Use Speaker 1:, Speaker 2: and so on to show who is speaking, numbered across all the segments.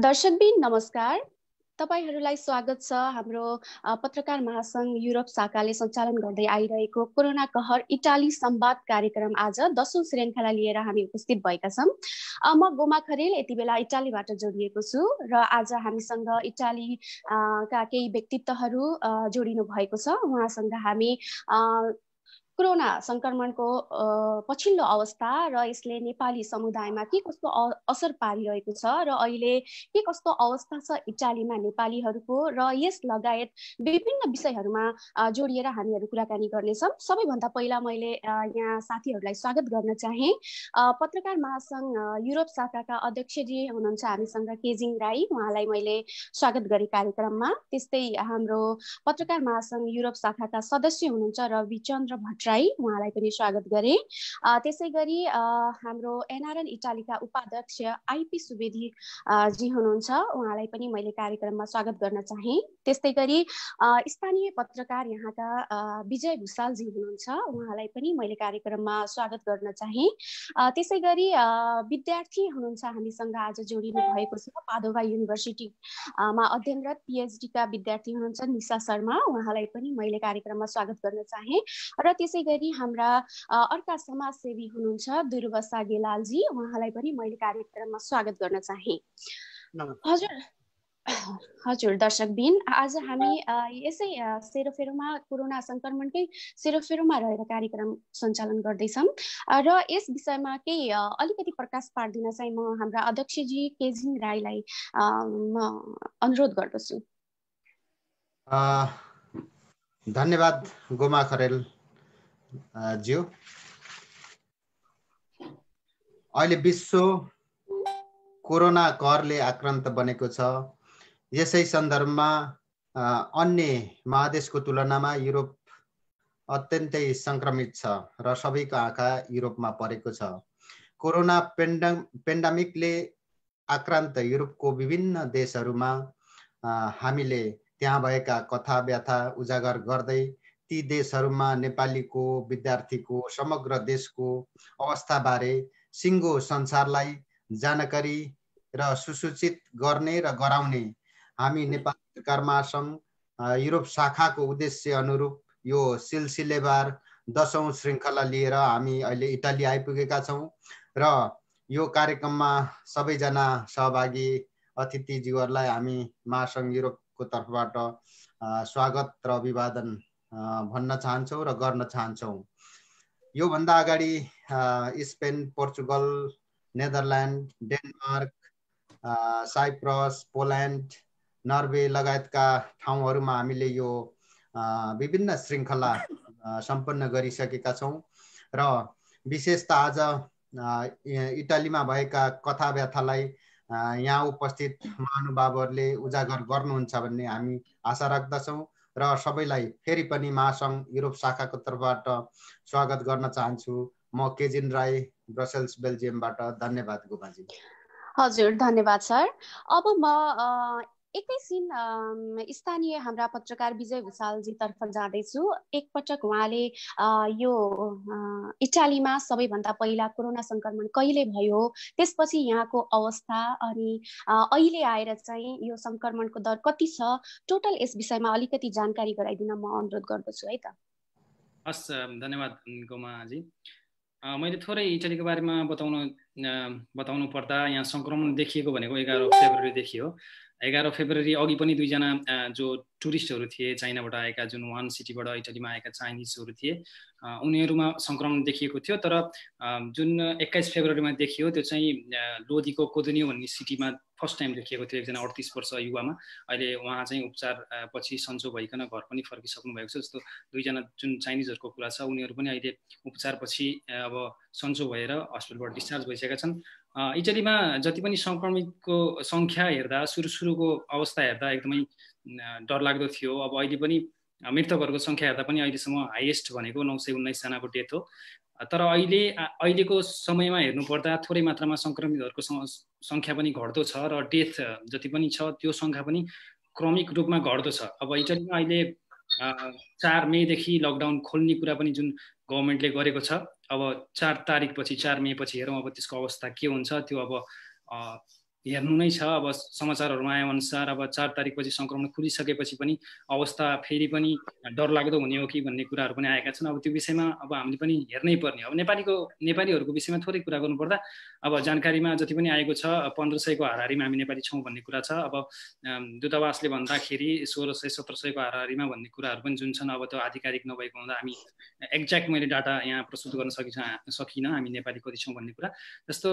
Speaker 1: दर्शकबिन नमस्कार। तपाईँहरूलाई स्वागत छ हाम्रो पत्रकार महासङ्घ युरोप शाखाले सञ्चालन गर्दै आइरहेको कोरोना कहर इटाली संवाद कार्यक्रम आज दसौँ श्रृङ्खला लिएर हामी उपस्थित भएका छौँ। म गोमा खरेल यति बेला इटालीबाट जोडिएको छु र आज हामीसँग इटाली का केही व्यक्तित्वहरू जोडिनु भएको छ। उहाँसँग हामी कोरोना सङ्क्रमणको पछिल्लो अवस्था र यसले नेपाली समुदायमा के कस्तो असर पारिरहेको छ र अहिले के कस्तो अवस्था छ इटालीमा नेपालीहरूको र यस लगायत विभिन्न विषयहरूमा जोडिएर हामीहरू कुराकानी गर्नेछौँ। सबैभन्दा पहिला मैले यहाँ साथीहरूलाई स्वागत गर्न चाहेँ। पत्रकार महासङ्घ युरोप शाखाका अध्यक्षजी हुनुहुन्छ हामीसँग केजिङ राई। उहाँलाई मैले स्वागत गरेँ कार्यक्रममा। त्यस्तै हाम्रो पत्रकार महासङ्घ युरोप शाखाका सदस्य हुनुहुन्छ रवि चन्द्र भट्टराई राई उहाँलाई पनि स्वागत गरे। त्यसै गरी हाम्रो एनआरएन इटालीका उपाध्यक्ष आइपी सुवेदी जी हुनुहुन्छ उहाँलाई पनि मैले कार्यक्रममा स्वागत गर्न चाहेँ। त्यस्तै गरी स्थानीय पत्रकार यहाँका विजय भूषालजी हुनुहुन्छ उहाँलाई पनि मैले कार्यक्रममा स्वागत गर्न चाहेँ। त्यसै गरी विद्यार्थी हुनुहुन्छ हामीसँग आज जोडिनु भएको छ पादोवा युनिभर्सिटीमा अध्ययनरत पिएचडीका विद्यार्थी हुनुहुन्छ निशा शर्मा उहाँलाई पनि मैले कार्यक्रममा स्वागत गर्न चाहेँ। र त्यसै गरी हाम्रा अर्का समाजसेवी हुनुहुन्छ दुर्वसा गेलालजी उहाँलाई पनि मैले कार्यक्रममा स्वागत गर्न चाहे। हजुर हजुर दर्शकबिन आज हामी यसै सेरोफेरोमा कोरोना सङ्क्रमणकै सेरोफेरोमा रहेर कार्यक्रम सञ्चालन गर्दैछौँ। र यस विषयमा केही अलिकति प्रकाश पारिदिन चाहिँ म हाम्रा अध्यक्षजी केजिङ राईलाई म अनुरोध गर्दछु।
Speaker 2: धन्यवाद गोमा खरेल। ज्यू। अहिले विश्व कोरोना करले आक्रान्त बनेको छ। यसै सन्दर्भमा अन्य महादेशको तुलनामा युरोप अत्यन्तै सङ्क्रमित छ र सबैको आँखा युरोपमा परेको छ। कोरोना पेन्डा पेन्डामिकले आक्रान्त युरोपको विभिन्न देशहरूमा हामीले त्यहाँ भएका कथा व्यथा उजागर गर्दै ती देशहरूमा नेपालीको विद्यार्थीको समग्र देशको अवस्थाबारे सिङ्गो संसारलाई जानकारी र सुसूचित गर्ने र गराउने हामी नेपाल सरकार महासङ्घ युरोप शाखाको उद्देश्य अनुरूप यो सिलसिलेबार दसौँ श्रृङ्खला लिएर हामी अहिले इटाली आइपुगेका छौँ र यो कार्यक्रममा सबैजना सहभागी अतिथिज्यूहरूलाई हामी महासङ्घ युरोपको तर्फबाट स्वागत र अभिवादन भन्न चाहन्छौँ र गर्न चाहन्छौँ। योभन्दा अगाडि Spain Portugal Netherland Denmark Cyprus Poland Norway लगायतका ठाउँहरूमा हामीले यो विभिन्न श्रृङ्खला सम्पन्न गरिसकेका छौँ र विशेष त आज इटालीमा भएका कथा व्यथालाई यहाँ उपस्थित महानुभावहरूले उजागर गर्नुहुन्छ भन्ने हामी आशा राख्दछौँ। र सबैलाई फेरि पनि महासङ्घ युरोप शाखाको तर्फबाट स्वागत गर्न चाहन्छु। म केजिन राई ब्रसेल्स बेल्जियमबाट धन्यवाद गोमाजी
Speaker 1: हजुर धन्यवाद सर। अब म एकैछिन स्थानीय हाम्रा पत्रकार विजय भूषालजीतर्फ जाँदैछु। एकपटक उहाँले यो इटालीमा सबैभन्दा पहिला कोरोना सङ्क्रमण कहिले भयो त्यसपछि यहाँको अवस्था अनि अहिले आएर चाहिँ यो सङ्क्रमणको दर कति छ टोटल यस विषयमा अलिकति जानकारी गराइदिन म अनुरोध गर्दछु है त।
Speaker 3: हस् धन्यवाद गोमाजी। मैले थोरै इटालीको बारेमा बताउनु बताउनु पर्दा यहाँ सङ्क्रमण देखिएको भनेको एघार फेब्रुअरीदेखि हो। एघार फेब्रुअरी अघि पनि दुईजना जो टुरिस्टहरू थिए चाइनाबाट आएका जुन वान सिटीबाट इटलीमा आएका चाइनिजहरू थिए उनीहरूमा सङ्क्रमण देखिएको थियो। तर जुन एक्काइस फेब्रुअरीमा देखियो त्यो चाहिँ लोधीको कोदनियो भन्ने सिटीमा फर्स्ट टाइम देखिएको थियो एकजना अडतिस वर्ष युवामा। अहिले उहाँ चाहिँ उपचार पछि सन्चो भइकन घर पनि फर्किसक्नु भएको छ। जस्तो दुईजना जुन चाइनिजहरूको कुरा छ उनीहरू पनि अहिले उपचारपछि अब सन्चो भएर हस्पिटलबाट डिस्चार्ज भइसकेका छन्। इटलीमा जति पनि सङ्क्रमितको सङ्ख्या हेर्दा सुरु सुरुको अवस्था हेर्दा एकदमै डरलाग्दो थियो। अब अहिले पनि मृतकहरूको सङ्ख्या हेर्दा पनि अहिलेसम्म हाइएस्ट भनेको नौ सय उन्नाइसजनाको डेथ हो। तर अहिले अहिलेको समयमा हेर्नुपर्दा थोरै मात्रामा सङ्क्रमितहरूको सङ्ख्या पनि घट्दो छ र डेथ जति पनि छ त्यो सङ्ख्या पनि क्रमिक रूपमा घट्दो छ। अब इटलीमा अहिले चार मेदेखि लकडाउन खोल्ने कुरा पनि जुन गभर्मेन्टले गरेको छ। अब चार तारिकपछि चार मेपछि हेरौँ अब त्यसको अवस्था के हुन्छ त्यो अब हेर्नु नै छ। अब समाचारहरूमा आए अनुसार अब चार तारिकपछि सङ्क्रमण खुलिसकेपछि पनि अवस्था फेरि पनि डरलाग्दो हुने हो कि भन्ने कुराहरू पनि आएका छन्। अब त्यो विषयमा अब हामीले पनि हेर्नै पर्ने अब नेपालीको नेपालीहरूको विषयमा थोरै कुरा गर्नुपर्दा अब जानकारीमा जति पनि आएको छ पन्ध्र सयको हाराहारीमा हामी नेपाली छौँ भन्ने कुरा छ। अब दूतावासले भन्दाखेरि सोह्र सय सत्र सयको हाराहारीमा भन्ने कुराहरू पनि जुन छन् अब त्यो आधिकारिक नभएको हुँदा हामी एक्ज्याक्ट मैले डाटा यहाँ प्रस्तुत गर्न सकि सकिनँ। हामी नेपाली कति छौँ भन्ने कुरा। जस्तो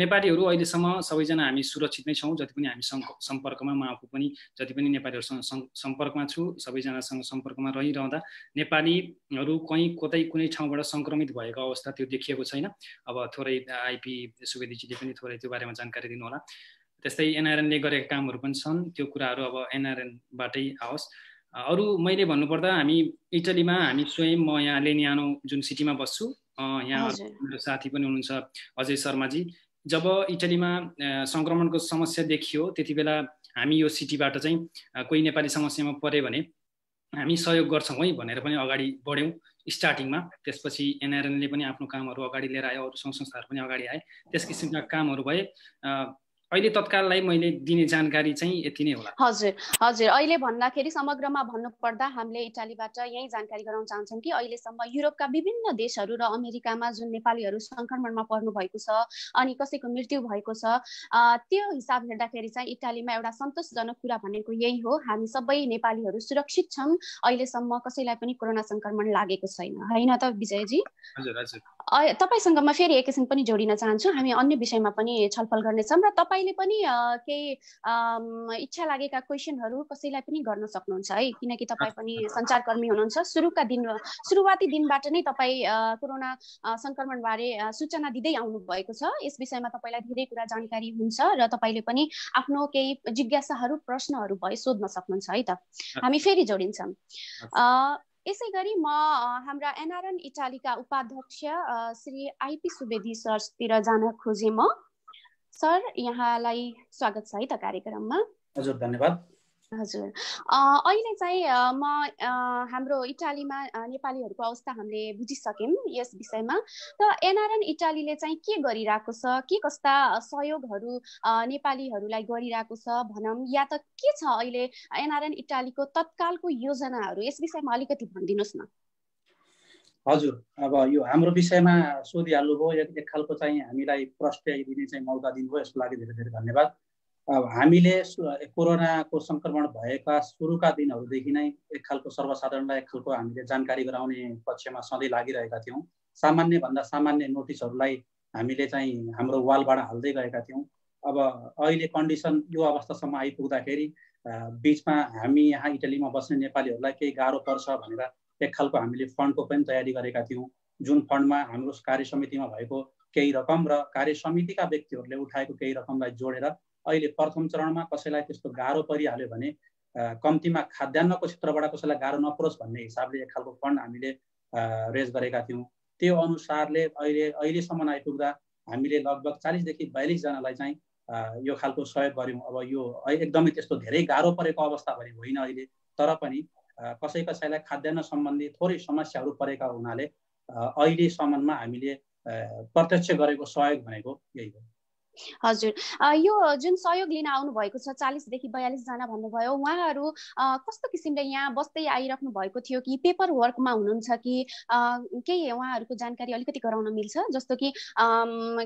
Speaker 3: नेपालीहरू अहिलेसम्म सबैजना हामी सुरक्षित नै छौँ जति पनि हामी सम्पर्कमा म आफू पनि जति पनि नेपालीहरूसँग सम्पर्कमा छु सबैजनासँग सम्पर्कमा रहिरहँदा नेपालीहरू कहीँ कतै कुनै ठाउँबाट सङ्क्रमित भएको अवस्था त्यो देखिएको छैन। अब थोरै आइपी सुवेदीजीले पनि थोरै त्यो बारेमा जानकारी दिनुहोला। त्यस्तै एनआरएनले गरेका कामहरू पनि छन् त्यो कुराहरू अब एनआरएनबाटै आओस्। अरू मैले भन्नुपर्दा हामी इटलीमा हामी स्वयं म यहाँ लेनियानो जुन सिटीमा बस्छु यहाँ मेरो साथी पनि हुनुहुन्छ अजय शर्माजी। जब इटलीमा सङ्क्रमणको समस्या देखियो त्यति बेला हामी यो सिटीबाट चाहिँ कोही नेपाली समस्यामा पऱ्यो भने हामी सहयोग गर्छौँ है भनेर पनि अगाडि बढ्यौँ स्टार्टिङमा। त्यसपछि एनआरएनले पनि आफ्नो कामहरू अगाडि लिएर आयो अरू सङ्घ संस्थाहरू पनि अगाडि आए। त्यस किसिमका कामहरू भए अहिले तत्काललाई मैले दिने जानकारी चाहिँ यति नै होला।
Speaker 1: हजुर हजुर। अहिले भन्दाखेरि समग्रमा भन्नुपर्दा हामीले इटालीबाट यही जानकारी गराउन चाहन्छौँ कि अहिलेसम्म युरोपका विभिन्न देशहरू र अमेरिकामा जुन नेपालीहरू सङ्क्रमणमा पर्नु भएको छ अनि कसैको मृत्यु भएको छ त्यो हिसाब हेर्दाखेरि चाहिँ इटालीमा एउटा सन्तोषजनक कुरा भनेको यही हो। हामी सबै नेपालीहरू सुरक्षित छौँ। अहिलेसम्म कसैलाई पनि कोरोना सङ्क्रमण लागेको छैन। होइन त विजयजी?
Speaker 3: हजुर हजुर।
Speaker 1: तपाईँसँग म फेरि एकैछिन पनि जोडिन चाहन्छु। हामी अन्य विषयमा पनि छलफल गर्नेछौँ र तपाईँले पनि केही इच्छा लागेका क्वेसनहरू कसैलाई पनि गर्न सक्नुहुन्छ है? किनकि तपाईँ पनि सञ्चारकर्मी हुनुहुन्छ। सुरुका दिन सुरुवाती दिनबाट नै तपाईँ कोरोना सङ्क्रमणबारे सूचना दिँदै आउनु भएको छ। यस विषयमा तपाईँलाई धेरै कुरा जानकारी हुन्छ र तपाईँले पनि आफ्नो केही जिज्ञासाहरू प्रश्नहरू भए सोध्न सक्नुहुन्छ है त। हामी फेरि जोडिन्छौँ। यसै गरी म हाम्रा एनआरएन इटालीका उपाध्यक्ष श्री आइपी सुवेदी सरतिर जान खोजेँ म। सर यहाँलाई स्वागत छ है त कार्यक्रममा।
Speaker 4: हजुर धन्यवाद।
Speaker 1: हजुर। अहिले चाहिँ म हाम्रो इटालीमा नेपालीहरूको अवस्था हामीले बुझिसक्यौँ यस विषयमा। त एनआरएन इटालीले चाहिँ के गरिरहेको छ? के कस्ता सहयोगहरू नेपालीहरूलाई गरिरहेको छ भनौँ? या त के छ अहिले एनआरएन इटालीको तत्कालको योजनाहरू? यस विषयमा अलिकति भनिदिनुहोस् न।
Speaker 4: हजुर अब यो हाम्रो विषयमा सोधिहाल्नुभयो एक खालको चाहिँ हामीलाई प्रश्न दिने चाहिँ मौका दिनुभयो यसको लागि धेरै धेरै धन्यवाद। अब हामीले कोरोनाको सङ्क्रमण भएका सुरुका दिनहरूदेखि नै एक खालको सर्वसाधारणलाई एक खालको हामीले जानकारी गराउने पक्षमा सधैँ लागिरहेका थियौँ। सामान्यभन्दा सामान्य नोटिसहरूलाई हामीले चाहिँ हाम्रो वालबाट हाल्दै गएका थियौँ। अब अहिले कन्डिसन यो अवस्थासम्म आइपुग्दाखेरि बिचमा हामी यहाँ इटलीमा बस्ने नेपालीहरूलाई केही गाह्रो पर्छ भनेर एक खालको हामीले फन्डको पनि तयारी गरेका थियौँ। जुन फन्डमा हाम्रो कार्य समितिमा भएको केही रकम र कार्य समितिका व्यक्तिहरूले उठाएको केही रकमलाई जोडेर अहिले प्रथम चरणमा कसैलाई त्यस्तो गाह्रो परिहाल्यो भने कम्तीमा खाद्यान्नको क्षेत्रबाट कसैलाई गाह्रो नपरोस् भन्ने हिसाबले एक खालको फन्ड हामीले रेज गरेका थियौँ। त्यो अनुसारले अहिले अहिलेसम्म आइपुग्दा हामीले लगभग चालिसदेखि बयालिसजनालाई चाहिँ यो खालको सहयोग गऱ्यौँ। अब यो एकदमै त्यस्तो धेरै गाह्रो परेको अवस्था भने होइन अहिले तर पनि कसै कसैलाई खाद्यान्न सम्बन्धी थोरै समस्याहरू परेका हुनाले अहिलेसम्ममा हामीले प्रत्यक्ष गरेको सहयोग भनेको यही हो।
Speaker 1: हजुर। यो जुन सहयोग लिन आउनु भएको छ चालिसदेखि बयालिसजना भन्नुभयो उहाँहरू कस्तो किसिमले यहाँ बस्दै आइराख्नु भएको थियो कि पेपर वर्कमा हुनुहुन्छ कि केही उहाँहरूको जानकारी अलिकति गराउन मिल्छ? जस्तो कि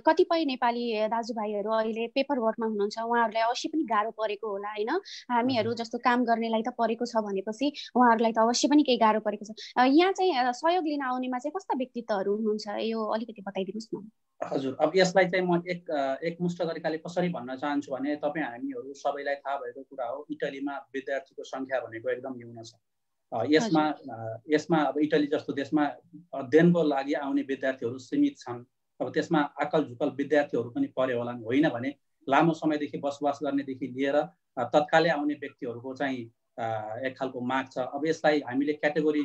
Speaker 1: कतिपय नेपाली दाजुभाइहरू अहिले पेपर वर्कमा हुनुहुन्छ उहाँहरूलाई अवश्य पनि गाह्रो परेको होला होइन? हामीहरू जस्तो काम गर्नेलाई त परेको छ भनेपछि उहाँहरूलाई त अवश्य पनि केही गाह्रो परेको छ। यहाँ चाहिँ सहयोग लिन आउनेमा चाहिँ कस्ता व्यक्तित्वहरू हुनुहुन्छ? यो अलिकति बताइदिनुहोस् न।
Speaker 4: हजुर अब यसलाई चाहिँ म एक एकमुष्ट तरिकाले कसरी भन्न चाहन्छु भने तपाईँ हामीहरू सबैलाई थाहा भएको कुरा हो इटलीमा विद्यार्थीको सङ्ख्या भनेको एकदम न्यून छ। यसमा यसमा अब इटली जस्तो देशमा अध्ययनको लागि आउने विद्यार्थीहरू सीमित छन्। अब त्यसमा आकल झुकल विद्यार्थीहरू पनि पऱ्यो होला होइन भने लामो समयदेखि बसोबास गर्नेदेखि लिएर तत्कालै आउने व्यक्तिहरूको चाहिँ एक खालको माग छ। अब यसलाई हामीले क्याटेगोरी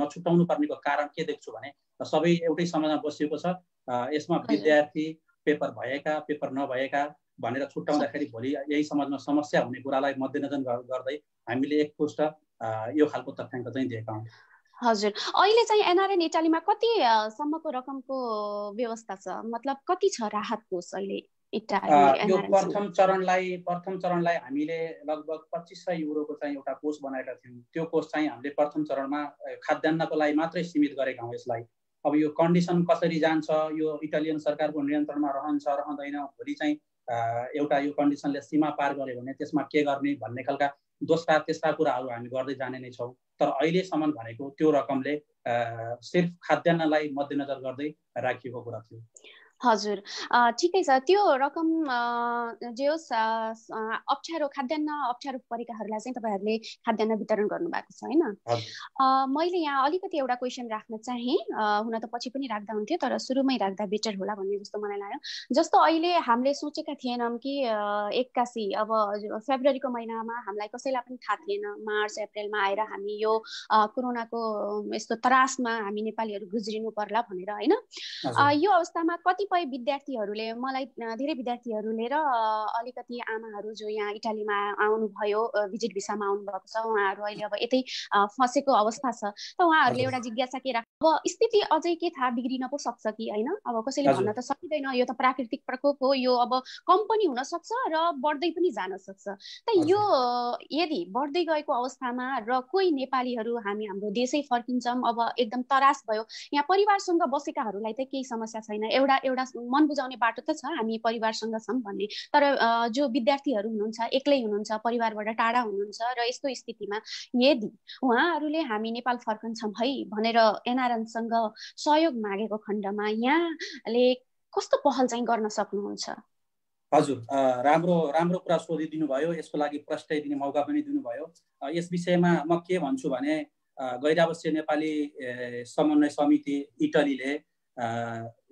Speaker 4: नछुटाउनु पर्नेको कारण के देख्छु भने सबै एउटै समाजमा बसिएको छ। यसमा विद्यार्थी पेपर भएका पेपर नभएका भनेर छुट्याउँदाखेरि भोलि यही समाजमा समस्या हुने कुरालाई मध्यनजर गर्दै हामीले एक पुष्ट यो खालको तथ्याङ्क चाहिँ दिएका हौँ
Speaker 1: हजुर। अहिले चाहिँ एनआरएन इटालीमा कति सम्मको रकमको व्यवस्था छ? मतलब कति छ राहत कोष अहिले
Speaker 4: यो प्रथम चरणलाई प्रथम चरणलाई हामीले लगभग पच्चिस सय युरोको चाहिँ एउटा कोष बनाएका थियौँ। त्यो कोष चाहिँ हामीले प्रथम चरणमा खाद्यान्नको लागि मात्रै सीमित गरेका हौँ यसलाई। अब यो कन्डिसन कसरी जान्छ यो इटालियन सरकारको नियन्त्रणमा रहन्छ रहँदैन भोलि चाहिँ एउटा यो कन्डिसनले सीमा पार गर्यो भने त्यसमा के गर्ने भन्ने खालका दोस्रा तेस्रा कुराहरू हामी गर्दै जाने नै छौँ। तर अहिलेसम्म भनेको त्यो रकमले सिर्फ खाद्यान्नलाई मध्यनजर गर्दै राखिएको कुरा थियो।
Speaker 1: हजुर। ठिकै छ। त्यो रकम जे होस् अप्ठ्यारो खाद्यान्न अप्ठ्यारो परेकाहरूलाई चाहिँ तपाईँहरूले खाद्यान्न वितरण गर्नुभएको छ होइन? मैले यहाँ अलिकति एउटा क्वेसन राख्न चाहेँ। हुन त पछि पनि राख्दा हुन्थ्यो तर सुरुमै राख्दा बेटर होला भन्ने जस्तो मलाई लाग्यो। जस्तो अहिले हामीले सोचेका थिएनौँ कि एक्कासी अब फेब्रुअरीको महिनामा हामीलाई कसैलाई पनि थाहा थिएन। मार्च अप्रेलमा आएर हामी यो कोरोनाको यस्तो त्रासमा हामी नेपालीहरू गुज्रिनु पर्ला भनेर होइन? यो अवस्थामा कति कतिपय विद्यार्थीहरूले मलाई धेरै विद्यार्थीहरूले र अलिकति आमाहरू जो यहाँ इटालीमा आउनुभयो भिजिट भिसामा आउनुभएको छ उहाँहरू अहिले अब यतै फँसेको अवस्था छ। त उहाँहरूले एउटा जिज्ञासा के राख अब स्थिति अझै के थाहा बिग्रिन पो सक्छ कि होइन? अब कसैले भन्न त सकिँदैन यो त प्राकृतिक प्रकोप हो यो अब कम पनि हुनसक्छ र बढ्दै पनि जान सक्छ। त यो यदि बढ्दै गएको अवस्थामा र कोही नेपालीहरू हामी हाम्रो देशै फर्किन्छौँ अब एकदम तरास भयो यहाँ परिवारसँग बसेकाहरूलाई त केही समस्या छैन एउटा एउटा मन बुझाउने बाटो त छ हामी परिवारसँग छौँ भन्ने। तर जो विद्यार्थीहरू हुनुहुन्छ एक्लै हुनुहुन्छ परिवारबाट टाढा हुनुहुन्छ र यस्तो स्थितिमा यदि उहाँहरूले हामी नेपाल फर्कन्छौँ है भनेर एनआरएनसँग सहयोग मागेको खण्डमा यहाँले कस्तो पहल चाहिँ गर्न सक्नुहुन्छ?
Speaker 4: हजुर राम्रो राम्रो कुरा सोधिदिनु भयो यसको लागि प्रश्न दिने मौका पनि दिनुभयो। यस विषयमा म के भन्छु भने गैरावश्य नेपाली समन्वय समिति इटलीले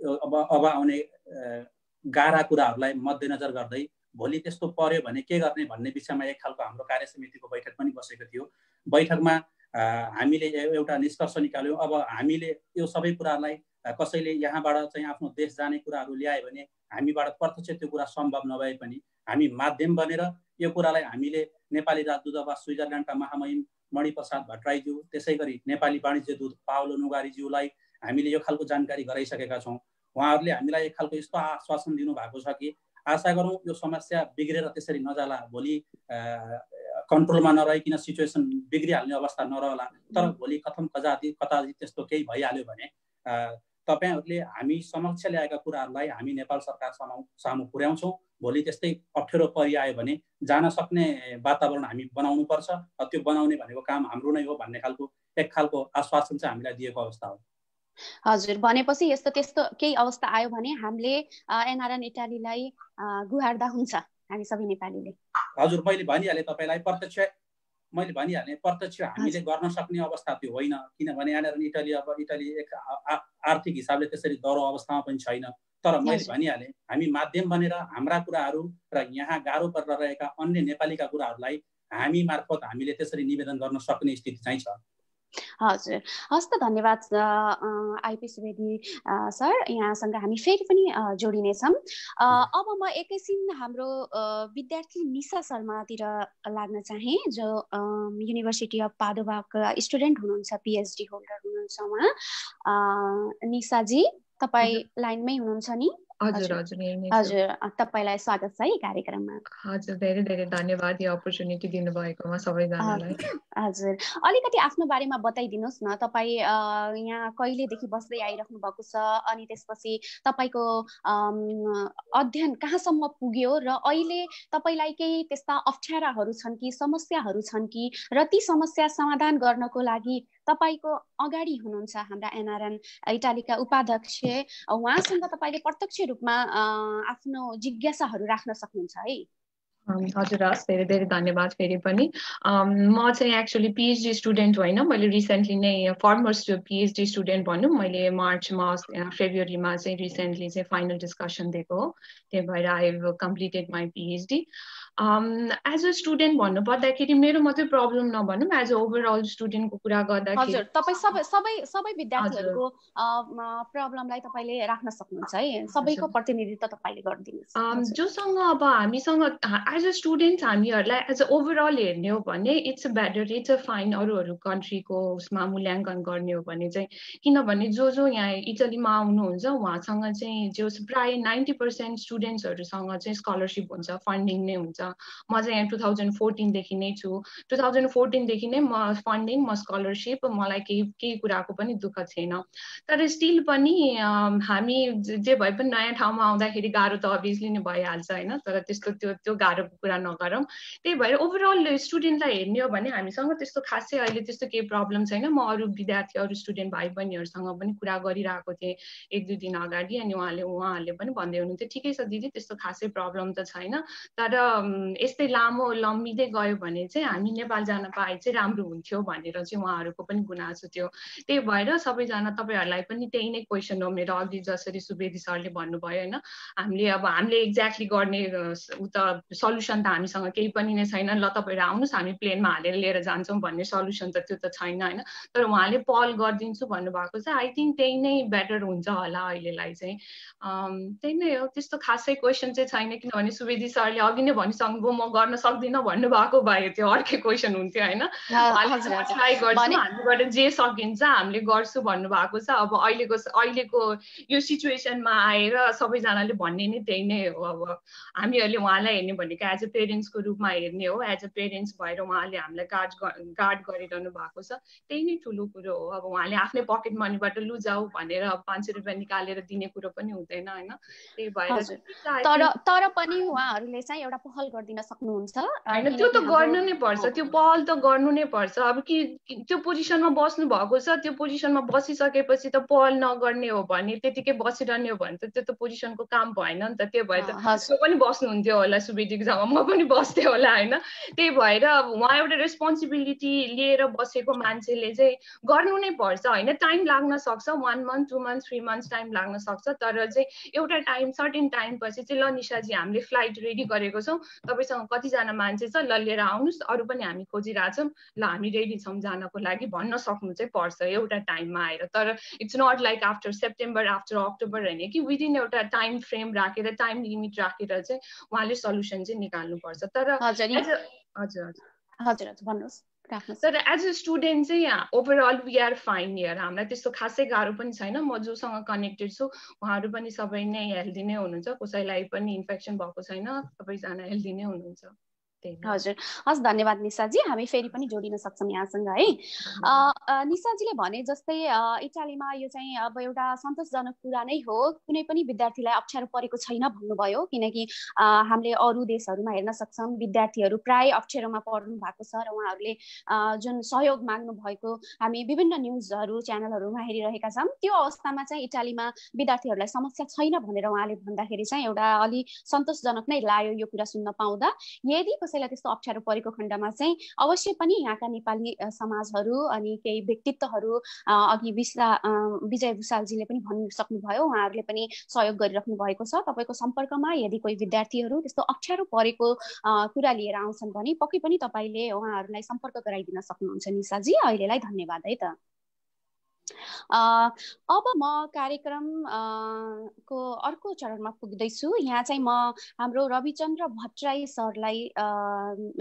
Speaker 4: अब अब आउने गाह्रा कुराहरूलाई मध्यनजर गर्दै भोलि त्यस्तो पर्यो भने के गर्ने भन्ने विषयमा एक खालको हाम्रो कार्य समितिको बैठक पनि बसेको थियो। बैठकमा हामीले एउटा निष्कर्ष निकाल्यौँ। अब हामीले यो सबै कुराहरूलाई कसैले यहाँबाट चाहिँ आफ्नो देश जाने कुराहरू ल्यायो भने हामीबाट प्रत्यक्ष त्यो कुरा सम्भव नभए पनि हामी माध्यम बनेर यो कुरालाई हामीले नेपाली राजदूतावास स्विजरल्यान्डका महामहिम मणिप्रसाद भट्टराईज्यू त्यसै गरी नेपाली वाणिज्य दूत पावलो नुगारीज्यूलाई हामीले यो खालको जानकारी गराइसकेका छौँ। उहाँहरूले हामीलाई एक खालको यस्तो आश्वासन दिनुभएको छ कि आशा गरौँ यो समस्या बिग्रेर त्यसरी नजाला भोलि कन्ट्रोलमा नरहिकन सिचुएसन बिग्रिहाल्ने अवस्था नरहला। तर भोलि कथम कजाति कताति त्यस्तो केही भइहाल्यो भने तपाईँहरूले हामी समक्ष ल्याएका कुराहरूलाई हामी नेपाल सरकार सामु सामु पुर्याउँछौँ। भोलि त्यस्तै अप्ठ्यारो परिआयो भने जान सक्ने वातावरण हामी बनाउनुपर्छ। त्यो बनाउने भनेको काम हाम्रो नै हो भन्ने खालको एक खालको आश्वासन चाहिँ हामीलाई दिएको अवस्था हो।
Speaker 1: हजुर भनेपछि यस्तो त्यस्तो केही अवस्था आयो भने हामीले एनआरएन इटालीलाई गुहार्दा हुन्छ हामी सबै नेपालीले।
Speaker 4: हजुर मैले भनिहालेँ तपाईँलाई प्रत्यक्ष मैले भनिहालेँ प्रत्यक्ष हामीले गर्न सक्ने अवस्था त्यो होइन किनभने यहाँनिर इटली अब इटली एक आर्थिक हिसाबले त्यसरी दह्रो अवस्थामा पनि छैन। तर मैले भनिहालेँ हामी माध्यम बनेर हाम्रा कुराहरू र यहाँ गाह्रो परेर रहेका अन्य नेपालीका कुराहरूलाई हामी मार्फत हामीले त्यसरी निवेदन गर्न सक्ने स्थिति चाहिँ छ।
Speaker 1: हजुर। हस् त धन्यवाद आइपी सुवेदी सर। यहाँसँग हामी फेरि पनि जोडिनेछौँ। अब म एकैछिन हाम्रो विद्यार्थी निशा शर्मातिर लाग्न चाहेँ जो युनिभर्सिटी अफ पादोबाका स्टुडेन्ट हुनुहुन्छ पिएचडी होल्डर हुनुहुन्छ उहाँ। निशाजी तपाईँ लाइनमै हुनुहुन्छ नि?
Speaker 5: हजुर हजुर।
Speaker 1: हजुर तपाईँलाई स्वागत छ है कार्यक्रममा।
Speaker 5: हजुर धेरै धेरै धन्यवाद यो अपर्च्युनिटी दिनुभएकोमा सबैजनालाई।
Speaker 1: हजुर। अलिकति आफ्नो बारेमा बताइदिनुहोस् न तपाईँ यहाँ कहिलेदेखि बस्दै आइराख्नु भएको छ अनि त्यसपछि तपाईँको अध्ययन कहाँसम्म पुग्यो र अहिले तपाईँलाई केही त्यस्ता अप्ठ्याराहरू छन् कि समस्याहरू छन् कि र ती समस्या समाधान गर्नको लागि तपाईँको अगाडि हुनुहुन्छ हाम्रा एनआरएन इटालीका उपाध्यक्ष। उहाँसँग तपाईँले प्रत्यक्ष रूपमा आफ्नो जिज्ञासाहरू राख्न सक्नुहुन्छ है?
Speaker 5: हजुर हस् धेरै धेरै धन्यवाद फेरि पनि। म चाहिँ एक्चुली पिएचडी स्टुडेन्ट होइन मैले रिसेन्टली नै फर्मर पिएचडी स्टुडेन्ट भनौँ मैले मार्चमा फेब्रुअरीमा चाहिँ रिसेन्टली चाहिँ फाइनल डिस्कसन दिएको हो। त्यही भएर I have completed my PhD as a student भन्नु पर्दाखेरि मेरो मात्रै प्रब्लम नभनौँ एज अ ओभरअल स्टुडेन्टको कुरा गर्दाखेरि
Speaker 1: हजुर तपाईँ सबै सबै सबै विद्यार्थीहरूको प्रब्लमलाई तपाईँले राख्न सक्नुहुन्छ है? सबैको प्रतिनिधित्व तपाईँले गरिदिनुहोस्।
Speaker 5: जोसँग अब हामीसँग एज अ स्टुडेन्ट हामीहरूलाई एज अ ओभरअल हेर्ने हो भने it's a better it's a fine अरू अरू कन्ट्रीको उसमा मूल्याङ्कन गर्ने हो भने चाहिँ किनभने जो जो यहाँ इटलीमा आउनुहुन्छ उहाँसँग चाहिँ जो प्रायः नाइन्टी पर्सेन्ट स्टुडेन्ट्सहरूसँग चाहिँ स्कलरसिप हुन्छ फन्डिङ नै हुन्छ। म चाहिँ यहाँ टु थाउजन्ड फोर्टिनदेखि नै छु। टु थाउजन्ड फोर्टिनदेखि नै म फन्डिङ म स्कलरसिप मलाई केही केही कुराको पनि दुःख छैन। तर स्टिल पनि हामी जे भए पनि नयाँ ठाउँमा आउँदाखेरि गाह्रो त अभियसली नै भइहाल्छ होइन? तर त्यस्तो त्यो त्यो गाह्रोको कुरा नगरौँ। त्यही भएर ओभरअल स्टुडेन्टलाई हेर्ने हो भने हामीसँग त्यस्तो खासै अहिले त्यस्तो केही प्रब्लम छैन। म अरू विद्यार्थी अरू स्टुडेन्ट भाइ बहिनीहरूसँग पनि कुरा गरिरहेको थिएँ एक दुई दिन अगाडि। अनि उहाँले उहाँहरूले पनि भन्दै हुनुहुन्थ्यो ठिकै छ दिदी त्यस्तो खासै प्रब्लम त छैन। तर यस्तै लामो लम्बिँदै गयो भने चाहिँ हामी नेपाल जान पाए चाहिँ राम्रो हुन्थ्यो भनेर चाहिँ उहाँहरूको पनि गुनासो थियो। त्यही भएर सबैजना तपाईँहरूलाई पनि त्यही नै क्वेसन हो मेरो अघि जसरी सुवेदी सरले भन्नुभयो होइन? हामीले अब हामीले एक्ज्याक्टली गर्ने उ त सल्युसन त हामीसँग केही पनि नै छैन। ल तपाईँहरू आउनुहोस् हामी प्लेनमा हालेर लिएर जान्छौँ भन्ने सल्युसन त त्यो त छैन होइन? तर उहाँले पल गरिदिन्छु भन्नुभएको छ आई थिङ्क त्यही नै बेटर हुन्छ होला अहिलेलाई चाहिँ। त्यही नै हो त्यस्तो खासै क्वेसन चाहिँ छैन किनभने सुवेदी सरले अघि नै भनिसक्नुभयो म गर्न सक्दिनँ भन्नुभएको भए त्यो अर्कै क्वेसन हुन्थ्यो होइन? ट्राई गर्छु हामीबाट जे सकिन्छ हामीले गर्छु भन्नुभएको छ। अब अहिलेको अहिलेको यो सिचुएसनमा आएर सबैजनाले भन्ने नै त्यही नै हो अब। हामीहरूले उहाँलाई हेर्ने भनेको एज अ पेरेन्ट्सको रूपमा हेर्ने हो एज अ पेरेन्ट्स भएर उहाँले हामीलाई गार्ड गार्ड गरिरहनु भएको छ। त्यही नै ठुलो कुरो हो। अब उहाँले आफ्नै पकेट मनीबाट लु जाऊ भनेर पाँच सय रुपियाँ निकालेर दिने कुरो पनि हुँदैन होइन? त्यही भएर
Speaker 1: तर तर पनि उहाँहरूले चाहिँ एउटा पहल गरिदिन सक्नुहुन्छ।
Speaker 5: होइन त्यो त गर्नु नै पर्छ त्यो पहल त गर्नु नै पर्छ। अब कि त्यो पोजिसनमा बस्नु भएको छ त्यो पोजिसनमा बसिसकेपछि त पहल नगर्ने हो भने त्यतिकै बसिरहने हो भने त त्यो त पोजिसनको काम भएन नि त। त्यो भएर त्यो पनि बस्नुहुन्थ्यो होला सुवेदीको जग्गामा म पनि बस्थेँ होला होइन। त्यही भएर उहाँ एउटा रेस्पोन्सिबिलिटी लिएर बसेको मान्छेले चाहिँ गर्नु नै पर्छ होइन। टाइम लाग्न सक्छ one month two month three month time लाग्न सक्छ तर चाहिँ एउटा टाइम सर्टेन टाइम पछि चाहिँ ल निशाजी हामीले फ्लाइट रेडी गरेको छौँ। तपाईँसँग कतिजना मान्छे छ ल लिएर आउनुहोस्। अरू पनि हामी खोजिरहेछौँ। ल हामी रेडी छौँ जानको लागि। भन्न सक्नु चाहिँ पर्छ। एउटा टाइममा आएर। तर it's not like after September after October होइन कि विदिन एउटा टाइम फ्रेम राखेर टाइम लिमिट राखेर चाहिँ उहाँले सल्युसन चाहिँ निकाल्नुपर्छ तर हजुर।
Speaker 1: हजुर हजुर। भन्नुहोस्।
Speaker 5: तर एज अ स्टुडेन्ट चाहिँ overall we are fine year हामीलाई त्यस्तो खासै गाह्रो पनि छैन। म जोसँग कनेक्टेड छु उहाँहरू पनि सबै नै हेल्दी नै हुनुहुन्छ। कसैलाई पनि इन्फेक्सन भएको छैन। सबैजना हेल्दी नै हुनुहुन्छ।
Speaker 1: हजुर. हस् धन्यवाद निशाजी हामी फेरि पनि जोडिन सक्छौँ यहाँसँग है। निशाजीले भने जस्तै इटालीमा यो चाहिँ अब एउटा सन्तोषजनक कुरा नै हो। कुनै पनि विद्यार्थीलाई अप्ठ्यारो परेको छैन भन्नुभयो। किनकि हामीले अरू देशहरूमा हेर्न सक्छौँ। विद्यार्थीहरू प्राय अप्ठ्यारोमा पर्नु भएको छ र उहाँहरूले जुन सहयोग माग्नु भएको हामी विभिन्न न्युजहरू च्यानलहरूमा हेरिरहेका छौँ। त्यो अवस्थामा चाहिँ इटालीमा विद्यार्थीहरूलाई समस्या छैन भनेर उहाँले भन्दाखेरि चाहिँ एउटा अलि सन्तोषजनक नै लाग्यो यो कुरा सुन्न पाउँदा। यदि कसैलाई त्यस्तो अप्ठ्यारो परेको खण्डमा चाहिँ अवश्य पनि यहाँका नेपाली समाजहरू अनि केही व्यक्तित्वहरू अघि विश्ला विजय भूषालजीले पनि भनिसक्नुभयो उहाँहरूले पनि सहयोग गरिराख्नु भएको छ। तपाईँको सम्पर्कमा यदि कोही विद्यार्थीहरू त्यस्तो अप्ठ्यारो परेको कुरा लिएर आउँछन् भने पक्कै पनि तपाईँले उहाँहरूलाई सम्पर्क गराइदिन सक्नुहुन्छ निशाजी अहिलेलाई धन्यवाद है त। अब म कार्यक्रम को अर्को चरणमा पुग्दैछु। यहाँ चाहिँ म हाम्रो रविचन्द्र भट्टराई सरलाई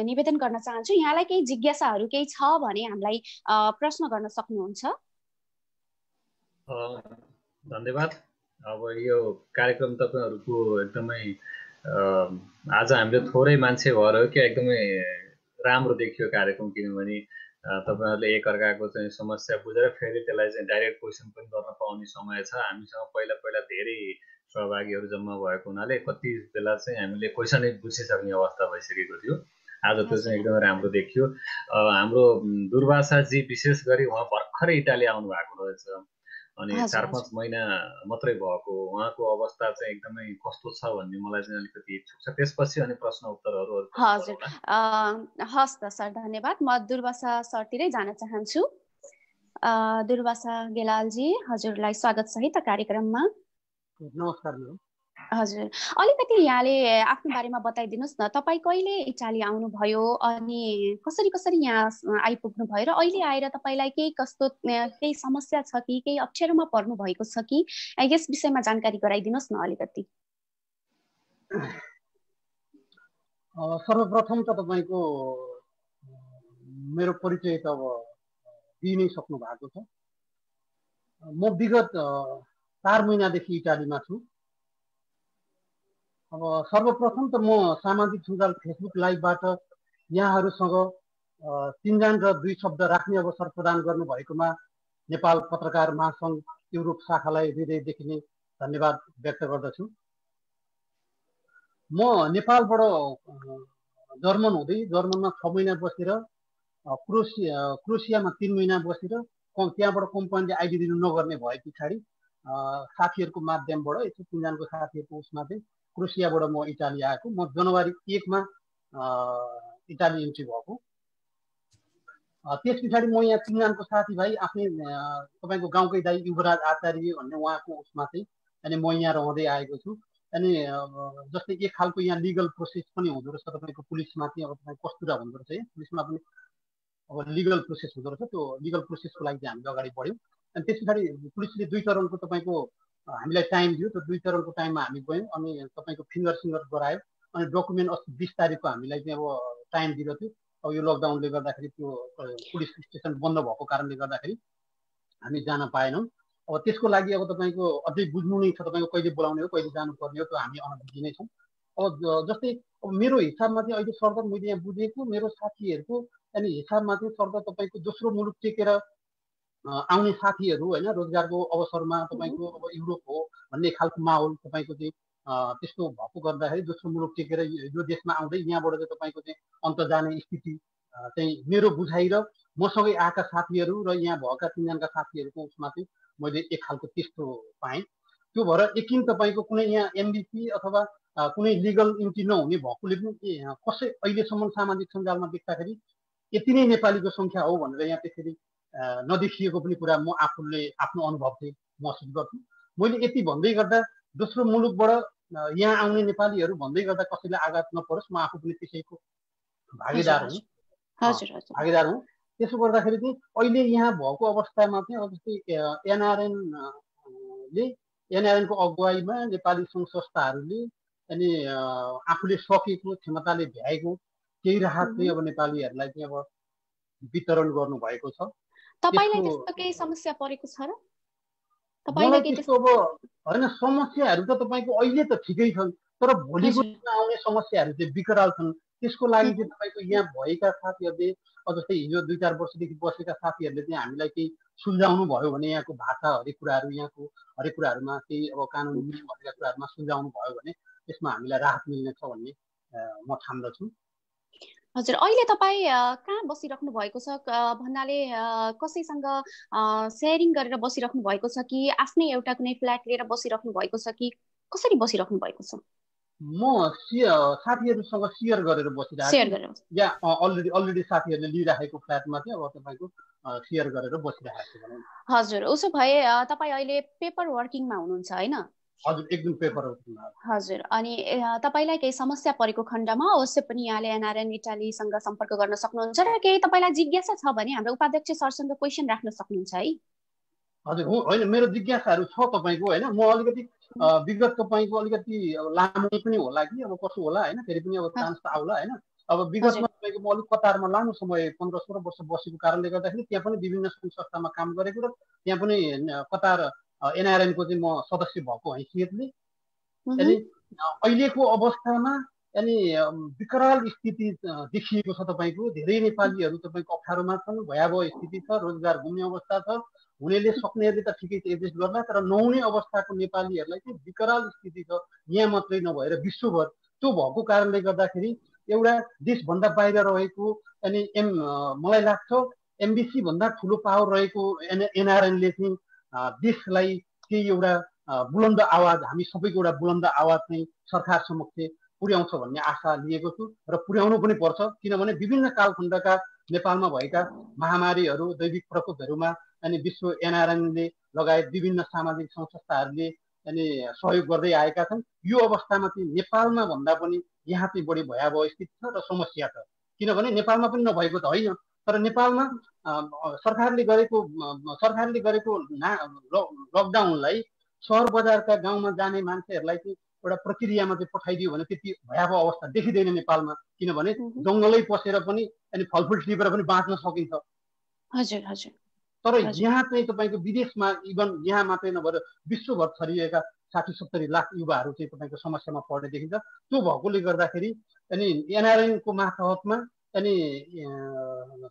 Speaker 1: निवेदन गर्न चाहन्छु। यहाँलाई केही जिज्ञासाहरू केही छ भने हामीलाई प्रश्न गर्न सक्नुहुन्छ।
Speaker 6: धन्यवाद। अब यो कार्यक्रम तपाईँहरूको एकदमै आज हामीले थोरै मान्छे भएर क्या एकदमै राम्रो देखियो कार्यक्रम किनभने तपाईँहरूले एकअर्काको चाहिँ समस्या बुझेर फेरि त्यसलाई चाहिँ डाइरेक्ट क्वेसन पनि गर्न पाउने समय छ। हामीसँग पहिला पहिला धेरै सहभागीहरू जम्मा भएको हुनाले कति बेला चाहिँ हामीले क्वेसनै बुझिसक्ने अवस्था भइसकेको थियो। आज त्यो चाहिँ एकदमै राम्रो देखियो। हाम्रो दुर्वासाजी विशेष गरी उहाँ भर्खरै इटाली आउनु भएको रहेछ। अनि चार पाँच महिना मात्रै भएको उहाँको अवस्था चाहिँ एकदमै कस्तो छ भन्ने मलाई चाहिँ अलिकति इच्छुक छ। त्यसपछि अनि प्रश्न उत्तरहरू
Speaker 1: हजुर। हस् त सर धन्यवाद। म दुर्वासा सरतिरै जान चाहन्छु। दुर्वासा गेलालजी हजुरलाई स्वागत सहित कार्यक्रममा।
Speaker 7: नमस्कार
Speaker 1: हजुर। अलिकति यहाँले आफ्नो बारेमा बताइदिनुहोस् न तपाईँ कहिले इटाली आउनुभयो अनि कसरी कसरी यहाँ आइपुग्नु भयो र अहिले आएर तपाईँलाई केही कस्तो केही समस्या छ कि केही अप्ठ्यारोमा पर्नु भएको छ कि? यस विषयमा जानकारी गराइदिनुहोस् न अलिकति।
Speaker 7: सर्वप्रथम त तपाईँको मेरो परिचय त अब दिइ नै सक्नु भएको छ। म विगत चार महिनादेखि इटालीमा छु। अब सर्वप्रथम त म सामाजिक सञ्जाल फेसबुक लाइभबाट यहाँहरूसँग तिनजना र दुई शब्द राख्ने अवसर प्रदान गर्नुभएकोमा नेपाल पत्रकार महासङ्घ युरोप शाखालाई हृदयदेखि नै धन्यवाद व्यक्त गर्दछु। म नेपालबाट जर्मन हुँदै जर्मनमा छ महिना बसेर क्रोसिया क्रोसियामा तिन महिना बसेर त्यहाँबाट कम्पनीले आइडी दिनु नगर्ने भए पछाडि साथीहरूको माध्यमबाट यसो तिनजनाको साथीहरूको उसमा चाहिँ क्रोसियाबाट म इटाली आएको। म जनवरी एकमा इटाली इन्ट्री भएको। त्यस पछाडि म यहाँ तिनजनाको साथीभाइ आफ्नै तपाईँको गाउँकै दाई युवराज आचार्य भन्ने उहाँको उसमा चाहिँ अनि म यहाँ रहँदै आएको छु। अनि जस्तै एक खालको यहाँ लिगल प्रोसेस पनि हुँदो रहेछ। तपाईँको पुलिसमा चाहिँ अब तपाईँ कस्तुरा हुँदो रहेछ है? पुलिसमा पनि अब लिगल प्रोसेस हुँदो रहेछ। त्यो लिगल प्रोसेसको लागि चाहिँ हामीले अगाडि बढ्यौँ। अनि त्यस पछाडि पुलिसले दुई चरणको तपाईँको हामीलाई टाइम दियो त्यो दुई चरणको टाइममा हामी गयौँ अनि तपाईँको फिङ्गर सिङ्गर गरायो अनि डकुमेन्ट अस्ति बिस तारिकको हामीलाई चाहिँ अब टाइम दिएको थियो। अब यो लकडाउनले गर्दाखेरि त्यो पुलिस स्टेसन बन्द भएको कारणले गर्दाखेरि हामी जान पाएनौँ। अब त्यसको लागि अब तपाईँको अझै बुझ्नु नै छ तपाईँको कहिले बोलाउने हो कहिले जानुपर्ने हो त्यो हामी अनबुझी नै छौँ। अब जस्तै अब मेरो हिसाबमा चाहिँ अहिले सरदर मैले यहाँ बुझेको मेरो साथीहरूको अनि हिसाबमा चाहिँ सरदर तपाईँको दोस्रो मुलुक टेकेर आउने साथीहरू होइन रोजगारको अवसरमा तपाईँको अब युरोप हो भन्ने खालको माहौल तपाईँको चाहिँ त्यस्तो भएको गर्दाखेरि दोस्रो मुलुक टेकेर यो देशमा आउँदै यहाँबाट चाहिँ तपाईँको चाहिँ अन्त जाने स्थिति चाहिँ मेरो बुझाइ र मसँगै आएका साथीहरू र यहाँ भएका तिनजनाका साथीहरूको उसमा चाहिँ मैले एक खालको त्यस्तो पाएँ। त्यो भएर एकिन तपाईँको कुनै यहाँ एमबिसी अथवा कुनै लिगल इन्ट्री नहुने भएकोले पनि कसै अहिलेसम्म सामाजिक सञ्जालमा देख्दाखेरि यति नै नेपालीको सङ्ख्या हो भनेर यहाँ त्यसरी नदेखिएको पनि कुरा म आफूले आफ्नो अनुभव चाहिँ महसुस गर्छु। मैले यति भन्दै गर्दा दोस्रो मुलुकबाट यहाँ आउने नेपालीहरू भन्दै गर्दा कसैलाई आघात नपरोस् म आफू पनि त्यसैको भागीदार हुँ। भागीदार हुँ। त्यसो गर्दाखेरि चाहिँ अहिले यहाँ भएको अवस्थामा चाहिँ अब जस्तै एनआरएनले एनआरएनको अगुवाईमा नेपाली सङ्घ संस्थाहरूले अनि आफूले सकेको क्षमताले भ्याएको केही राहत चाहिँ अब नेपालीहरूलाई चाहिँ अब वितरण गर्नुभएको छ।
Speaker 1: तपाईँलाई त्यस्तो केही समस्या परेको छ र?
Speaker 7: मलाई त्यस्तो अब होइन समस्याहरू त तपाईँको अहिले त ठिकै छन् तर भोलिको दिनमा आउने समस्याहरू चाहिँ विकराल छन्। त्यसको लागि चाहिँ तपाईँको यहाँ भएका साथीहरूले जस्तै हिजो दुई चार वर्षदेखि बसेका साथीहरूले चाहिँ हामीलाई केही सुल्झाउनु भयो भने यहाँको भाषा हरेक कुराहरू यहाँको हरेक कुराहरूमा केही अब कानुन नियम भएका कुराहरूमा सुल्झाउनु भयो भने त्यसमा हामीलाई राहत मिल्नेछ भन्ने म ठान्दछु।
Speaker 1: हजुर अहिले तपाईँ कहाँ बसिराख्नु भएको छ भन्नाले कसैसँग सेयरिङ गरेर बसिराख्नु भएको छ कि आफ्नै एउटा कुनै फ्ल्याट लिएर बसिराख्नु भएको छ कि कसरी बसिराख्नु भएको छ?
Speaker 7: म साथीहरूसँग सेयर गरेर बसिरहेको या अलरेडी अलरेडी साथीहरूले लिइराखेको फ्ल्याटमा चाहिँ अब तपाईँको सेयर गरेर बसिरहेको छु
Speaker 1: हजुर उसो भए तपाईँ अहिले पेपर वर्किङमा हुनुहुन्छ होइन?
Speaker 7: हजुर एकदम पेपर
Speaker 1: हजुर अनि तपाईँलाई केही समस्या परेको खण्डमा अवश्य पनि यहाँले एनआरएन इटालीसँग सम्पर्क गर्न सक्नुहुन्छ र केही तपाईँलाई जिज्ञासा छ भने हाम्रो उपाध्यक्ष सरसँग क्वेसन राख्न सक्नुहुन्छ है।
Speaker 7: हजुर होइन मेरो जिज्ञासाहरू छ तपाईँको होइन म अलिकति विगत तपाईँको अलिकति लामो पनि होला कि अब कसो होला होइन फेरि पनि अब चान्स त आउला होइन। अब विगतमा तपाईँको म अलिक कतारमा लामो समय पन्ध्र सोह्र वर्ष बसेको कारणले गर्दाखेरि त्यहाँ पनि विभिन्न सङ्घ संस्थामा काम गरेको र त्यहाँ पनि कतार एनआरएनको चाहिँ म सदस्य भएको हैसियतले। अनि अहिलेको अवस्थामा अनि विकराल स्थिति देखिएको छ तपाईँको। धेरै नेपालीहरू तपाईँको अप्ठ्यारोमा छन् भयावह स्थिति छ रोजगार घुम्ने अवस्था छ। हुनेले सक्नेहरूले त ठिकै छ एडजस्ट गर्ला तर नहुने अवस्थाको नेपालीहरूलाई चाहिँ विकराल स्थिति छ। यहाँ मात्रै नभएर विश्वभर। त्यो भएको कारणले गर्दाखेरि एउटा देशभन्दा बाहिर रहेको अनि एम मलाई लाग्छ एमबिसी भन्दा ठुलो पावर रहेको एन एनआरएनले चाहिँ देशलाई केही एउटा बुलन्द आवाज हामी सबैको एउटा बुलन्द आवाज चाहिँ सरकार समक्ष पुर्याउँछ भन्ने आशा लिएको छु र पुर्याउनु पनि पर्छ किनभने विभिन्न कालखण्डका नेपालमा भएका महामारीहरू दैविक प्रकोपहरूमा अनि विश्व एनआरएनले लगायत विभिन्न सामाजिक संस्थाहरूले अनि सहयोग गर्दै आएका छन्। यो अवस्थामा चाहिँ नेपालमा भन्दा पनि यहाँ चाहिँ बढी भयावह स्थिति छ र समस्या छ। किनभने नेपालमा पनि नभएको त होइन तर नेपालमा सरकारले गरेको सरकारले गरेको ना लकडाउनलाई सहर बजारका गाउँमा जाने मान्छेहरूलाई चाहिँ एउटा प्रक्रियामा चाहिँ पठाइदियो भने त्यति भयावह अवस्था देखिँदैन नेपालमा। किनभने जङ्गलै पसेर पनि अनि फलफुल टिपेर पनि बाँच्न सकिन्छ।
Speaker 1: हजुर हजुर।
Speaker 7: तर यहाँ चाहिँ तपाईँको विदेशमा इभन यहाँ मात्रै नभएर विश्वभर छरिएका साठी सत्तरी लाख युवाहरू चाहिँ तपाईँको समस्यामा पर्ने देखिन्छ। त्यो भएकोले गर्दाखेरि अनि एनआरएनको मार्फतमा अनि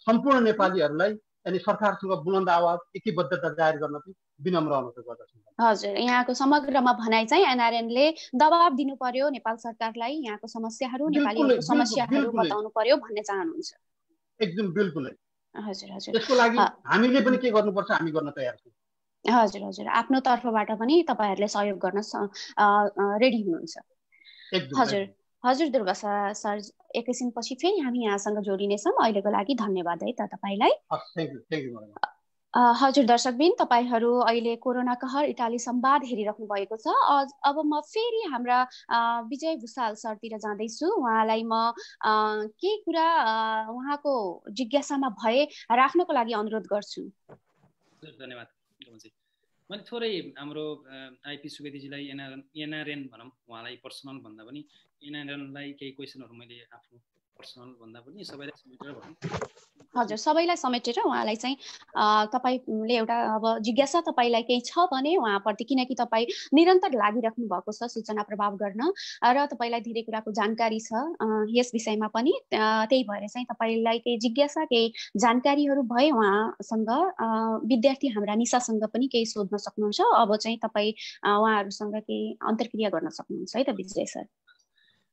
Speaker 7: सम्पूर्ण नेपालीहरूलाई अनि सरकारसँग बुलन्द आवाज एकीबद्धता जाहेर गर्न चाहिँ विनम्र अनुरोध गर्दछु।
Speaker 1: हजुर यहाँको समग्रमा भनाइ चाहिँ एनआरएनले दबाब दिनु पर्यो नेपाल सरकारलाई। यहाँको समस्याहरू नेपालीहरूको समस्याहरू बताउनु पर्यो भन्ने चाहनुहुन्छ।
Speaker 7: एकदम बिल्कुलै।
Speaker 1: हजुर हजुर।
Speaker 7: यसको लागि हामीले पनि के गर्नुपर्छ हामी गर्न तयार छौँ।
Speaker 1: हजुर हजुर। आफ्नो तर्फबाट पनि तपाईँहरूले सहयोग गर्न रेडी हुनुहुन्छ। हजुर। हजुर दुर्गा सर सर एकैछिनपछि फेरि हामी यहाँसँग जोडिनेछौँ। अहिलेको लागि धन्यवाद है त तपाईँलाई। हजुर दर्शकबिन तपाईँहरू अहिले कोरोना कहर इटाली संवाद हेरिराख्नु भएको छ। अब म फेरि हाम्रा विजय भूषाल सरतिर जाँदैछु। उहाँलाई म केही कुरा उहाँको जिज्ञासामा भए राख्नको लागि अनुरोध गर्छु।
Speaker 3: धन्यवाद। मैले थोरै हाम्रो आइपी सुवेदीजीलाई एनआर एनआरएन भनौँ उहाँलाई पर्सनल भन्दा पनि एनआरएनलाई केही क्वेसनहरू मैले आफ्नो पर्सनल भन्दा पनि सबैलाई समेटेर
Speaker 1: हजुर सबैलाई समेटेर उहाँलाई चाहिँ तपाईँले एउटा अब जिज्ञासा तपाईँलाई केही छ भने उहाँप्रति किनकि तपाईँ निरन्तर लागिराख्नु भएको छ सूचना प्रभाव गर्न र तपाईँलाई धेरै कुराको जानकारी छ यस विषयमा पनि त्यही भएर चाहिँ तपाईँलाई केही जिज्ञासा केही जानकारीहरू भए उहाँसँग विद्यार्थी हाम्रा निशासँग पनि केही सोध्न सक्नुहुन्छ। अब चाहिँ तपाईँ उहाँहरूसँग केही अन्तर्क्रिया गर्न सक्नुहुन्छ है त विजय सर?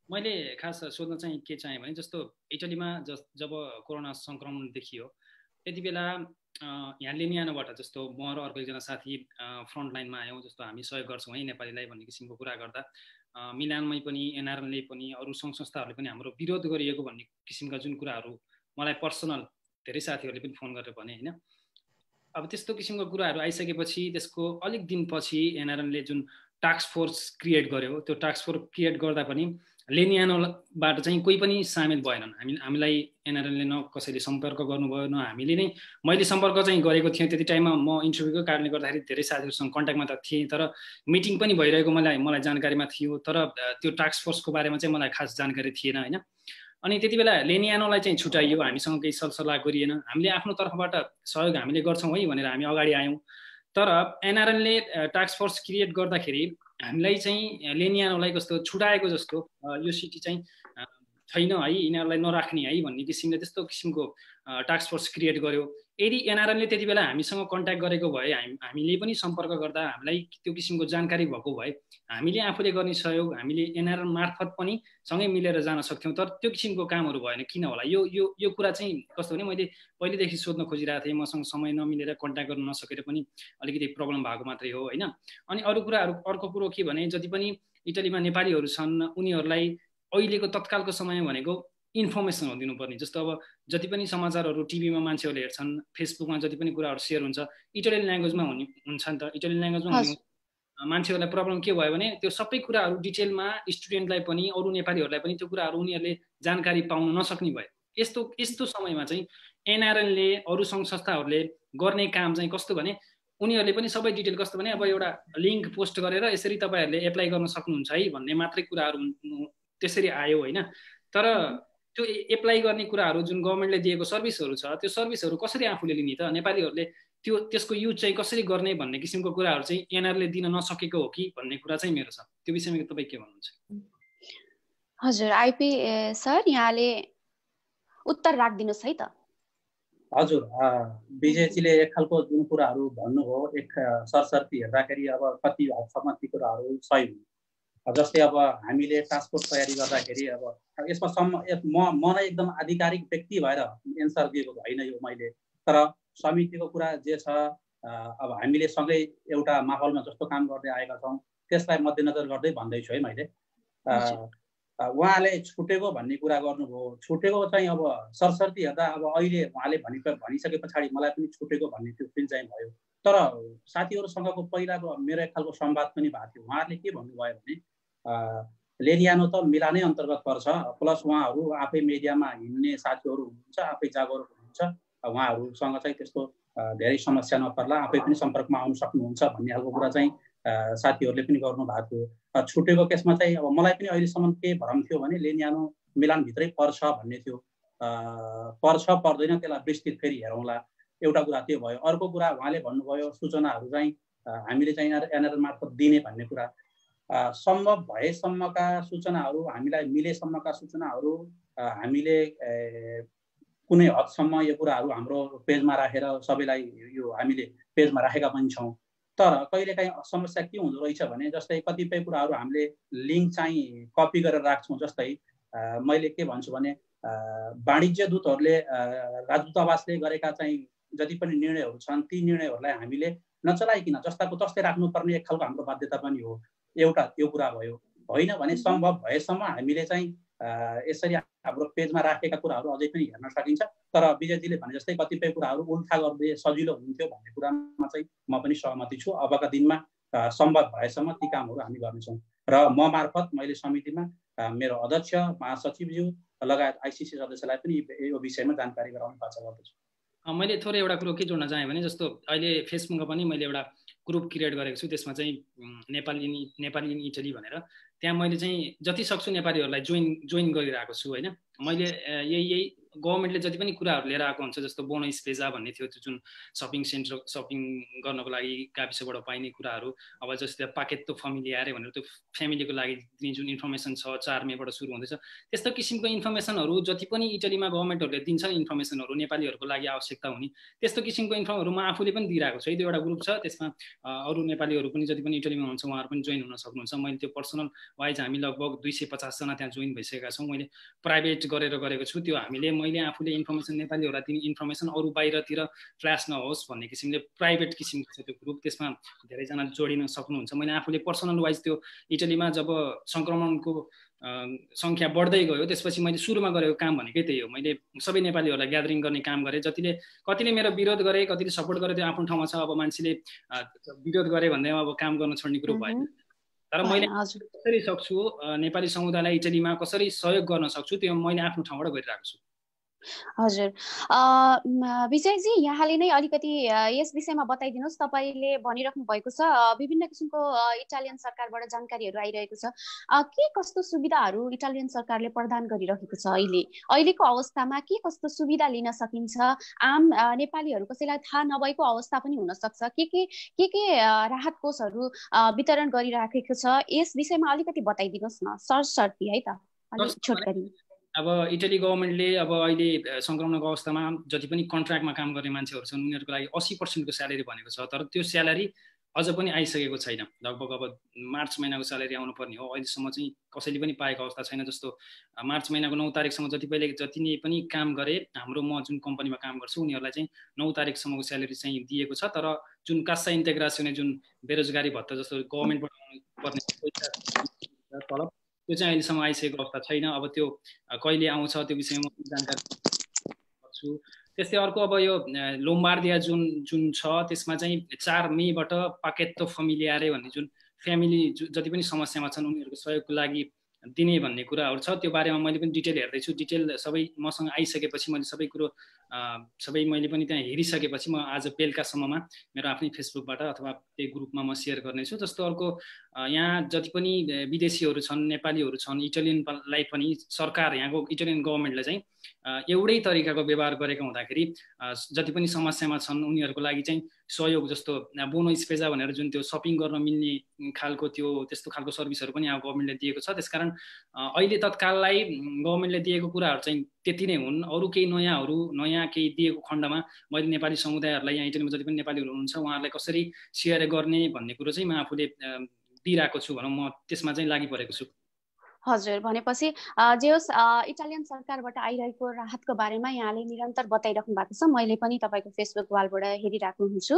Speaker 3: मैले खास सोध्न चाहिँ के चाहेँ भने जस्तो इटलीमा जस जब कोरोना सङ्क्रमण देखियो त्यति बेला यहाँ लेनियानोबाट जस्तो म र अर्को एकजना साथी फ्रन्ट लाइनमा आयौँ जस्तो हामी सहयोग गर्छौँ है नेपालीलाई भन्ने किसिमको कुरा गर्दा मिलानमै पनि एनआरएनले पनि अरू सङ्घ संस्थाहरूले पनि हाम्रो विरोध गरिएको भन्ने किसिमका जुन कुराहरू मलाई पर्सनल धेरै साथीहरूले पनि फोन गरेर भने होइन? अब त्यस्तो किसिमको कुराहरू आइसकेपछि त्यसको अलिक दिनपछि एनआरएनले जुन टास्क फोर्स क्रिएट गर्यो त्यो टास्क फोर्स क्रिएट गर्दा पनि लेनियानोबाट चाहिँ कोही पनि सामेल भएनन्। हामी हामीलाई एनआरएनले न कसैले सम्पर्क गर्नुभयो न हामीले नै। मैले सम्पर्क चाहिँ गरेको थिएँ त्यति टाइममा म इन्टरभ्यूको कारणले गर्दाखेरि धेरै साथीहरूसँग कन्ट्याक्टमा त थिएँ तर मिटिङ पनि भइरहेको मलाई मलाई जानकारीमा थियो। तर त्यो टास्क फोर्सको बारेमा चाहिँ मलाई खास जानकारी थिएन होइन? अनि त्यति बेला लेनियानोलाई चाहिँ छुट्याइयो हामीसँग केही सरसल्लाह गरिएन। हामीले आफ्नो तर्फबाट सहयोग हामीले गर्छौँ है भनेर हामी अगाडि आयौँ। तर एनआरएनले टास्क फोर्स क्रिएट गर्दाखेरि हामीलाई चाहिँ लेनियानोलाई कस्तो छुटाएको जस्तो यो सिटी चाहिँ छैन है यिनीहरूलाई नराख्ने है भन्ने किसिमले त्यस्तो किसिमको टास्क फोर्स क्रिएट गर्यो। यदि एनआरएनले त्यति बेला हामीसँग कन्ट्याक्ट गरेको भए हामी हामीले पनि सम्पर्क गर्दा हामीलाई त्यो किसिमको जानकारी भएको भए हामीले आफूले गर्ने सहयोग हामीले एनआरएन मार्फत पनि सँगै मिलेर जान सक्थ्यौँ। तर त्यो किसिमको कामहरू भएन किन होला? यो यो यो कुरा चाहिँ कस्तो भने मैले पहिलेदेखि सोध्न खोजिरहेको थिएँ मसँग समय नमिलेर कन्ट्याक्ट गर्न नसकेर पनि अलिकति प्रब्लम भएको मात्रै हो होइन? अनि अरू कुराहरू अर्को कुरो के भने जति पनि इटलीमा नेपालीहरू छन् उनीहरूलाई अहिलेको तत्कालको समय भनेको इन्फर्मेसनहरू दिनुपर्ने। जस्तो अब जति पनि समाचारहरू टिभीमा मान्छेहरूले हेर्छन् फेसबुकमा जति पनि कुराहरू सेयर हुन्छ इटालियन ल्याङ्ग्वेजमा हुने हुन्छ नि त। इटालियन ल्याङ्ग्वेजमा हुने। मान्छेहरूलाई प्रब्लम के भयो भने त्यो सबै कुराहरू डिटेलमा स्टुडेन्टलाई पनि अरू नेपालीहरूलाई पनि त्यो कुराहरू उनीहरूले जानकारी पाउन नसक्ने भयो। यस्तो यस्तो समयमा चाहिँ एनआरएनले अरू सङ्घ संस्थाहरूले गर्ने काम चाहिँ कस्तो भने उनीहरूले पनि सबै डिटेल कस्तो भने अब एउटा लिङ्क पोस्ट गरेर यसरी तपाईँहरूले एप्लाई गर्न सक्नुहुन्छ है भन्ने मात्रै कुराहरू त्यसरी आयो होइन। तर त्यो एप्लाई गर्ने कुराहरू जुन गभर्मेन्टले दिएको सर्भिसहरू छ त्यो सर्भिसहरू कसरी आफूले लिने त? नेपालीहरूले त्यो त्यसको युज चाहिँ कसरी गर्ने भन्ने किसिमको कुराहरू चाहिँ एनआरले दिन नसकेको हो कि भन्ने कुरा चाहिँ मेरो छ। त्यो विषयमा तपाईँ के भन्नुहुन्छ?
Speaker 1: हजुर आइपी सर यहाँले उत्तर राखिदिनुहोस् है त।
Speaker 4: हजुर विजयजीले एक खालको जुन कुराहरू भन्नुभयो एक सरसर्ती हेर्दाखेरि अब कति हदसम्म ती कुराहरू सही हुन्। जस्तै अब हामीले ट्रान्सपोर्ट तयारी गर्दाखेरि अब यसमा सम्म म म नै एकदम आधिकारिक व्यक्ति भएर एन्सर दिएको होइन यो मैले। तर समितिको कुरा जे छ अब हामीले सँगै एउटा माहौलमा जस्तो काम गर्दै आएका छौँ त्यसलाई मध्यनजर गर्दै भन्दैछु है मैले। उहाँले छुटेको भन्ने कुरा गर्नुभयो। छुटेको चाहिँ अब सरसर्ती हेर्दा अब अहिले उहाँले भनि भनिसके पछाडि मलाई पनि छुटेको भन्ने त्यो फिल चाहिँ भयो। तर साथीहरूसँगको पहिलाको मेरो एक खालको संवाद पनि भएको थियो। उहाँहरूले के भन्नुभयो भने लेनियानो त मिलानै अन्तर्गत पर्छ प्लस उहाँहरू आफै मिडियामा हिँड्ने साथीहरू हुनुहुन्छ आफै जागरुक हुनुहुन्छ उहाँहरूसँग चाहिँ त्यस्तो धेरै समस्या नपर्ला आफै पनि सम्पर्कमा आउनु सक्नुहुन्छ भन्ने खालको कुरा चाहिँ साथीहरूले पनि गर्नु भएको थियो छुटेको केसमा चाहिँ अब मलाई पनि अहिलेसम्म के भरम थियो भने लेनियानो मिलानभित्रै पर्छ भन्ने थियो। पर्छ पर्दैन त्यसलाई विस्तृत फेरि हेरौँला। एउटा कुरा त्यो भयो? अर्को कुरा उहाँले भन्नुभयो सूचनाहरू चाहिँ हामीले चाहिँ एनआरएल मार्फत दिने भन्ने कुरा। सम्भव भएसम्मका सूचनाहरू हामीलाई मिलेसम्मका सूचनाहरू हामीले कुनै हदसम्म यो कुराहरू हाम्रो पेजमा राखेर सबैलाई यो हामीले पेजमा राखेका पनि छौँ। तर कहिलेकाहीँ समस्या के हुँदो रहेछ भने जस्तै कतिपय कुराहरू हामीले लिङ्क चाहिँ कपी गरेर राख्छौँ जस्तै मैले के भन्छु भने वाणिज्य दूतहरूले राजदूतावासले गरेका चाहिँ जति पनि निर्णयहरू छन् ती निर्णयहरूलाई हामीले नचलाइकन जस्ताको तस्तै राख्नुपर्ने एक खालको हाम्रो बाध्यता पनि हो। एउटा त्यो कुरा भयो। होइन भने सम्भव भएसम्म हामीले चाहिँ यसरी हाम्रो पेजमा राखेका कुराहरू अझै पनि हेर्न सकिन्छ। तर विजयजीले भने जस्तै कतिपय कुराहरू उल्था गर्दै सजिलो हुन्थ्यो भन्ने कुरामा चाहिँ म पनि सहमति छु। अबका दिनमा सम्भव भएसम्म ती कामहरू हामी गर्नेछौँ। र म मार्फत मैले समितिमा मेरो अध्यक्ष महासचिवज्यू लगायत आइसिसी सदस्यलाई पनि यो विषयमा जानकारी गराउने बाचा गर्दछु।
Speaker 3: मैले थोरै एउटा कुरो के जोड्न चाहेँ भने जस्तो अहिले फेसबुकमा पनि मैले एउटा ग्रुप क्रिएट गरेको छु त्यसमा चाहिँ नेपाली नेपाली इन इटली भनेर। त्यहाँ मैले चाहिँ जति सक्छु नेपालीहरूलाई जोइन जोइन गरिरहेको छु होइन। मैले यही यही गभर्मेन्टले जति पनि कुराहरू लिएर आएको हुन्छ जस्तो बोनस पेजा भन्ने थियो त्यो जुन सपिङ सेन्टर सपिङ गर्नको लागि गाविसबाट पाइने कुराहरू अब जस्तै पाकेत्तो फ्यामिली आएर भनेर त्यो फ्यामिलीको लागि दिने जुन इन्फर्मेसन छ चार मेबाट सुरु हुँदैछ त्यस्तो किसिमको इन्फर्मेसनहरू जति पनि इटलीमा गभर्मेन्टहरूले दिन्छन् इन्फर्मेसनहरू नेपालीहरूको लागि आवश्यकता हुने त्यस्तो किसिमको इन्फर्महरू म आफूले पनि दिइरहेको छु। है त्यो एउटा ग्रुप छ त्यसमा अरू नेपालीहरू पनि जति पनि इटलीमा हुनुहुन्छ उहाँहरू पनि जोइन हुन सक्नुहुन्छ। मैले त्यो पर्सनल वाइज हामी लगभग दुई सय पचासजना त्यहाँ जोइन भइसकेका छौँ। मैले प्राइभेट गरेर गरेको छु। त्यो हामीले मैले आफूले इन्फर्मेसन नेपालीहरूलाई दिने इन्फर्मेसन अरू बाहिरतिर फ्ल्यास नहोस् भन्ने किसिमले प्राइभेट किसिमको छ त्यो ग्रुप त्यसमा धेरैजना जोडिन सक्नुहुन्छ। मैले आफूले पर्सनल वाइज त्यो इटलीमा जब सङ्क्रमणको सङ्ख्या बढ्दै गयो त्यसपछि मैले सुरुमा गरेको काम भनेकै त्यही हो। मैले सबै नेपालीहरूलाई ग्यादरिङ गर्ने काम गरेँ। जतिले कतिले मेरो विरोध गरे कतिले सपोर्ट गरे त्यो आफ्नो ठाउँमा छ। अब मान्छेले विरोध गरे भन्दै अब काम गर्न छोड्ने कुरो भयो तर मैले कसरी सक्छु नेपाली समुदायलाई इटलीमा कसरी सहयोग गर्न सक्छु त्यो मैले आफ्नो ठाउँबाट गरिरहेको छु।
Speaker 1: हजुर। विजयजी यहाँले नै अलिकति यस विषयमा बताइदिनुहोस्। तपाईँले भनिराख्नु भएको छ विभिन्न किसिमको इटालियन सरकारबाट जानकारीहरू आइरहेको छ। के कस्तो सुविधाहरू इटालियन सरकारले प्रदान गरिरहेको छ अहिले? अहिलेको अवस्थामा के कस्तो सुविधा लिन सकिन्छ? आम नेपालीहरू कसैलाई थाहा नभएको अवस्था पनि हुनसक्छ। के के के के राहत कोषहरू वितरण गरिराखेको छ? यस विषयमा अलिकति बताइदिनुहोस् न। सर्ट सर्ती है त? अलिक छोटकरी।
Speaker 3: अब इटली गभर्मेन्टले अब अहिले सङ्क्रमणको अवस्थामा जति पनि कन्ट्र्याक्टमा काम गर्ने मान्छेहरू छन् उनीहरूको लागि अस्सी पर्सेन्टको स्यालेरी भनेको छ तर त्यो स्यालेरी अझ पनि आइसकेको छैन। लगभग अब मार्च महिनाको स्यालेरी आउनुपर्ने हो अहिलेसम्म चाहिँ कसैले पनि पाएको अवस्था छैन जस्तो। मार्च महिनाको नौ तारिकसम्म जति पहिले जति नै पनि काम गरे हाम्रो म जुन कम्पनीमा काम गर्छु उनीहरूलाई चाहिँ नौ तारिकसम्मको स्यालेरी चाहिँ दिएको छ तर जुन कासा इन्टेग्रासन जुन बेरोजगारी भत्ता जस्तो गभर्मेन्टबाट पर्ने तलब त्यो चाहिँ अहिलेसम्म आइसकेको अवस्था छैन। अब त्यो कहिले आउँछ त्यो विषयमा जानकारी गर्छु। त्यस्तै अर्को अब यो लोम्बार्दिया जुन जुन छ त्यसमा चाहिँ चार मेबाट पाकेत्तो फमिलियारे भन्ने जुन फ्यामिली जति पनि समस्यामा छन् उनीहरूको सहयोगको लागि दिने भन्ने कुराहरू छ। त्यो बारेमा मैले पनि डिटेल हेर्दैछु। डिटेल सबै मसँग आइसकेपछि मैले सबै कुरो सबै मैले पनि त्यहाँ हेरिसकेपछि म आज बेलुकासम्ममा मेरो आफ्नै फेसबुकबाट अथवा त्यही ग्रुपमा म सेयर गर्नेछु। जस्तो अर्को यहाँ जति पनि विदेशीहरू छन् नेपालीहरू छन् इटालियनलाई पनि सरकार यहाँको इटालियन गभर्मेन्टले चाहिँ एउटै तरिकाको व्यवहार गरेको हुँदाखेरि जति पनि समस्यामा छन् उनीहरूको लागि चाहिँ सहयोग जस्तो बोनो स्पेजा भनेर जुन त्यो सपिङ गर्न मिल्ने खालको त्यो त्यस्तो खालको सर्भिसहरू पनि यहाँ गभर्मेन्टले दिएको छ। त्यसकारण अहिले तत्काललाई गभर्मेन्टले दिएको कुराहरू चाहिँ त्यति नै हुन्। अरू केही नयाँहरू नयाँ केही दिएको खण्डमा मैले नेपाली समुदायहरूलाई यहाँ इटलीमा जति पनि नेपालीहरू हुनुहुन्छ उहाँहरूलाई कसरी सेयर गर्ने भन्ने कुरो चाहिँ म आफूले दिइरहेको छु भनौँ। म त्यसमा चाहिँ लागि परेको छु।
Speaker 1: हजुर भनेपछि जे होस् इटालियन सरकारबाट आइरहेको राहतको बारेमा यहाँले निरन्तर बताइराख्नु भएको छ। मैले पनि तपाईँको फेसबुक वालबाट हेरिरहेको हुन्छु।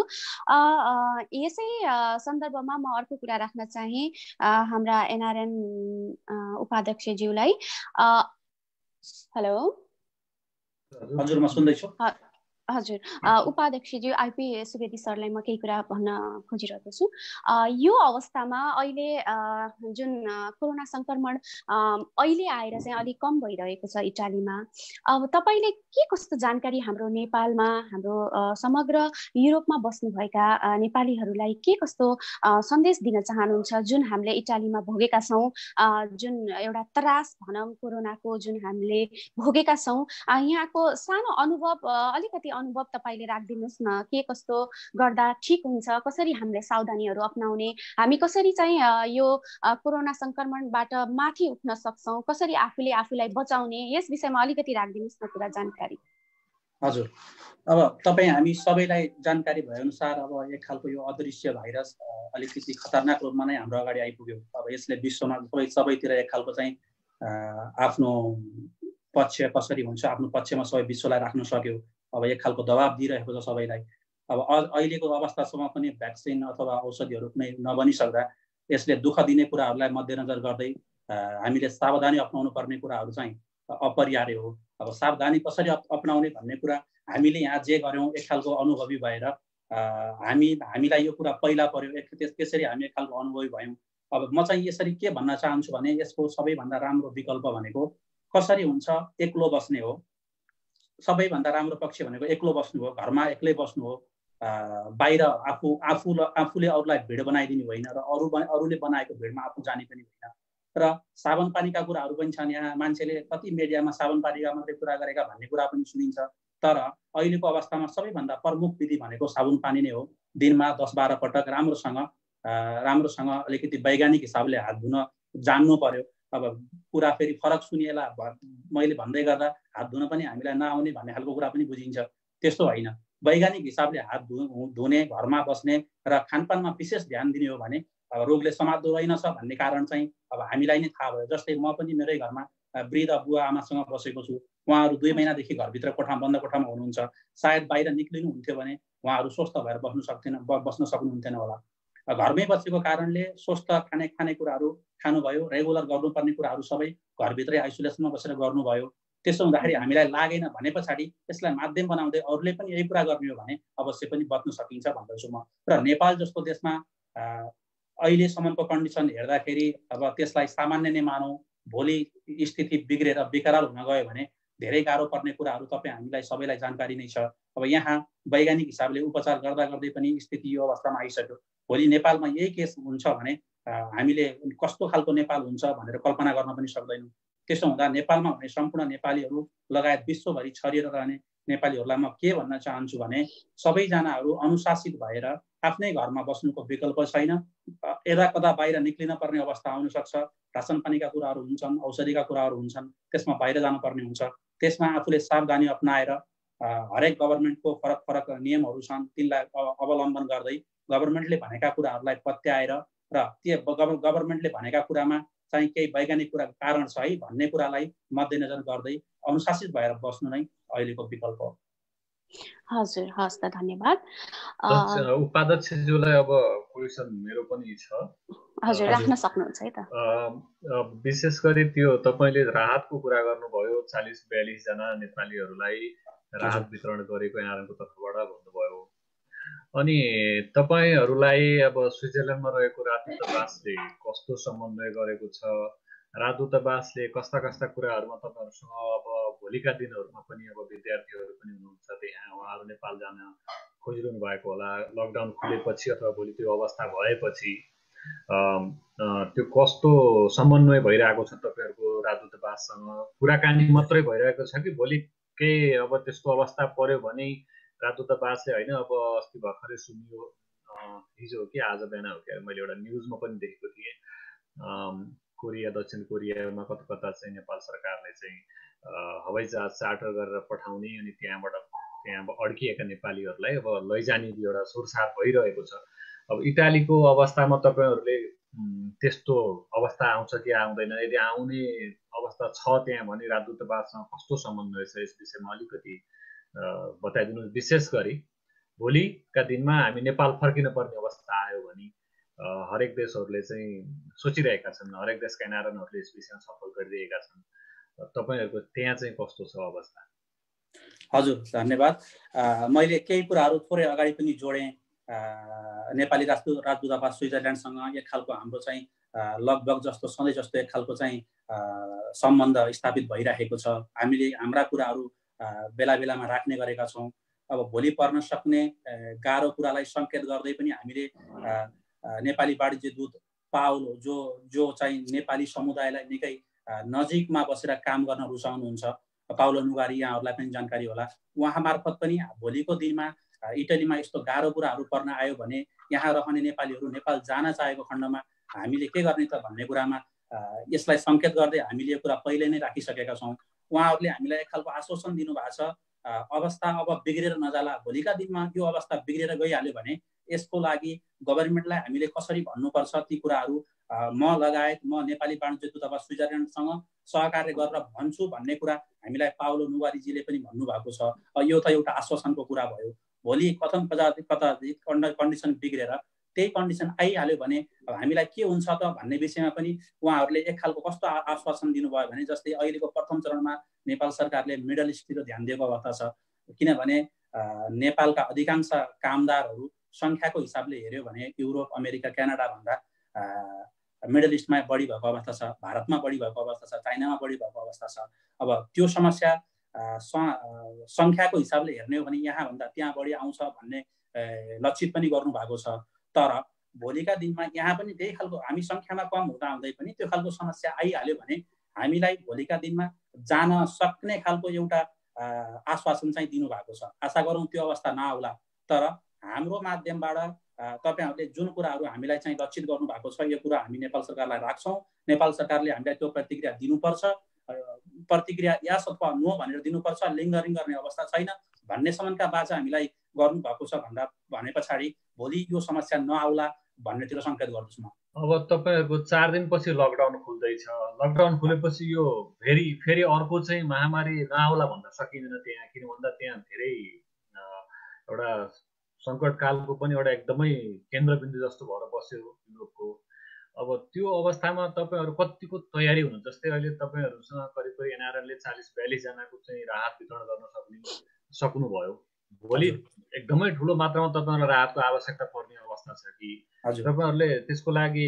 Speaker 1: यसै सन्दर्भमा म अर्को कुरा राख्न चाहेँ हाम्रा एनआरएन उपाध्यक्षज्यूलाई। हेलो
Speaker 4: हजुर म सुन्दैछु
Speaker 1: हजुर। उपाध्यक्षज्यू आइपी सुवेदी सरलाई म केही कुरा भन्न खोजिरहेको छु। यो अवस्थामा अहिले जुन कोरोना सङ्क्रमण अहिले आएर चाहिँ अलिक कम भइरहेको छ इटालीमा। अब तपाईँले के कस्तो जानकारी हाम्रो नेपालमा हाम्रो समग्र युरोपमा बस्नुभएका नेपालीहरूलाई के कस्तो सन्देश दिन चाहनुहुन्छ जुन हामीले इटालीमा भोगेका छौँ जुन एउटा त्रास भनौँ कोरोनाको जुन हामीले भोगेका छौँ यहाँको सानो अनुभव अलिकति अनुभव तपाईँले राखिदिनुहोस् न। के कस्तो गर्दा ठिक हुन्छ कसरी हामीले सावधानीहरू अप्नाउने हामी कसरी चाहिँ यो कोरोना सङ्क्रमणबाट माथि उठ्न सक्छौँ कसरी आफूले आफूलाई बचाउने यस विषयमा अलिकति राखिदिनुहोस् न कुरा जानकारी।
Speaker 4: हजुर। अब तपाईँ हामी सबैलाई जानकारी भएअनुसार अब एक खालको यो अदृश्य भाइरस अलिकति खतरनाक रूपमा नै हाम्रो अगाडि आइपुग्यो। अब यसले विश्वमा सबै सबैतिर एक खालको चाहिँ आफ्नो पक्ष कसरी हुन्छ आफ्नो पक्षमा सबै विश्वलाई राख्न सक्यो। अब एक खालको दबाब दिइरहेको छ सबैलाई। अब अहिलेको अवस्थासम्म पनि भ्याक्सिन अथवा औषधिहरू कुनै नबनिसक्दा यसले दुःख दिने कुराहरूलाई मध्यनजर गर्दै हामीले सावधानी अप्नाउनु पर्ने कुराहरू चाहिँ अपरिहार्य हो। अब सावधानी कसरी अप्नाउने भन्ने कुरा हामीले यहाँ जे गऱ्यौँ एक खालको अनुभवी भएर हामी हामीलाई यो कुरा पहिला एक त्यसरी हामी एक खालको अनुभवी भयौँ। अब म चाहिँ यसरी के भन्न चाहन्छु भने यसको सबैभन्दा राम्रो विकल्प भनेको कसरी हुन्छ एक्लो बस्ने हो। सबैभन्दा राम्रो पक्ष भनेको एक्लो बस्नु हो घरमा एक्लै बस्नु हो बाहिर आफू आफू आफूले अरूलाई भिड बनाइदिनु होइन र अरू अरूले बनाएको भिडमा आफू जाने पनि होइन। र साबन पानीका कुराहरू पनि छन् यहाँ मान्छेले कति मिडियामा साबन पानीका मात्रै कुरा गरेका भन्ने कुरा पनि सुनिन्छ। तर अहिलेको अवस्थामा सबैभन्दा प्रमुख विधि भनेको साबुन पानी नै हो। दिनमा दस बाह्र पटक राम्रोसँग राम्रोसँग अलिकति वैज्ञानिक हिसाबले हात धुन जान्नु पर्यो। अब कुरा फेरि फरक सुनिएला मैले भन्दै गर्दा हात धुन पनि हामीलाई नआउने भन्ने खालको कुरा पनि बुझिन्छ। त्यस्तो होइन। वैज्ञानिक हिसाबले हात धु धुने घरमा बस्ने र खानपानमा विशेष ध्यान दिने हो भने अब रोगले समात्दो रहेनछ भन्ने कारण चाहिँ अब हामीलाई नै थाहा भयो। जस्तै म पनि मेरै घरमा वृद्ध बुवा आमासँग बसेको छु। उहाँहरू दुई महिनादेखि घरभित्र कोठा बन्द कोठामा हुनुहुन्छ। सायद बाहिर निक्लिनु हुन्थ्यो भने उहाँहरू स्वस्थ भएर बस्नु सक्थेन बस्न सक्नुहुन्थेन होला। घरमै बसेको कारणले स्वस्थ खाने खानेकुराहरू खानुभयो रेगुलर गर्नुपर्ने कुराहरू सबै घरभित्रै आइसोलेसनमा बसेर गर्नुभयो। त्यसो हुँदाखेरि हामीलाई लागेन भने पछाडि यसलाई माध्यम बनाउँदै अरूले पनि यही कुरा गर्ने हो भने अवश्य पनि बच्न सकिन्छ भन्दछु म। र नेपाल जस्तो देशमा अहिलेसम्मको कन्डिसन हेर्दाखेरि अब त्यसलाई सामान्य नै मानौँ। भोलि स्थिति बिग्रेर विकराल हुन गयो भने धेरै गाह्रो पर्ने कुराहरू तपाईँ हामीलाई सबैलाई जानकारी नै छ। अब यहाँ वैज्ञानिक हिसाबले उपचार गर्दा गर्दै पनि स्थिति यो अवस्थामा आइसक्यो। भोलि नेपालमा यही केस हुन्छ भने हामीले कस्तो खालको नेपाल हुन्छ भनेर कल्पना गर्न पनि सक्दैनौँ। त्यसो हुँदा नेपालमा हुने सम्पूर्ण नेपालीहरू लगायत विश्वभरि छरिएर रहने नेपालीहरूलाई म के भन्न चाहन्छु भने सबैजनाहरू अनुशासित भएर आफ्नै घरमा बस्नुको विकल्प छैन। यदा कदा बाहिर निक्लिन पर्ने अवस्था आउनसक्छ रासन पानीका कुराहरू हुन्छन् औषधिका कुराहरू हुन्छन् त्यसमा बाहिर जानुपर्ने हुन्छ। त्यसमा आफूले सावधानी अप्नाएर हरेक गभर्मेन्टको फरक फरक नियमहरू छन् तिनलाई अवलम्बन गर्दै गभर्मेन्टले भनेका कुराहरूलाई पत्याएर र त्यो गभर्मेन्टले भनेका कुरामा चाहिँ केही वैज्ञानिक कुरा कारण छ है भन्ने कुरालाई मध्यनजर गर्दै अनुशासित भएर बस्नु नै अहिलेको विकल्प हो।
Speaker 1: हजुर हस् त धन्यवाद।
Speaker 6: उपाध्यक्षज्यूलाई अब क्वेसन मेरो पनि छ।
Speaker 1: हजुर राख्न सक्नुहुन्छ है त।
Speaker 6: विशेष गरी त्यो तपाईँले राहतको कुरा गर्नुभयो चालिस बयालिसजना नेपालीहरूलाई राहत वितरण गरेको यहाँको तर्फबाट। अनि तपाईँहरूलाई अब स्विजरल्यान्डमा रहेको राजदूतावासले कस्तो समन्वय गरेको छ? राजदूतावासले कस्ता कस्ता कुराहरूमा तपाईँहरूसँग अब भोलिका दिनहरूमा पनि अब विद्यार्थीहरू पनि हुनुहुन्छ त्यहाँ उहाँहरू नेपाल जान खोजिरहनु भएको होला। लकडाउन खुलेपछि अथवा भोलि त्यो अवस्था भएपछि त्यो कस्तो समन्वय भइरहेको छ तपाईँहरूको राजदूतावाससँग कुराकानी मात्रै भइरहेको छ कि भोलि केही अब त्यस्तो अवस्था पर्यो भने राजदूतावासले होइन? अब अस्ति भर्खरै सुनियो हिजो हो कि आज बिहान हो कि मैले एउटा न्युजमा पनि देखेको थिएँ। कोरिया दक्षिण कोरियामा कता कता चाहिँ नेपाल सरकारले चाहिँ हवाई जहाज चार्टर गरेर पठाउने अनि त्यहाँबाट त्यहाँ अड्किएका नेपालीहरूलाई अब लैजाने एउटा सुरसार भइरहेको छ। अब इटालीको अवस्थामा तपाईँहरूले त्यस्तो अवस्था आउँछ कि आउँदैन? यदि आउने अवस्था छ त्यहाँ भने राजदूतावाससँग कस्तो समन्वय छ यस विषयमा अलिकति बताइदिनु विशेष गरी भोलिका दिनमा हामी नेपाल फर्किन पर्ने अवस्था आयो भने हरेक देशहरूले चाहिँ सोचिरहेका छन् हरेक देशका एनआरएनहरूले यस विषयमा छलफल गरिरहेका छन्। तपाईँहरूको त्यहाँ चाहिँ कस्तो छ अवस्था?
Speaker 4: हजुर धन्यवाद। मैले केही कुराहरू थोरै अगाडि पनि जोडेँ। नेपाली राजदूत राजदूतावास स्विजरल्यान्डसँग एक खालको हाम्रो चाहिँ लगभग जस्तो सधैँ जस्तो एक खालको चाहिँ सम्बन्ध स्थापित भइराखेको छ। हामीले हाम्रा कुराहरू बेला बेलामा राख्ने गरेका छौँ। अब भोलि पर्न सक्ने गाह्रो कुरालाई सङ्केत गर्दै पनि हामीले नेपाली वाणिज्य दूत पाउलो जो जो चाहिँ नेपाली समुदायलाई निकै नजिकमा बसेर काम गर्न रुचाउनुहुन्छ। पाउलो नुगारी यहाँहरूलाई पनि जानकारी होला। उहाँ मार्फत पनि भोलिको दिनमा इटलीमा यस्तो गाह्रो कुराहरू पर्न आयो भने यहाँ रहने नेपालीहरू नेपाल जान चाहेको खण्डमा हामीले के गर्ने त भन्ने कुरामा यसलाई सङ्केत गर्दै हामीले यो कुरा पहिले नै राखिसकेका छौँ। उहाँहरूले हामीलाई एक खालको आश्वासन दिनुभएको छ। अवस्था अब बिग्रेर नजाला। भोलिका दिनमा यो अवस्था बिग्रेर गइहाल्यो भने यसको लागि गभर्मेन्टलाई हामीले कसरी भन्नुपर्छ ती कुराहरू? म लगायत म नेपाली वाणिज्य दूतावास स्विजरल्यान्डसँग सहकार्य गरेर भन्छु भन्ने कुरा हामीलाई पाउलो नुवारीजीले पनि भन्नुभएको छ। यो त एउटा आश्वासनको कुरा भयो। भोलि कथन कता कता कन्डिसन बिग्रेर त्यही कन्डिसन आइहाल्यो भने हामीलाई के हुन्छ त भन्ने विषयमा पनि उहाँहरूले एक खालको कस्तो आश्वासन दिनुभयो भने जस्तै अहिलेको प्रथम चरणमा नेपाल सरकारले मिडल इस्टतिर ध्यान दिएको अवस्था छ। किनभने नेपालका अधिकांश कामदारहरू सङ्ख्याको हिसाबले हेऱ्यो भने युरोप अमेरिका क्यानाडाभन्दा मिडल इस्टमा बढी भएको अवस्था छ भारतमा बढी भएको अवस्था छ चाइनामा बढी भएको अवस्था छ। अब त्यो समस्या सङ्ख्याको हिसाबले हेर्ने हो भने यहाँभन्दा त्यहाँ बढी आउँछ भन्ने लक्षित पनि गर्नुभएको छ। तर भोलिका दिनमा यहाँ पनि त्यही खालको हामी सङ्ख्यामा कम हुँदा हुँदै पनि त्यो खालको समस्या आइहाल्यो भने हामीलाई भोलिका दिनमा जान सक्ने खालको एउटा आश्वासन चाहिँ दिनुभएको छ। आशा गरौँ त्यो अवस्था नआउला। तर हाम्रो माध्यमबाट तपाईँहरूले जुन कुराहरू हामीलाई चाहिँ लक्षित गर्नुभएको छ यो कुरा हामी नेपाल सरकारलाई राख्छौँ। नेपाल सरकारले हामीलाई त्यो प्रतिक्रिया दिनुपर्छ। प्रतिक्रिया यास अथवा नो भनेर दिनुपर्छ। लिङ्गरिङ गर्ने अवस्था छैन। भन्नेसम्मका बाचा हामीलाई गर्नुभएको छ भन्दा भने पछाडि भोलि यो समस्या नआउला भन्नेतिर सङ्केत गर्दछु म।
Speaker 6: अब तपाईँहरूको चार दिनपछि लकडाउन खुल्दैछ लकडाउन खुलेपछि यो फेरि फेरि अर्को चाहिँ महामारी नआउला भन्न सकिँदैन त्यहाँ किन भन्दा त्यहाँ धेरै एउटा सङ्कटकालको पनि एउटा एकदमै केन्द्रबिन्दु जस्तो भएर बस्यो युरोपको। अब त्यो अवस्थामा तपाईँहरू कतिको तयारी हुनु जस्तै अहिले तपाईँहरूसँग करिब करिब एनआरएलले चालिस बयालिसजनाको चाहिँ राहत वितरण गर्न सक्ने सक्नुभयो। भोलि एकदमै ठुलो मात्रामा तपाईँहरूलाई राहतको आवश्यकता पर्ने अवस्था छ कि तपाईँहरूले त्यसको लागि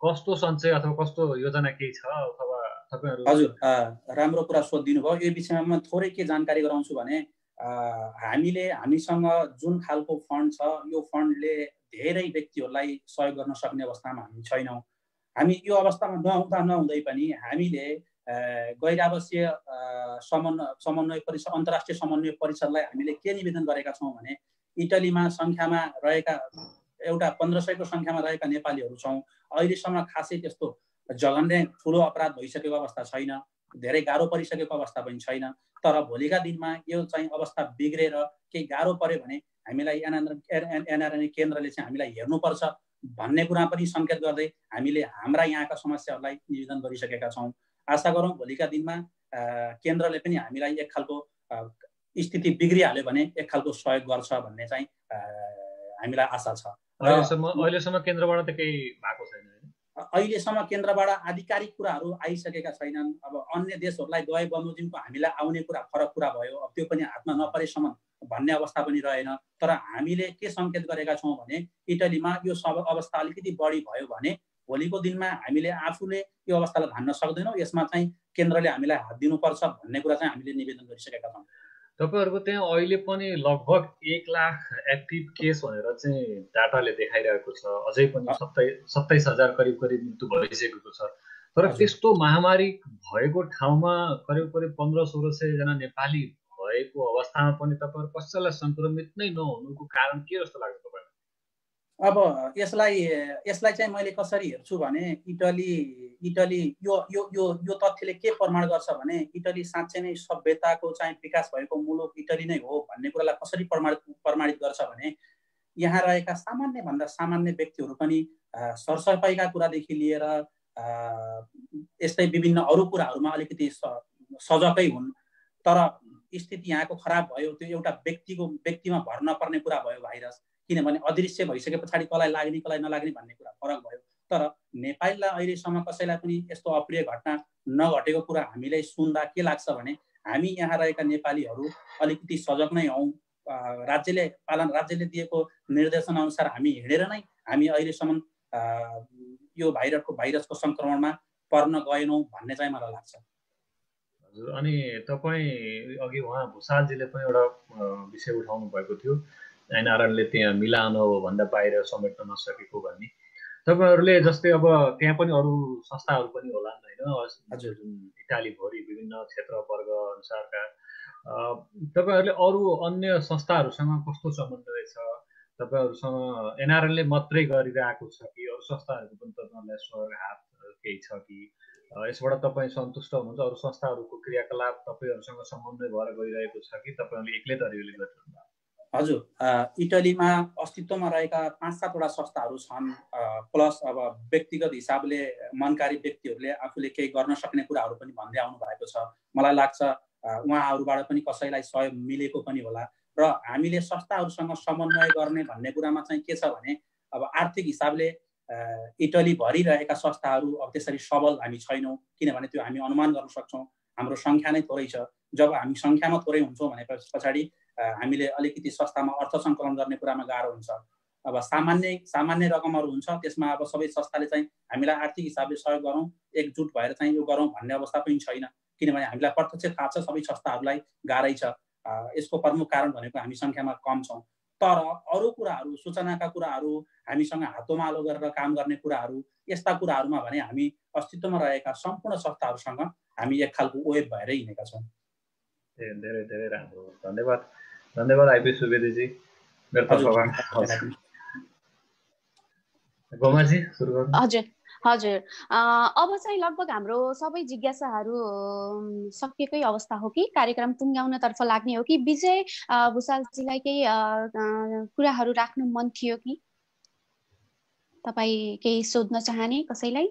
Speaker 6: कस्तो सञ्चय अथवा कस्तो योजना केही छ अथवा तपाईँहरू
Speaker 4: हजुर राम्रो कुरा सोधिदिनु भयो यो विषयमा म थोरै के जानकारी गराउँछु भने हामीले हामीसँग जुन खालको फन्ड छ यो फन्डले धेरै व्यक्तिहरूलाई सहयोग गर्न सक्ने अवस्थामा हामी छैनौँ। हामी यो अवस्थामा नहुँदा नहुँदै पनि हामीले गैर समन्वय समन्वय परिषद अन्तर्राष्ट्रिय समन्वय परिषदलाई हामीले के निवेदन गरेका छौँ भने इटलीमा सङ्ख्यामा रहेका एउटा पन्ध्र सयको सङ्ख्यामा रहेका नेपालीहरू छौँ। अहिलेसम्म खासै त्यस्तो जघन्य ठुलो अपराध भइसकेको अवस्था छैन धेरै गाह्रो परिसकेको अवस्था पनि छैन। तर भोलिका दिनमा यो चाहिँ अवस्था बिग्रेर केही गाह्रो पऱ्यो भने हामीलाई एनआर एनआरएनए केन्द्रले चाहिँ हामीलाई हेर्नुपर्छ भन्ने कुरा पनि सङ्केत गर्दै हामीले हाम्रा यहाँका समस्याहरूलाई निवेदन गरिसकेका छौँ। आशा गरौँ भोलिका दिनमा केन्द्रले पनि हामीलाई एक खालको स्थिति बिग्रिहाल्यो भने एक खालको सहयोग गर्छ भन्ने चाहिँ हामीलाई आशा छ।
Speaker 6: अहिलेसम्म केन्द्रबाट त केही भएको छैन
Speaker 4: अहिलेसम्म केन्द्रबाट आधिकारिक कुराहरू आइसकेका छैनन्। अब अन्य देशहरूलाई गए बमोजिमको हामीलाई आउने कुरा फरक कुरा भयो। अब त्यो पनि हातमा नपरेसम्म भन्ने अवस्था पनि रहेन। तर हामीले के सङ्केत गरेका छौँ भने इटलीमा यो सब अवस्था अलिकति बढी भयो भने भोलिको दिनमा हामीले आफूले यो अवस्थालाई धान्न सक्दैनौँ यसमा चाहिँ केन्द्रले हामीलाई हात दिनुपर्छ भन्ने कुरा चाहिँ हामीले निवेदन गरिसकेका छौँ।
Speaker 6: तपाईँहरूको त्यहाँ अहिले पनि लगभग एक लाख एक्टिभ केस भनेर चाहिँ डाटाले देखाइरहेको छ अझै पनि सत्ताइ सत्ताइस हजार करिब करिब मृत्यु भइसकेको छ। तर त्यस्तो महामारी भएको ठाउँमा करिब करिब पन्ध्र सोह्र सयजना नेपाली भएको अवस्थामा पनि तपाईँहरू कसैलाई सङ्क्रमित नै नहुनुको कारण के जस्तो लाग्छ
Speaker 4: अब यसलाई यसलाई चाहिँ मैले कसरी हेर्छु भने इटली इटली यो यो यो यो तथ्यले के प्रमाण गर्छ भने इटली साँच्चै नै सभ्यताको चाहिँ विकास भएको मुलुक इटली नै हो भन्ने कुरालाई कसरी प्रमाणित प्रमाणित गर्छ भने यहाँ रहेका सामान्यभन्दा सामान्य व्यक्तिहरू पनि सरसफाइका कुरादेखि लिएर यस्तै विभिन्न अरू कुराहरूमा अलिकति सजगै हुन्। तर स्थिति यहाँको खराब भयो त्यो एउटा व्यक्तिको व्यक्तिमा भर नपर्ने कुरा भयो भाइरस। किनभने अदृश्य भइसके पछाडि कसलाई लाग्ने कसलाई नलाग्ने भन्ने कुरा फरक भयो। तर नेपाललाई अहिलेसम्म कसैलाई पनि यस्तो अप्रिय घटना नघटेको कुरा हामीलाई सुन्दा के लाग्छ भने हामी यहाँ रहेका नेपालीहरू अलिकति सजग नै हौँ। राज्यले पालन राज्यले दिएको निर्देशन अनुसार हामी हिँडेर नै हामी अहिलेसम्म यो भाइरसको भाइरसको सङ्क्रमणमा पर्न गएनौँ भन्ने चाहिँ मलाई लाग्छ।
Speaker 6: हजुर अनि तपाईँ अघि उहाँ भूषालजीले पनि एउटा विषय उठाउनु भएको थियो। एनआरएनले त्यहाँ मिलाउनु हो भन्दा बाहिर समेट्न नसकेको भन्ने। तपाईँहरूले जस्तै अब त्यहाँ पनि अरू संस्थाहरू पनि होला होइन? इटालीभरि विभिन्न क्षेत्र वर्ग अनुसारका तपाईँहरूले अरू अन्य संस्थाहरूसँग कस्तो समन्वय छ तपाईँहरूसँग एनआरएनले मात्रै गरिरहेको छ कि अरू संस्थाहरूको पनि तपाईँहरूलाई सहयोग हात केही छ कि? यसबाट तपाईँ सन्तुष्ट हुनुहुन्छ? अरू संस्थाहरूको क्रियाकलाप तपाईँहरूसँग समन्वय भएर गइरहेको छ कि? तपाईँहरूले एक्लै तरिकाले गरिरहनु
Speaker 4: हजुर इटलीमा अस्तित्वमा रहेका पाँच सातवटा संस्थाहरू छन् प्लस अब व्यक्तिगत हिसाबले मनकारी व्यक्तिहरूले आफूले केही गर्न सक्ने कुराहरू पनि भन्दै आउनु भएको छ। मलाई लाग्छ उहाँहरूबाट पनि कसैलाई सहयोग मिलेको पनि होला। र हामीले संस्थाहरूसँग समन्वय गर्ने भन्ने कुरामा चाहिँ के छ भने अब आर्थिक हिसाबले इटली भरिरहेका संस्थाहरू अब त्यसरी सबल हामी छैनौँ किनभने त्यो हामी अनुमान गर्न सक्छौँ। हाम्रो सङ्ख्या नै थोरै छ। जब हामी सङ्ख्यामा थोरै हुन्छौँ भने पछाडि हामीले अलिकति संस्थामा अर्थ सङ्कलन गर्ने कुरामा गाह्रो हुन्छ। अब सामान्य सामान्य रकमहरू हुन्छ त्यसमा अब सबै संस्थाले चाहिँ हामीलाई आर्थिक हिसाबले सहयोग गरौँ एकजुट भएर चाहिँ यो गरौँ भन्ने अवस्था पनि छैन। किनभने हामीलाई प्रत्यक्ष थाहा छ सबै संस्थाहरूलाई गाह्रै छ। यसको प्रमुख कारण भनेको हामी सङ्ख्यामा कम छौँ। तर अरू कुराहरू सूचनाका कुराहरू हामीसँग हातोमालो गरेर काम गर्ने कुराहरू यस्ता कुराहरूमा भने हामी अस्तित्वमा रहेका सम्पूर्ण संस्थाहरूसँग हामी एक खालको वेब भएरै हिँडेका छौँ।
Speaker 6: धेरै धेरै राम्रो। धन्यवाद। धन्यवाद आइपी सुवेदीजी मेरो तर्फबाट गोमाजी सुरु गर्नु
Speaker 1: हजुर हजुर अब चाहिँ लगभग हाम्रो सबै जिज्ञासाहरू सकिएकै अवस्था हो कि कार्यक्रम टुङ्ग्याउनतर्फ लाग्ने हो कि विजय भूषालजीलाई केही कुराहरू राख्नु मन थियो कि तपाईँ केही सोध्न चाहने कसैलाई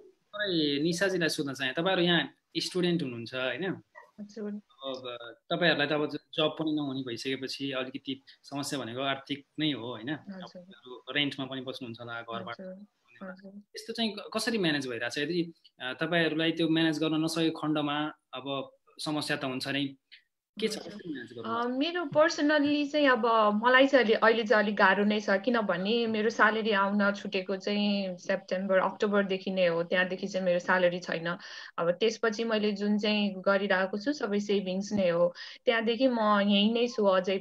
Speaker 3: निसाजीलाई सोध्न चाहे तपाईँहरू यहाँ स्टुडेन्ट हुनुहुन्छ होइन तपाईँहरूलाई त अब जब पनि नहुने भइसकेपछि अलिकति समस्या भनेको आर्थिक नै हो होइन? रेन्टमा पनि बस्नुहुन्छ होला घरबाट यस्तो चाहिँ कसरी म्यानेज भइरहेछ? यदि तपाईँहरूलाई त्यो म्यानेज गर्न नसकेको खण्डमा अब समस्या त हुन्छ नै। के छ
Speaker 5: मेरो पर्सनल्ली चाहिँ अब मलाई चाहिँ अहिले अहिले चाहिँ अलिक गाह्रो नै छ किनभने मेरो स्यालेरी आउन छुटेको चाहिँ सेप्टेम्बर अक्टोबरदेखि नै हो। त्यहाँदेखि चाहिँ मेरो स्यालेरी छैन। अब त्यसपछि मैले जुन चाहिँ गरिरहेको छु सबै सेभिङ्स नै हो। त्यहाँदेखि म यहीँ नै छु अझै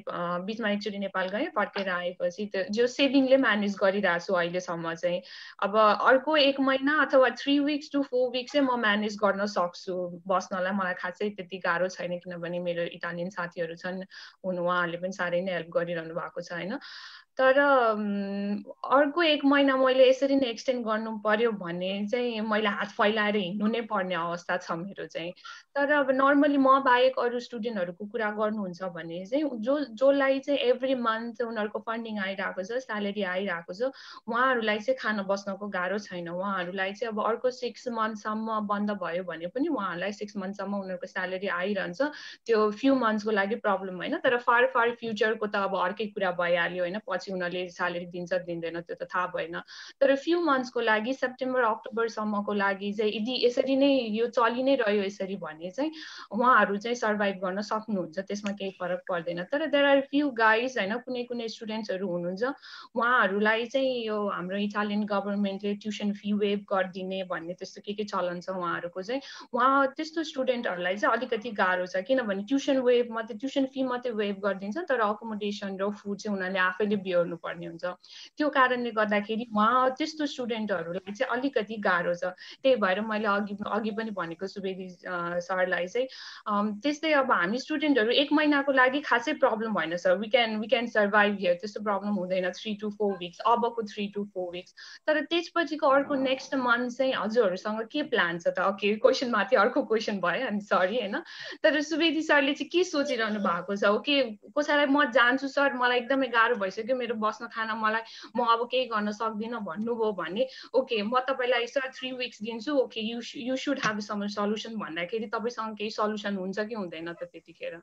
Speaker 5: बिचमा एकचोटि नेपाल गएँ फर्केर आएपछि त्यो जो सेभिङले म्यानेज गरिरहेको छु अहिलेसम्म चाहिँ। अब अर्को एक महिना अथवा three weeks to four weeks चाहिँ म म्यानेज गर्न सक्छु। बस्नलाई मलाई खासै त्यति गाह्रो छैन किनभने मेरो इटालियन साथीहरू छन् उहाँहरूले पनि साह्रै नै हेल्प गरिरहनु भएको छ होइन? तर अर्को एक महिना मैले यसरी नै एक्सटेन्ड गर्नु पर्यो भने चाहिँ मैले हात फैलाएर हिँड्नु नै पर्ने अवस्था छ मेरो चाहिँ। तर अब नर्मली म बाहेक अरू स्टुडेन्टहरूको कुरा गर्नुहुन्छ भने चाहिँ जो जसलाई चाहिँ एभ्री मन्थ उनीहरूको फन्डिङ आइरहेको छ स्यालेरी आइरहेको छ उहाँहरूलाई चाहिँ खान बस्नको गाह्रो छैन। उहाँहरूलाई चाहिँ अब अर्को सिक्स मन्थसम्म बन्द भयो भने पनि उहाँहरूलाई सिक्स मन्थसम्म उनीहरूको स्यालेरी आइरहन्छ। त्यो फ्यु मन्थ्सको लागि प्रब्लम होइन। तर फार फार फ्युचरको त अब अर्कै कुरा भइहाल्यो होइन। पछि उनीहरूले स्यालेरी दिन्छ दिँदैन त्यो त थाहा भएन। तर फ्यु मन्थ्सको लागि सेप्टेम्बर अक्टोबरसम्मको लागि चाहिँ यदि यसरी नै यो चलि नै रह्यो यसरी भने चाहिँ उहाँहरू चाहिँ सर्भाइभ गर्न सक्नुहुन्छ त्यसमा केही फरक पर्दैन। तर देयर आर फ्यु गाइज होइन कुनै कुनै स्टुडेन्ट्सहरू हुनुहुन्छ उहाँहरूलाई चाहिँ यो हाम्रो इटालियन गभर्मेन्टले ट्युसन फी वेभ गरिदिने भन्ने त्यस्तो के के चलन छ उहाँहरूको चाहिँ उहाँ त्यस्तो स्टुडेन्टहरूलाई चाहिँ अलिकति गाह्रो छ। किनभने ट्युसन वेभ मात्रै ट्युसन फी मात्रै वेभ गरिदिन्छ तर अकोमोडेसन र फुड चाहिँ उनीहरूले आफैले बिहोर्नु पर्ने हुन्छ। त्यो कारणले गर्दाखेरि उहाँ त्यस्तो स्टुडेन्टहरूलाई चाहिँ अलिकति गाह्रो छ। त्यही भएर मैले अघि अघि पनि भनेको सुवेदी सरलाई चाहिँ त्यस्तै अब हामी स्टुडेन्टहरू एक महिनाको लागि खासै प्रब्लम भएन sir. We can we can survive here त्यस्तो प्रब्लम हुँदैन। थ्री टु फोर विक्स अबको थ्री टु फोर विक्स तर त्यसपछिको अर्को नेक्स्ट मन्थ चाहिँ हजुरहरूसँग के प्लान छ त? ओके क्वेसन माथि अर्को क्वेसन भयो। अनि सरी होइन? तर सुवेदी सरले चाहिँ के सोचिरहनु भएको छ? ओके कसैलाई म जान्छु सर। मलाई एकदमै गाह्रो भइसक्यो। मेरो बस्न खान मलाई म अब केही गर्न सक्दिनँ भन्नुभयो भने ओके म तपाईँलाई सर थ्री विक्स दिन्छु okay you you should have some solution भन्दाखेरि तपाईँसँग केही सल्युसन हुन्छ कि हुँदैन त त्यतिखेर?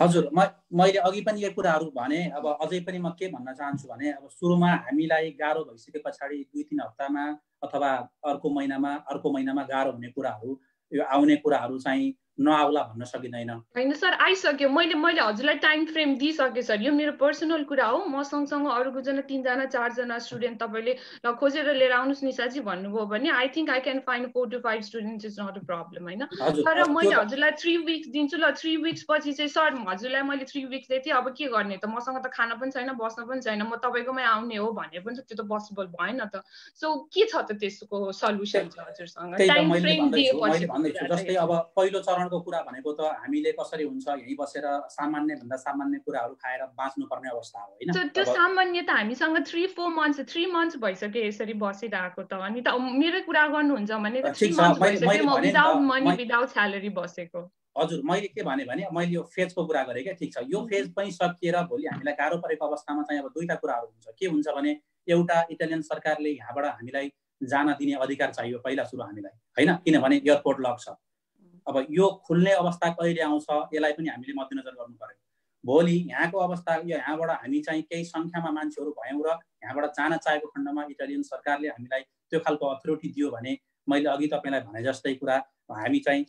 Speaker 4: हजुर म मैले अघि पनि यो कुराहरू भने अब अझै पनि म के भन्न चाहन्छु भने अब सुरुमा हामीलाई गाह्रो भइसके पछाडि दुई तिन हप्तामा अथवा अर्को महिनामा अर्को महिनामा गाह्रो हुने कुराहरू यो आउने कुराहरू चाहिँ नआउला भन्न सकिँदैन।
Speaker 5: होइन सर आइसक्यो। मैले मैले हजुरलाई टाइम फ्रेम दिइसकेँ सर। यो मेरो पर्सनल कुरा हो। म सँगसँग अरूकोजना तिनजना चारजना स्टुडेन्ट तपाईँले ल खोजेर लिएर आउनुहोस् निसाजी भन्नुभयो भने I think I can find four to five student is not a problem होइन? तर मैले हजुरलाई थ्री विक्स दिन्छु ल। थ्री विक्स पछि चाहिँ सर हजुरलाई मैले थ्री विक्स दिएको थिएँ। अब के गर्ने त? मसँग त खाना पनि छैन बस्न पनि छैन। म तपाईँकोमै आउने हो भने पनि त्यो त पोसिबल भएन त। सो के छ त त्यसको सल्युसन छ हजुरसँग? टाइम फ्रेम दिएपछि
Speaker 4: जस्तै अब पहिलो चरण चरणको कुरा भनेको त हामीले कसरी हुन्छ यहीँ बसेर सामान्य भन्दा सामान्य कुराहरू खाएर बाँच्नुपर्ने अवस्था हो होइन?
Speaker 5: त्यो सामान्य त हामीसँग three four months three months भइसक्यो यसरी बसिरहेको त अनि त मेरो कुरा गर्नुहुन्छ भने विदाउट स्यालेरी बसेको।
Speaker 4: हजुर मैले के भने भने मैले यो फेजको कुरा गरेँ क्या ठिक छ। यो फेज पनि सकिएर भोलि हामीलाई गाह्रो परेको अवस्थामा चाहिँ अब दुईवटा कुराहरू हुन्छ। के हुन्छ भने एउटा इटालियन सरकारले यहाँबाट हामीलाई जान दिने अधिकार चाहियो पहिला सुरु हामीलाई होइन? किनभने एयरपोर्ट लक छ। अब यो खुल्ने अवस्था कहिले आउँछ यसलाई पनि हामीले मध्यनजर गर्नु पर्यो भोलि यहाँको अवस्था यो यहाँबाट हामी चाहिँ केही सङ्ख्यामा मान्छेहरू भयौँ र यहाँबाट जान चाहेको खण्डमा इटालियन सरकारले हामीलाई त्यो खालको अथोरिटी दियो भने मैले अघि तपाईँलाई भने जस्तै कुरा हामी चाहिँ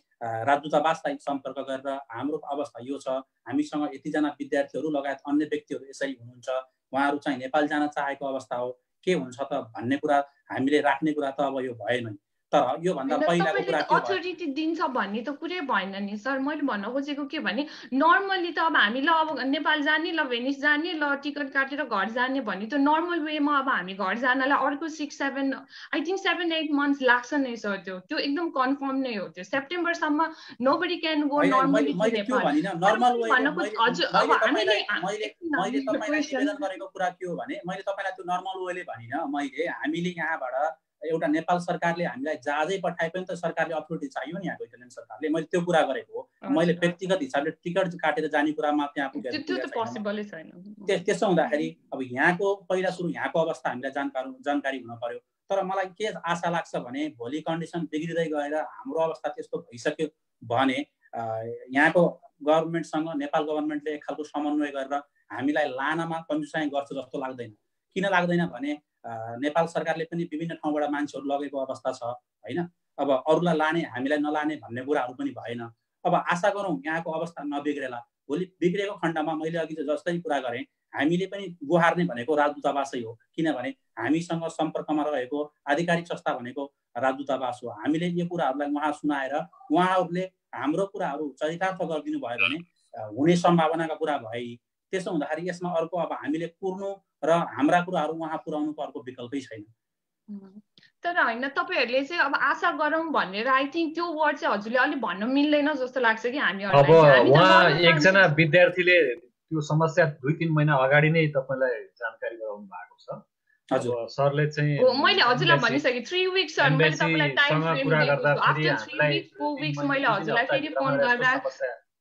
Speaker 4: राजदूतावासलाई सम्पर्क गरेर हाम्रो अवस्था यो छ हामीसँग यतिजना विद्यार्थीहरू लगायत अन्य व्यक्तिहरू यसरी हुनुहुन्छ उहाँहरू चाहिँ नेपाल जान चाहेको अवस्था हो के हुन्छ त भन्ने कुरा हामीले राख्ने कुरा त अब यो भएन। तर योभन्दा पहिलाको कुरा
Speaker 5: अथोरिटी दिन्छ भन्ने त कुरै भएन नि सर। मैले भन्न खोजेको के भने नर्मल्ली त अब हामी ल अब नेपाल जाने ल भेनिस जाने ल टिकट काटेर घर जाने भन्ने त नर्मल वेमा अब हामी घर जानलाई अर्को six seven I think seven eight months लाग्छ नै सर त्यो। त्यो एकदम कन्फर्म नै हो त्यो। सेप्टेम्बरसम्म nobody can go normally
Speaker 4: हजुर अब हामीले गरेको कुरा के हो भने मैले तपाईँलाई त्यो नर्मल वेले भनिनँ। मैले हामीले यहाँबाट एउटा नेपाल सरकारले हामीलाई जहाजै पठाए पनि त सरकारले अथोरिटी चाहियो नि यहाँको इटालियन सरकारले। मैले त्यो कुरा गरेको हो। मैले व्यक्तिगत हिसाबले टिकट काटेर जाने कुरामा त्यहाँ पुगेर त्यसो हुँदाखेरि अब यहाँको पहिला सुरु यहाँको अवस्था हामीलाई जानकारी जानकारी हुन पर्यो। तर मलाई के आशा लाग्छ भने भोलि कन्डिसन बिग्रिँदै गएर हाम्रो अवस्था त्यस्तो भइसक्यो भने यहाँको गभर्मेन्टसँग नेपाल गभर्मेन्टले एक खालको समन्वय गरेर हामीलाई लानमा कन्जुसाइ गर्छ जस्तो लाग्दैन। किन लाग्दैन भने नेपाल सरकारले पनि विभिन्न ठाउँबाट मान्छेहरू लगेको अवस्था छ होइन? अब अरूलाई लाने हामीलाई नलाने भन्ने कुराहरू पनि भएन। अब आशा गरौँ यहाँको अवस्था नबिग्रेला। भोलि बिग्रेको खण्डमा मैले अघि जस्तै कुरा गरेँ हामीले पनि गुहार्ने भनेको राजदूतावासै हो। किनभने हामीसँग सम्पर्कमा रहेको आधिकारिक संस्था भनेको राजदूतावास हो। हामीले यो कुराहरूलाई उहाँ सुनाएर उहाँहरूले हाम्रो कुराहरू चरितार्थ गरिदिनु भयो भने हुने सम्भावनाका कुरा भए। त्यसो हुँदाखेरि यसमा अर्को अब हामीले कुर्नु र हाम्रा कुराहरू उहाँ पुऱ्याउनुको अर्को विकल्पै छैन।
Speaker 5: तर होइन तपाईँहरूले चाहिँ अब आशा गरौँ भनेर आई थिङ्क त्यो वर्ड चाहिँ हजुरले अलिक भन्न मिल्दैन जस्तो लाग्छ कि हामी
Speaker 6: अब उहाँ एकजना विद्यार्थीले त्यो समस्या दुई तिन महिना अगाडि नै तपाईँलाई जानकारी गराउनु भएको छ। हजुर। सरले चाहिँ
Speaker 5: मैले हजुरलाई भनिसकेँ थ्री विक्स सर मैले तपाईँलाई time frame after three weeks four weeks मैले हजुरलाई फेरि फोन गर्दा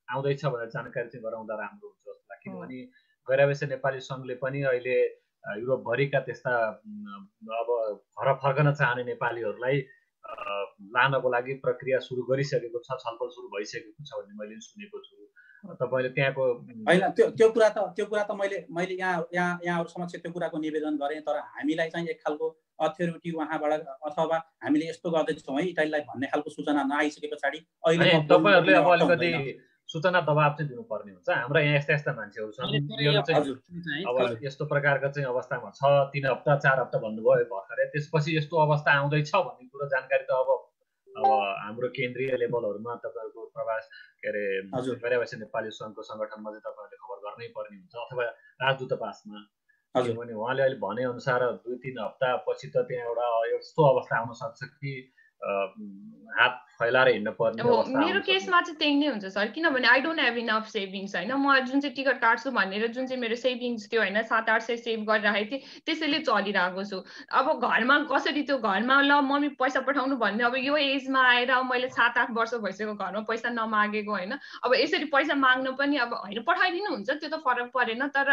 Speaker 6: आउँदैछ भनेर जानकारी चाहिँ गराउँदा राम्रो हुन्छ जस्तो लाग्छ किनभने गैरावेश नेपाली सङ्घले पनि अहिले युरोपभरिका त्यस्ता अब घर फर्कन चाहने नेपालीहरूलाई लानको लागि प्रक्रिया सुरु गरिसकेको छ छलफल सुरु भइसकेको छ भन्ने मैले सुनेको छु। तपाईँले त्यहाँको
Speaker 4: होइन त्यो त्यो कुरा त त्यो कुरा त मैले मैले यहाँ यहाँ यहाँहरू समक्ष त्यो कुराको निवेदन गरेँ तर हामीलाई चाहिँ एक खालको अथोरिटी उहाँबाट अथवा हामीले यस्तो गर्दैछौँ है इटालीलाई भन्ने खालको सूचना नआइसके पछाडि
Speaker 6: अहिले तपाईँहरूले अब अलिकति सूचना दबाब चाहिँ दिनुपर्ने हुन्छ। हाम्रा यहाँ यस्ता यस्ता मान्छेहरू छन्। अब यस्तो प्रकारको चाहिँ अवस्थामा छ तिन हप्ता चार हप्ता भन्नुभयो भर्खरै। त्यसपछि यस्तो अवस्था आउँदैछ भन्ने कुरो जानकारी त अब अब हाम्रो केन्द्रीय लेभलहरूमा तपाईँहरूको प्रवास के अरे नेपाली सङ्घको सङ्गठनमा चाहिँ तपाईँहरूले खबर गर्नै पर्ने हुन्छ। अथवा राजदूतावासमा। किनभने उहाँले अहिले भनेअनुसार दुई तिन हप्ता पछि त त्यहाँ एउटा यस्तो अवस्था आउन सक्छ कि हात फैलाएर हिँड्नु पर्ने
Speaker 5: मेरो केसमा चाहिँ त्यही नै हुन्छ सर किनभने I don't have enough savings होइन? म जुन चाहिँ टिकट काट्छु भनेर जुन चाहिँ मेरो सेभिङ्स थियो होइन? सात आठ सय सेभ गरिराखेको थिएँ त्यसैले चलिरहेको छु। अब घरमा कसरी त्यो घरमा ल मम्मी पैसा पठाउनु भन्ने अब यो एजमा आएर मैले सात आठ वर्ष भइसक्यो घरमा पैसा नमागेको होइन? अब यसरी पैसा माग्नु पनि अब होइन पठाइदिनु हुन्छ त्यो त फरक परेन तर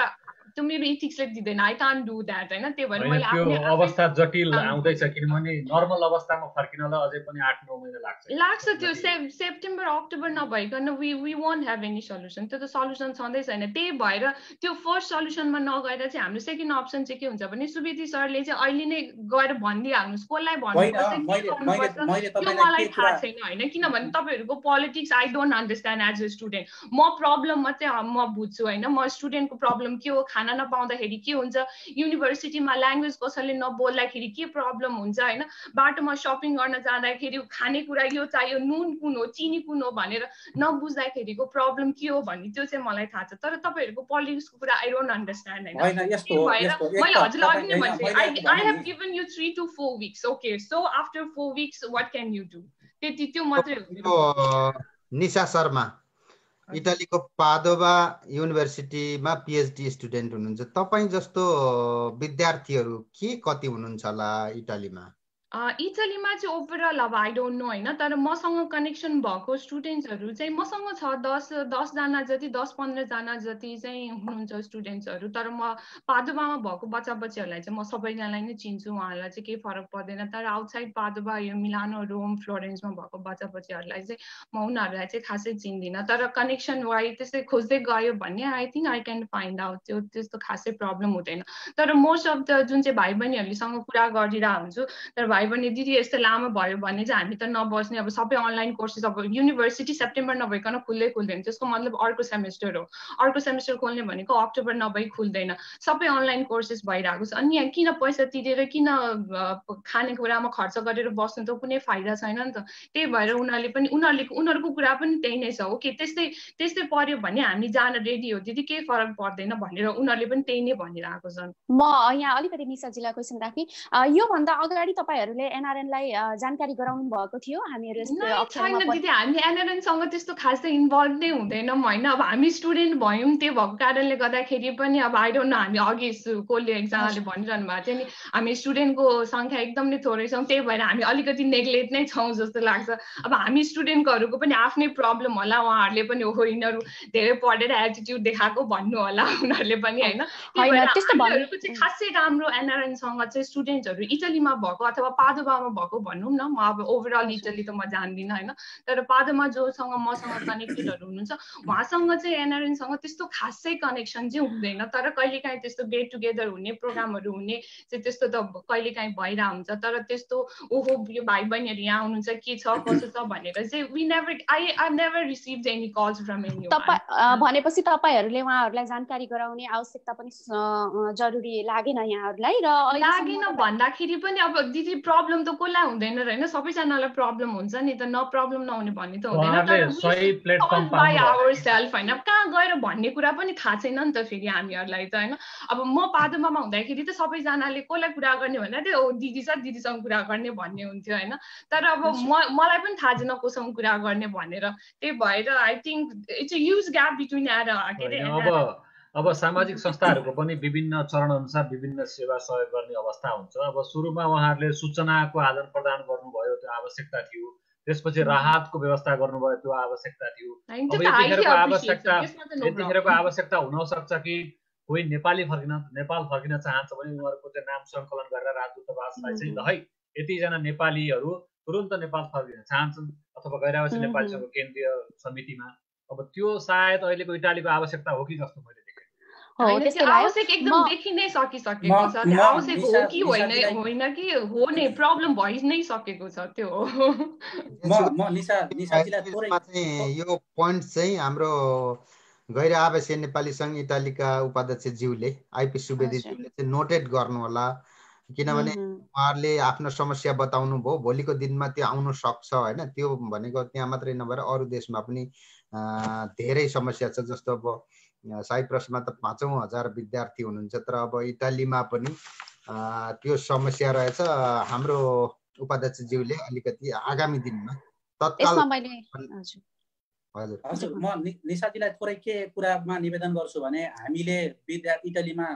Speaker 5: त्यो मेरो इथिक्सले दिँदैन आई कान डु द्याट होइन त्यही भएर मैले
Speaker 6: त्यो अवस्था जटिल आउँदैछ किनभने नर्मल अवस्थामा फर्किनलाई अझै पनि आठ नौ महिना लाग्छ।
Speaker 5: लाग्छ त्यो सेप्टेम्बर अक्टोबर नभइकन we we won't have any solution त्यो त सल्युसन छँदै छैन। त्यही भएर त्यो फर्स्ट सल्युसनमा नगएर चाहिँ हाम्रो सेकेन्ड अप्सन चाहिँ के हुन्छ भने सुवेदी सरले चाहिँ अहिले नै गएर भनिदिइहाल्नुहोस्। कसलाई भन्नुपर्छ त्यो मलाई थाहा छैन होइन? किनभने तपाईँहरूको politics I don't understand as a student म प्रब्लम मात्रै म बुझ्छु होइन? म स्टुडेन्टको प्रब्लम के हो? खाना नपाउँदाखेरि के हुन्छ? युनिभर्सिटीमा ल्याङ्ग्वेज कसैले नबोल्दाखेरि के प्रब्लम हुन्छ होइन? बाटोमा सपिङ गर्न जाँदाखेरि खानेकुरा यो चाहियो नुन कुन हो चिनी कुन हो भनेर नबुझ्दाखेरिको प्रब्लम के हो भन्ने त्यो चाहिँ मलाई थाहा छ। तर तपाईँहरूको पोलिटिक्सको कुरा आई डोन्ट अन्डरस्ट्यान्ड होइन? मैले हजुरलाई अघि नै भन्छु I have given you three to four weeks okay so after four weeks what can you do त्यति त्यो मात्रै
Speaker 2: निशा शर्मा। इटालीको पादोभा युनिभर्सिटीमा पिएचडी स्टुडेन्ट हुनुहुन्छ। तपाईँ जस्तो विद्यार्थीहरू के कति हुनुहुन्छ होला इटालीमा?
Speaker 5: इटलीमा चाहिँ ओभरअल अब आई डोन्ट नो होइन तर मसँग कनेक्सन भएको स्टुडेन्ट्सहरू चाहिँ मसँग छ दस दसजना जति दस पन्ध्रजना जति चाहिँ हुनुहुन्छ स्टुडेन्ट्सहरू तर म पादुबामा भएको बच्चा बच्चीहरूलाई चाहिँ म सबैजनालाई नै चिन्छु उहाँहरूलाई चाहिँ केही फरक पर्दैन। तर आउटसाइड पादुबा यो मिलानो रोम फ्लोरेन्समा भएको बच्चा बच्चीहरूलाई चाहिँ म उनीहरूलाई चाहिँ खासै चिन्दिनँ। तर कनेक्सन वाइ त्यस्तै खोज्दै गयो भने I think I can find out त्यो त्यस्तो खासै प्रब्लम हुँदैन। तर मोस्ट अफ द जुन चाहिँ भाइ बहिनीहरूसँग कुरा गरिरहेको हुन्छु तर भाइ बहिनी दिदी यस्तो लामो भयो भने चाहिँ हामी त नबस्ने। अब सबै अनलाइन कोर्सेस अब युनिभर्सिटी सेप्टेम्बर नभइकन खुल्दै खुल्दैन। त्यसको मतलब अर्को सेमेस्टर हो। अर्को सेमेस्टर खोल्ने भनेको अक्टोबर नभई खुल्दैन। सबै अनलाइन कोर्सेस भइरहेको छ। अनि यहाँ किन पैसा तिरेर किन खानेकुरामा खर्च गरेर बस्नु त कुनै फाइदा छैन नि त। त्यही भएर उनीहरूले पनि उनीहरूले उनीहरूको कुरा पनि त्यही नै छ। ओके त्यस्तै त्यस्तै पर्यो भने हामी जान रेडी हो। दिदी केही फरक पर्दैन भनेर उनीहरूले पनि त्यही नै भनिरहेको छन्।
Speaker 1: म यहाँ अलिकति निसाजीलाई क्वेसन राखेँ। योभन्दा अगाडि तपाईँहरूले एनआरएनलाई जानकारी गराउनु भएको थियो। हामीहरू
Speaker 5: छैन दिदी हामी एनआरएनसँग त्यस्तो खासै इन्भल्भ नै हुँदैनौँ होइन? अब हामी स्टुडेन्ट भयौँ त्यो भएको कारणले गर्दाखेरि पनि अब आई डोन्ट नो हामी अघि कसले एकजनाले भनिरहनु भएको थियो नि हामी स्टुडेन्टको सङ्ख्या एकदम नै थोरै छौँ त्यही भएर हामी अलिकति नेग्लेक्ट नै छौँ जस्तो लाग्छ। अब हामी स्टुडेन्टहरूको पनि आफ्नै प्रब्लम होला उहाँहरूले पनि हो यिनीहरू धेरै पढेर एटिट्युड देखाएको भन्नु होला उनीहरूले पनि होइन? चाहिँ खासै राम्रो एनआरएनसँग चाहिँ स्टुडेन्टहरू इटलीमा भएको अथवा पादो पादोमामा भएको भनौँ न म अब ओभरअल इटली त म जान्दिनँ होइन? तर पादोमा जोसँग मसँग कनेक्टेडहरू हुनुहुन्छ। उहाँसँग चाहिँ एनआरएनसँग त्यस्तो खासै कनेक्सन चाहिँ हुँदैन। तर कहिलेकाहीँ त्यस्तो गेट टुगेदर हुने प्रोग्रामहरू हुने चाहिँ त्यस्तो त कहिलेकाहीँ भइरहेको हुन्छ। तर त्यस्तो ओहो यो भाइ बहिनीहरू यहाँ आउनुहुन्छ के छ कसो छ भनेर चाहिँ we never I I never receive any calls from any
Speaker 1: भनेपछि तपाईँहरूले उहाँहरूलाई जानकारी गराउने आवश्यकता पनि जरुरी लागेन यहाँहरूलाई? र
Speaker 5: लागेन भन्दाखेरि पनि अब दिदी प्रब्लम त कसलाई हुँदैन र होइन सबैजनालाई प्रब्लम हुन्छ नि त न प्रब्लम नहुने भन्ने त हुँदैन बाई आवर सेल्फ होइन कहाँ गएर भन्ने कुरा पनि थाहा छैन नि त फेरि हामीहरूलाई त होइन। अब म पादोमामा हुँदाखेरि त सबैजनाले कसलाई कुरा गर्ने भन्दा त्यो दिदी छ दिदीसँग कुरा गर्ने भन्ने हुन्थ्यो होइन। तर अब म मलाई पनि थाहा छैन कोसँग कुरा गर्ने भनेर। त्यही भएर I think it's a huge gap between air के अरे
Speaker 6: अब सामाजिक संस्थाहरूको पनि विभिन्न चरणअनुसार विभिन्न सेवा सहयोग गर्ने अवस्था हुन्छ। अब सुरुमा उहाँहरूले सूचनाको आदान प्रदान गर्नुभयो त्यो आवश्यकता थियो। त्यसपछि राहतको व्यवस्था गर्नुभयो त्यो आवश्यकता थियो। अब यतिखेरको आवश्यकता यतिखेरको आवश्यकता हुनसक्छ कि कोही नेपाली फर्किन नेपाल फर्किन चाहन्छ भने उनीहरूको चाहिँ नाम सङ्कलन गरेर राजदूतावासलाई चाहिँ ल है यतिजना नेपालीहरू तुरन्त नेपाल फर्किन चाहन्छन् अथवा गैरावासी नेपाली सङ्घ केन्द्रीय समितिमा। अब त्यो सायद अहिलेको इटालीको आवश्यकता हो कि जस्तो मैले
Speaker 5: एकदम देखि नै सकिसकेको छ त्यो आवश्यक हो कि होइन होइन कि हो। नै प्रब्लम भइ नै सकेको छ त्यो
Speaker 2: यो पोइन्ट चाहिँ हाम्रो गैर आवासीय नेपाली सङ्घ इटालीका उपाध्यक्ष ज्यूले आइपी सुवेदीज्यूले चाहिँ नोटेड गर्नु होला किनभने उहाँहरूले आफ्नो समस्या बताउनु भयो भोलिको दिनमा त्यो आउनु सक्छ होइन त्यो भनेको त्यहाँ मात्रै नभएर अरू देशमा पनि धेरै समस्या छ जस्तो अब साइप्रसमा त पाँचौँ हजार विद्यार्थी हुनुहुन्छ तर अब इटालीमा पनि त्यो समस्या रहेछ। हाम्रो उपाध्यक्षज्यूले अलिकति आगामी दिनमा
Speaker 4: तत्काल हजुर। म निसाजीलाई थोरै के कुरामा निवेदन गर्छु भने हामीले विद्यार्थी इटलीमा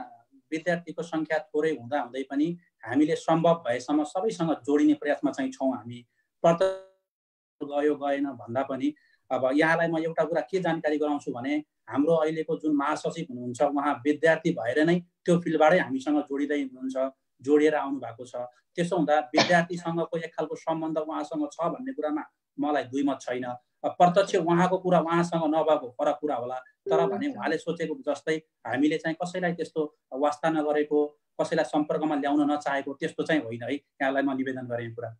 Speaker 4: विद्यार्थीको सङ्ख्या थोरै हुँदा हुँदै पनि हामीले सम्भव भएसम्म सबैसँग जोडिने प्रयासमा चाहिँ छौँ हामी। प्रत्यक्ष गयो गएन भन्दा पनि अब यहाँलाई म एउटा कुरा के जानकारी गराउँछु भने हाम्रो अहिलेको जुन महासचिव हुनुहुन्छ उहाँ विद्यार्थी भएर नै त्यो फिल्डबाटै हामीसँग जोडिँदै हुनुहुन्छ जोडिएर आउनु भएको छ। त्यसो हुँदा विद्यार्थीसँगको एक खालको सम्बन्ध उहाँसँग छ भन्ने कुरामा मलाई दुई मत छैन। प्रत्यक्ष उहाँको कुरा उहाँसँग नभएको फरक कुरा होला। तर भने उहाँले सोचेको जस्तै हामीले चाहिँ कसैलाई त्यस्तो वास्ता नगरेको कसैलाई सम्पर्कमा ल्याउन नचाहेको त्यस्तो चाहिँ होइन है। यहाँलाई म निवेदन गरेँ कुरा।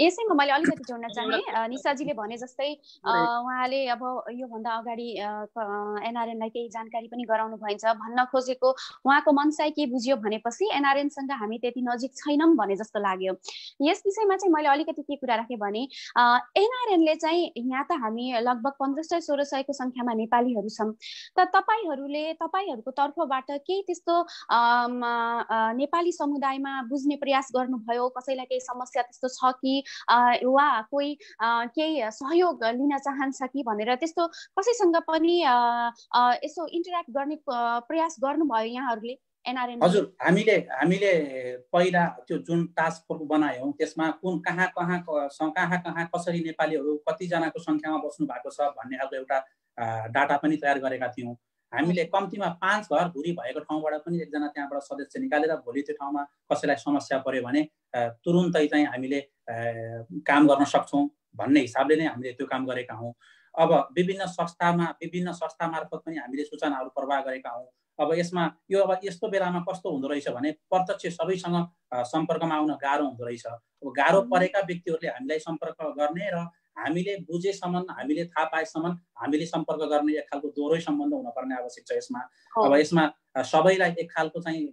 Speaker 1: यसैमा मैले अलिकति जोड्न चाहेँ। निसाजीले भने जस्तै उहाँले अब योभन्दा अगाडि एनआरएनलाई केही जानकारी पनि गराउनु भइन्छ भन्न खोजेको उहाँको मनसाई के बुझ्यो भनेपछि एनआरएनसँग हामी त्यति नजिक छैनौँ भने जस्तो लाग्यो। यस विषयमा चाहिँ मैले अलिकति के कुरा राखेँ भने एनआरएनले चाहिँ यहाँ त हामी लगभग पन्ध्र सय सोह्र सयको सङ्ख्यामा नेपालीहरू छौँ। त तपाईँहरूले तपाईँहरूको तर्फबाट केही त्यस्तो नेपाली समुदायमा बुझ्ने प्रयास गर्नुभयो? कसैलाई केही समस्या त्यस्तो छ कि वा कोही केही सहयोग लिन चाहन्छ कि भनेर त्यस्तो कसैसँग पनि यसो इन्टरेक्ट गर्ने प्रयास गर्नुभयो यहाँहरूले
Speaker 4: एनआरएन हजुर हामीले हामीले पहिला त्यो जुन टास्क फोर्स बनायौँ त्यसमा कुन कहाँ कहाँ कहाँ कहाँ कसरी नेपालीहरू कतिजनाको सङ्ख्यामा बस्नु भएको छ भन्ने खालको एउटा डाटा पनि तयार गरेका थियौँ। हामीले कम्तीमा पाँच घर धुरी भएको ठाउँबाट पनि एकजना त्यहाँबाट सदस्य निकालेर भोलि त्यो ठाउँमा कसैलाई समस्या पऱ्यो भने तुरुन्तै चाहिँ हामीले काम गर्न सक्छौँ भन्ने हिसाबले नै हामीले त्यो काम गरेका हौँ। अब विभिन्न संस्थामा विभिन्न संस्था मार्फत पनि हामीले सूचनाहरू प्रवाह गरेका हौँ। अब यसमा यो अब यस्तो बेलामा कस्तो हुँदो रहेछ भने प्रत्यक्ष सबैसँग सम्पर्कमा आउन गाह्रो हुँदो रहेछ। अब गाह्रो परेका व्यक्तिहरूले हामीलाई सम्पर्क गर्ने र हामीले बुझेसम्म हामीले थाहा पाएसम्म हामीले सम्पर्क गर्ने एक खालको दोहोरै सम्बन्ध हुनुपर्ने आवश्यक छ यसमा। अब यसमा सबैलाई एक खालको चाहिँ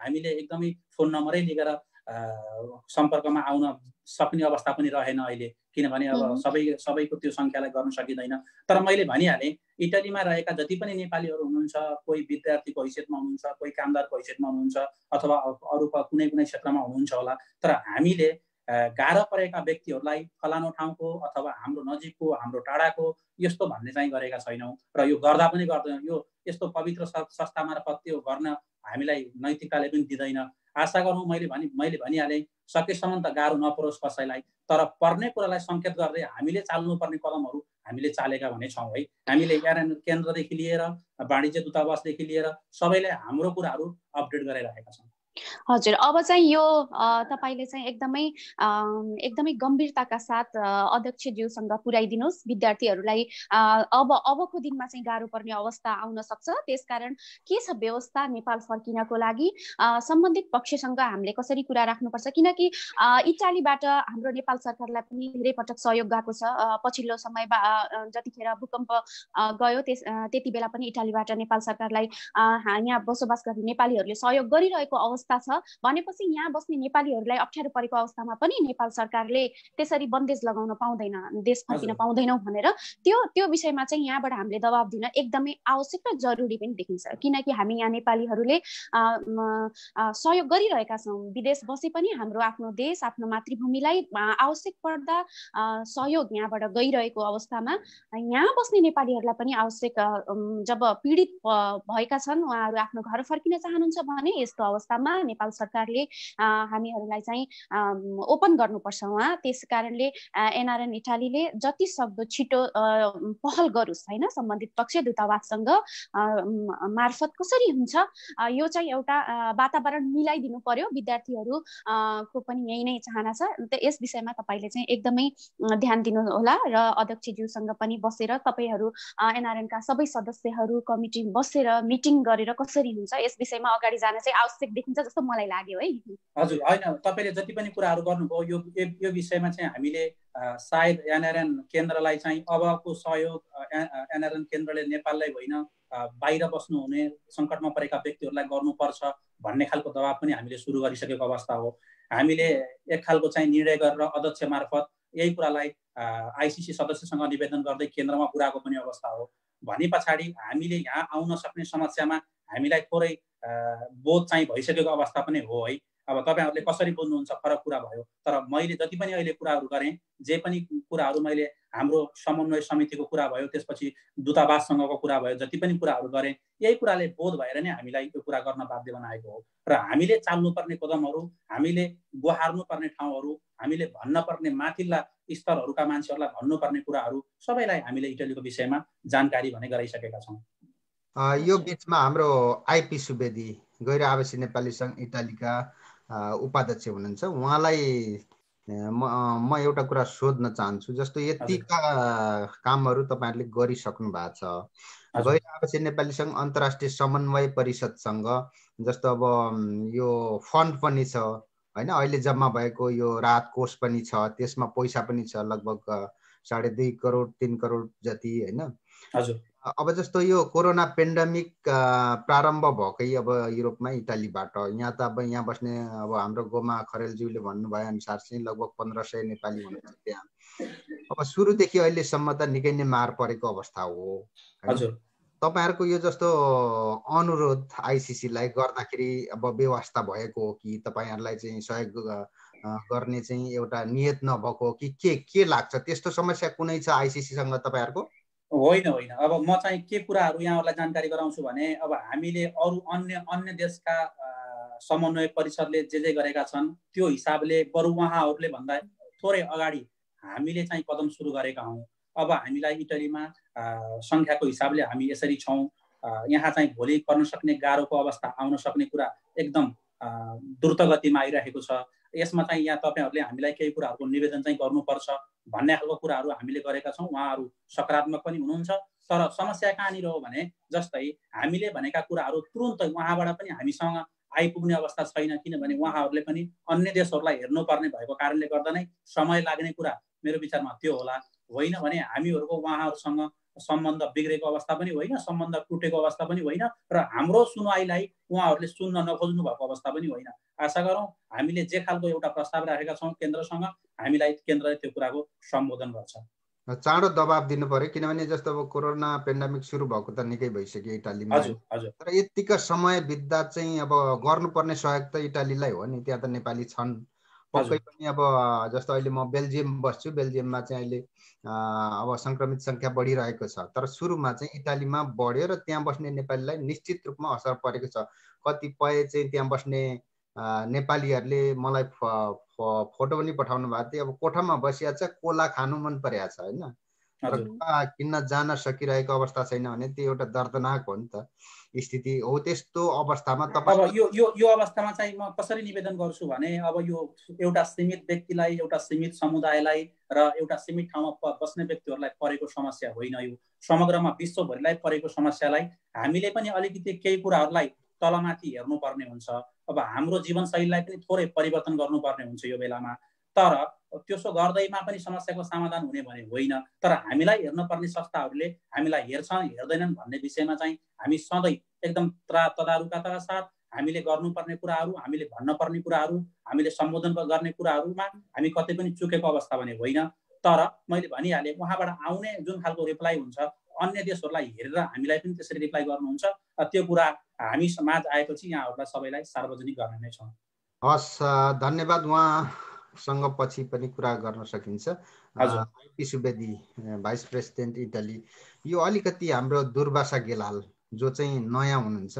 Speaker 4: हामीले एकदमै फोन नम्बरै लिएर सम्पर्कमा आउन सक्ने अवस्था पनि रहेन अहिले। किनभने अब सबै सबैको त्यो सङ्ख्यालाई गर्न सकिँदैन। तर मैले भनिहालेँ इटलीमा रहेका जति पनि नेपालीहरू हुनुहुन्छ कोही विद्यार्थीको हैसियतमा हुनुहुन्छ कोही कामदारको हैसियतमा हुनुहुन्छ अथवा अरू कुनै कुनै क्षेत्रमा हुनुहुन्छ होला तर हामीले गाह्रो परेका व्यक्तिहरूलाई फलानु ठाउँको अथवा हाम्रो नजिकको हाम्रो टाढाको यस्तो भन्ने चाहिँ गरेका छैनौँ र यो गर्दा पनि गर्दैनौँ। यो यस्तो पवित्र संस्था मार्फत त्यो गर्न हामीलाई नैतिकताले पनि दिँदैन। आशा गरौँ मैले भनि मैले भनिहालेँ सकेसम्म त गाह्रो नपरोस् कसैलाई तर पर्ने कुरालाई सङ्केत गर्दै हामीले चाल्नुपर्ने कदमहरू हामीले चालेका भने छौँ है। हामीले एआरएन केन्द्रदेखि लिएर वाणिज्य दूतावासदेखि लिएर सबैले हाम्रो कुराहरू अपडेट गराइरहेका छौँ।
Speaker 1: हजुर अब चाहिँ यो तपाईँले चाहिँ एकदमै एकदमै गम्भीरताका साथ अध्यक्षज्यूसँग पुर्याइदिनुहोस् विद्यार्थीहरूलाई अब अबको दिनमा चाहिँ गाह्रो पर्ने अवस्था आउन सक्छ। त्यसकारण के छ व्यवस्था नेपाल फर्किनको लागि? सम्बन्धित पक्षसँग हामीले कसरी कुरा राख्नुपर्छ? किनकि इटालीबाट हाम्रो नेपाल सरकारलाई पनि धेरै पटक सहयोग गएको छ। पछिल्लो समय जतिखेर भूकम्प गयो त्यस त्यति बेला पनि इटालीबाट नेपाल सरकारलाई यहाँ बसोबास गर्ने नेपालीहरूले सहयोग गरिरहेको अवस्था अवस्था छ। भनेपछि यहाँ बस्ने नेपालीहरूलाई अप्ठ्यारो परेको अवस्थामा पनि नेपाल सरकारले त्यसरी बन्देज लगाउन पाउँदैन देश फर्किन पाउँदैनौँ भनेर त्यो त्यो विषयमा चाहिँ यहाँबाट हामीले दबाब दिन एकदमै आवश्यक र जरुरी पनि देखिन्छ। किनकि हामी यहाँ नेपालीहरूले सहयोग गरिरहेका छौँ। विदेश बसे पनि हाम्रो आफ्नो देश आफ्नो मातृभूमिलाई आवश्यक पर्दा सहयोग यहाँबाट गइरहेको अवस्थामा यहाँ बस्ने नेपालीहरूलाई पनि आवश्यक जब पीडित भएका छन् उहाँहरू आफ्नो घर फर्किन चाहनुहुन्छ भने यस्तो अवस्थामा नेपाल सरकारले हामीहरूलाई चाहिँ ओपन गर्नुपर्छ उहाँ। त्यस कारणले एनआरएन इटालीले जति सक्दो छिटो पहल गरोस् होइन सम्बन्धित पक्ष दूतावाससँग मार्फत कसरी हुन्छ? यो चाहिँ एउटा वातावरण मिलाइदिनु पर्यो। विद्यार्थीहरू को पनि यही नै चाहना छ। यस विषयमा तपाईँले चाहिँ एकदमै ध्यान दिनु होला र अध्यक्षज्यूसँग पनि बसेर तपाईँहरू एनआरएनका सबै सदस्यहरू कमिटी बसेर मिटिङ गरेर कसरी हुन्छ यस विषयमा अगाडि जान चाहिँ आवश्यक देखिन्छ। जस्तो मलाई लाग्यो है।
Speaker 4: हजुर होइन तपाईँले जति पनि कुराहरू गर्नुभयो यो यो विषयमा चाहिँ हामीले सायद एनआरएन केन्द्रलाई चाहिँ अबको सहयोग एनआरएन केन्द्रले नेपाललाई होइन बाहिर बस्नुहुने सङ्कटमा परेका व्यक्तिहरूलाई गर्नुपर्छ भन्ने खालको दबाब पनि हामीले सुरु गरिसकेको अवस्था हो। हामीले एक खालको चाहिँ निर्णय गरेर अध्यक्ष मार्फत यही कुरालाई आइसिसी सदस्यसँग निवेदन गर्दै केन्द्रमा पुऱ्याएको पनि अवस्था हो। भने पछाडि हामीले यहाँ आउन सक्ने समस्यामा हामीलाई थोरै बोध चाहिँ भइसकेको अवस्था पनि हो है। अब तपाईँहरूले कसरी बुझ्नुहुन्छ फरक कुरा भयो। तर मैले जति पनि अहिले कुराहरू गरेँ जे पनि कुराहरू मैले हाम्रो समन्वय समितिको कुरा भयो त्यसपछि दूतावाससँगको कुरा भयो जति पनि कुराहरू गरेँ यही कुराले बोध भएर नै हामीलाई यो कुरा गर्न बाध्य बनाएको हो। र हामीले चाल्नुपर्ने कदमहरू हामीले गुहार्नुपर्ने ठाउँहरू हामीले भन्न पर्ने माथिल्ला स्तरहरूका मान्छेहरूलाई भन्नुपर्ने कुराहरू सबैलाई हामीले इटलीको विषयमा जानकारी भने गराइसकेका छौँ।
Speaker 2: यो बिचमा हाम्रो आइपी सुवेदी गैर आवासीय नेपाली सङ्घ इटालीका उपाध्यक्ष हुनुहुन्छ। उहाँलाई म म एउटा कुरा सोध्न चाहन्छु जस्तो यतिका कामहरू तपाईँहरूले गरिसक्नु भएको छ। गैर आवासीय नेपाली सङ्घ अन्तर्राष्ट्रिय समन्वय परिषदसँग जस्तो अब यो फन्ड पनि छ होइन? अहिले जम्मा भएको यो राहत कोष पनि छ त्यसमा पैसा पनि छ लगभग साढे दुई करोड तिन करोड जति होइन?
Speaker 4: हजुर।
Speaker 2: अब जस्तो यो कोरोना पेन्डेमिक प्रारम्भ भएकै अब युरोपमा इटालीबाट यहाँ त अब यहाँ बस्ने अब हाम्रो गोमा खरेलज्यूले भन्नुभयो अनुसार चाहिँ लगभग पन्ध्र सय नेपाली हुनुहुन्छ त्यहाँ अब सुरुदेखि अहिलेसम्म त निकै नै मार परेको अवस्था हो तपाईँहरूको यो जस्तो अनुरोध आइसिसीलाई गर्दाखेरि अब व्यवस्था भएको हो कि तपाईँहरूलाई चाहिँ सहयोग गर्ने चाहिँ एउटा नियत नभएको कि के के लाग्छ? त्यस्तो समस्या कुनै छ आइसिसीसँग तपाईँहरूको?
Speaker 4: होइन होइन। अब म चाहिँ के कुराहरू यहाँहरूलाई जानकारी गराउँछु भने अब हामीले अरू अन्य अन्य देशका समन्वय परिषदले जे जे गरेका छन् त्यो हिसाबले बरु उहाँहरूले भन्दा थोरै अगाडि हामीले चाहिँ कदम सुरु गरेका हौँ। अब हामीलाई इटलीमा सङ्ख्याको हिसाबले हामी यसरी छौँ। यहाँ चाहिँ भोलि पर्न सक्ने गाह्रोको अवस्था आउन सक्ने कुरा एकदम द्रुत गतिमा आइरहेको छ। यसमा चाहिँ यहाँ तपाईँहरूले हामीलाई केही कुराहरूको निवेदन चाहिँ गर्नुपर्छ। भन्ने खालको कुराहरू हामीले गरेका छौँ। उहाँहरू सकारात्मक पनि हुनुहुन्छ। तर समस्या कहाँनिर हो भने जस्तै हामीले भनेका कुराहरू तुरुन्तै उहाँबाट पनि हामीसँग आइपुग्ने अवस्था छैन किनभने उहाँहरूले पनि अन्य देशहरूलाई हेर्नुपर्ने भएको कारणले गर्दा नै समय लाग्ने कुरा मेरो विचारमा त्यो होला। होइन भने हामीहरूको उहाँहरूसँग सम्बन्ध बिग्रेको अवस्था पनि होइन सम्बन्ध टुटेको अवस्था पनि होइन र हाम्रो सुनवाईलाई उहाँहरूले सुन्न नखोज्नु भएको अवस्था पनि होइन। आशा गरौँ हामीले जे खालको एउटा प्रस्ताव राखेका छौँ केन्द्रसँग हामीलाई केन्द्रले त्यो कुराको सम्बोधन गर्छ।
Speaker 2: चाँडो दबाब दिनु पर्यो किनभने जस्तो अब कोरोना पेन्डामिक सुरु भएको त निकै भइसक्यो इटालीमा। तर यतिका समय बित्दा चाहिँ अब गर्नुपर्ने सहयोग त इटालीलाई हो नि त्यहाँ त नेपाली छन्। पक्कै पनि अब जस्तो अहिले म बेल्जियम बस्छु बेल्जियममा चाहिँ अहिले अब सङ्क्रमित सङ्ख्या बढिरहेको छ। तर सुरुमा चाहिँ इटालीमा बढ्यो र त्यहाँ बस्ने नेपालीलाई निश्चित रूपमा असर परेको छ। कतिपय चाहिँ त्यहाँ बस्ने नेपालीहरूले मलाई फोटो पनि पठाउनु भएको थियो। अब कोठामा बसिया छ कोला खानु मन परेको छ होइन? किन्न जान सकिरहेको अवस्था छैन भने त्यो एउटा दर्दनाक हो नि त। स्थिति हो त्यस्तो अवस्थामा
Speaker 4: तपाईँ अब यो यो यो अवस्थामा चाहिँ म कसरी निवेदन गर्छु भने अब यो एउटा सीमित व्यक्तिलाई एउटा सीमित समुदायलाई र एउटा सीमित ठाउँमा बस्ने व्यक्तिहरूलाई परेको समस्या होइन यो। समग्रमा विश्वभरिलाई परेको समस्यालाई हामीले पनि अलिकति केही कुराहरूलाई तलमाथि हेर्नुपर्ने हुन्छ। अब हाम्रो जीवनशैलीलाई पनि थोरै परिवर्तन गर्नुपर्ने हुन्छ यो बेलामा। तर त्यसो गर्दैमा पनि समस्याको समाधान हुने भने होइन। तर हामीलाई हेर्नुपर्ने संस्थाहरूले हामीलाई हेर्छन् हेर्दैनन् भन्ने विषयमा चाहिँ हामी सधैँ एकदम त्रा तदारुकताका साथ। हामीले गर्नुपर्ने कुराहरू हामीले भन्नपर्ने कुराहरू हामीले सम्बोधन गर्ने कुराहरूमा हामी कतै पनि चुकेको अवस्था भने होइन। तर मैले भनिहालेँ उहाँबाट आउने जुन खालको रिप्लाई हुन्छ अन्य देशहरूलाई हेरेर हामीलाई पनि त्यसरी रिप्लाई गर्नुहुन्छ। त्यो कुरा हामी समाज आएपछि यहाँहरूलाई सबैलाई सार्वजनिक गर्ने नै छौँ।
Speaker 2: हस् धन्यवाद उहाँ। सँग पछि पनि कुरा गर्न सकिन्छ। IP Subedi vice president Italy यो अलिकति हाम्रो दुर्वासा गेलाल जो चाहिँ नयाँ हुनुहुन्छ।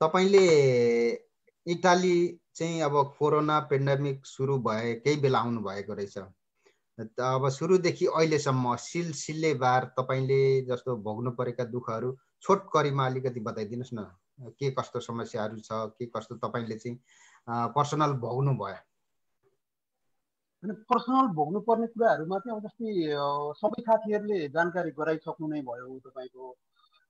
Speaker 2: तपाईँले इटाली चाहिँ अब कोरोना पेन्डेमिक सुरु भए केही बेला आउनु भएको रहेछ। अब सुरुदेखि अहिलेसम्म सिलसिलेबार तपाईँले जस्तो भोग्नु परेका दुःखहरू छोटकरीमा अलिकति बताइदिनुहोस् न। के कस्तो समस्याहरू छ के कस्तो तपाईँले चाहिँ पर्सनल भोग्नु भयो
Speaker 7: होइन पर्सनल भोग्नुपर्ने कुराहरूमा चाहिँ अब जस्तै सबै साथीहरूले जानकारी गराइसक्नु नै भयो तपाईँको।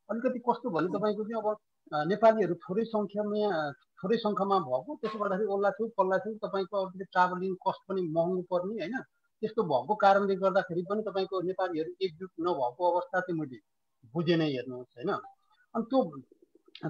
Speaker 7: अलिकति कस्तो भने तपाईँको चाहिँ अब नेपालीहरू थोरै सङ्ख्यामा थोरै सङ्ख्यामा भएको त्यसो गर्दाखेरि ओल्ला छु पल्ला छु तपाईँको अलिकति ट्राभलिङ कस्ट पनि महँगो पर्ने होइन? त्यस्तो भएको कारणले गर्दाखेरि पनि तपाईँको नेपालीहरू एकजुट नभएको अवस्था चाहिँ मैले बुझेँ नै हेर्नुहोस् होइन? अनि त्यो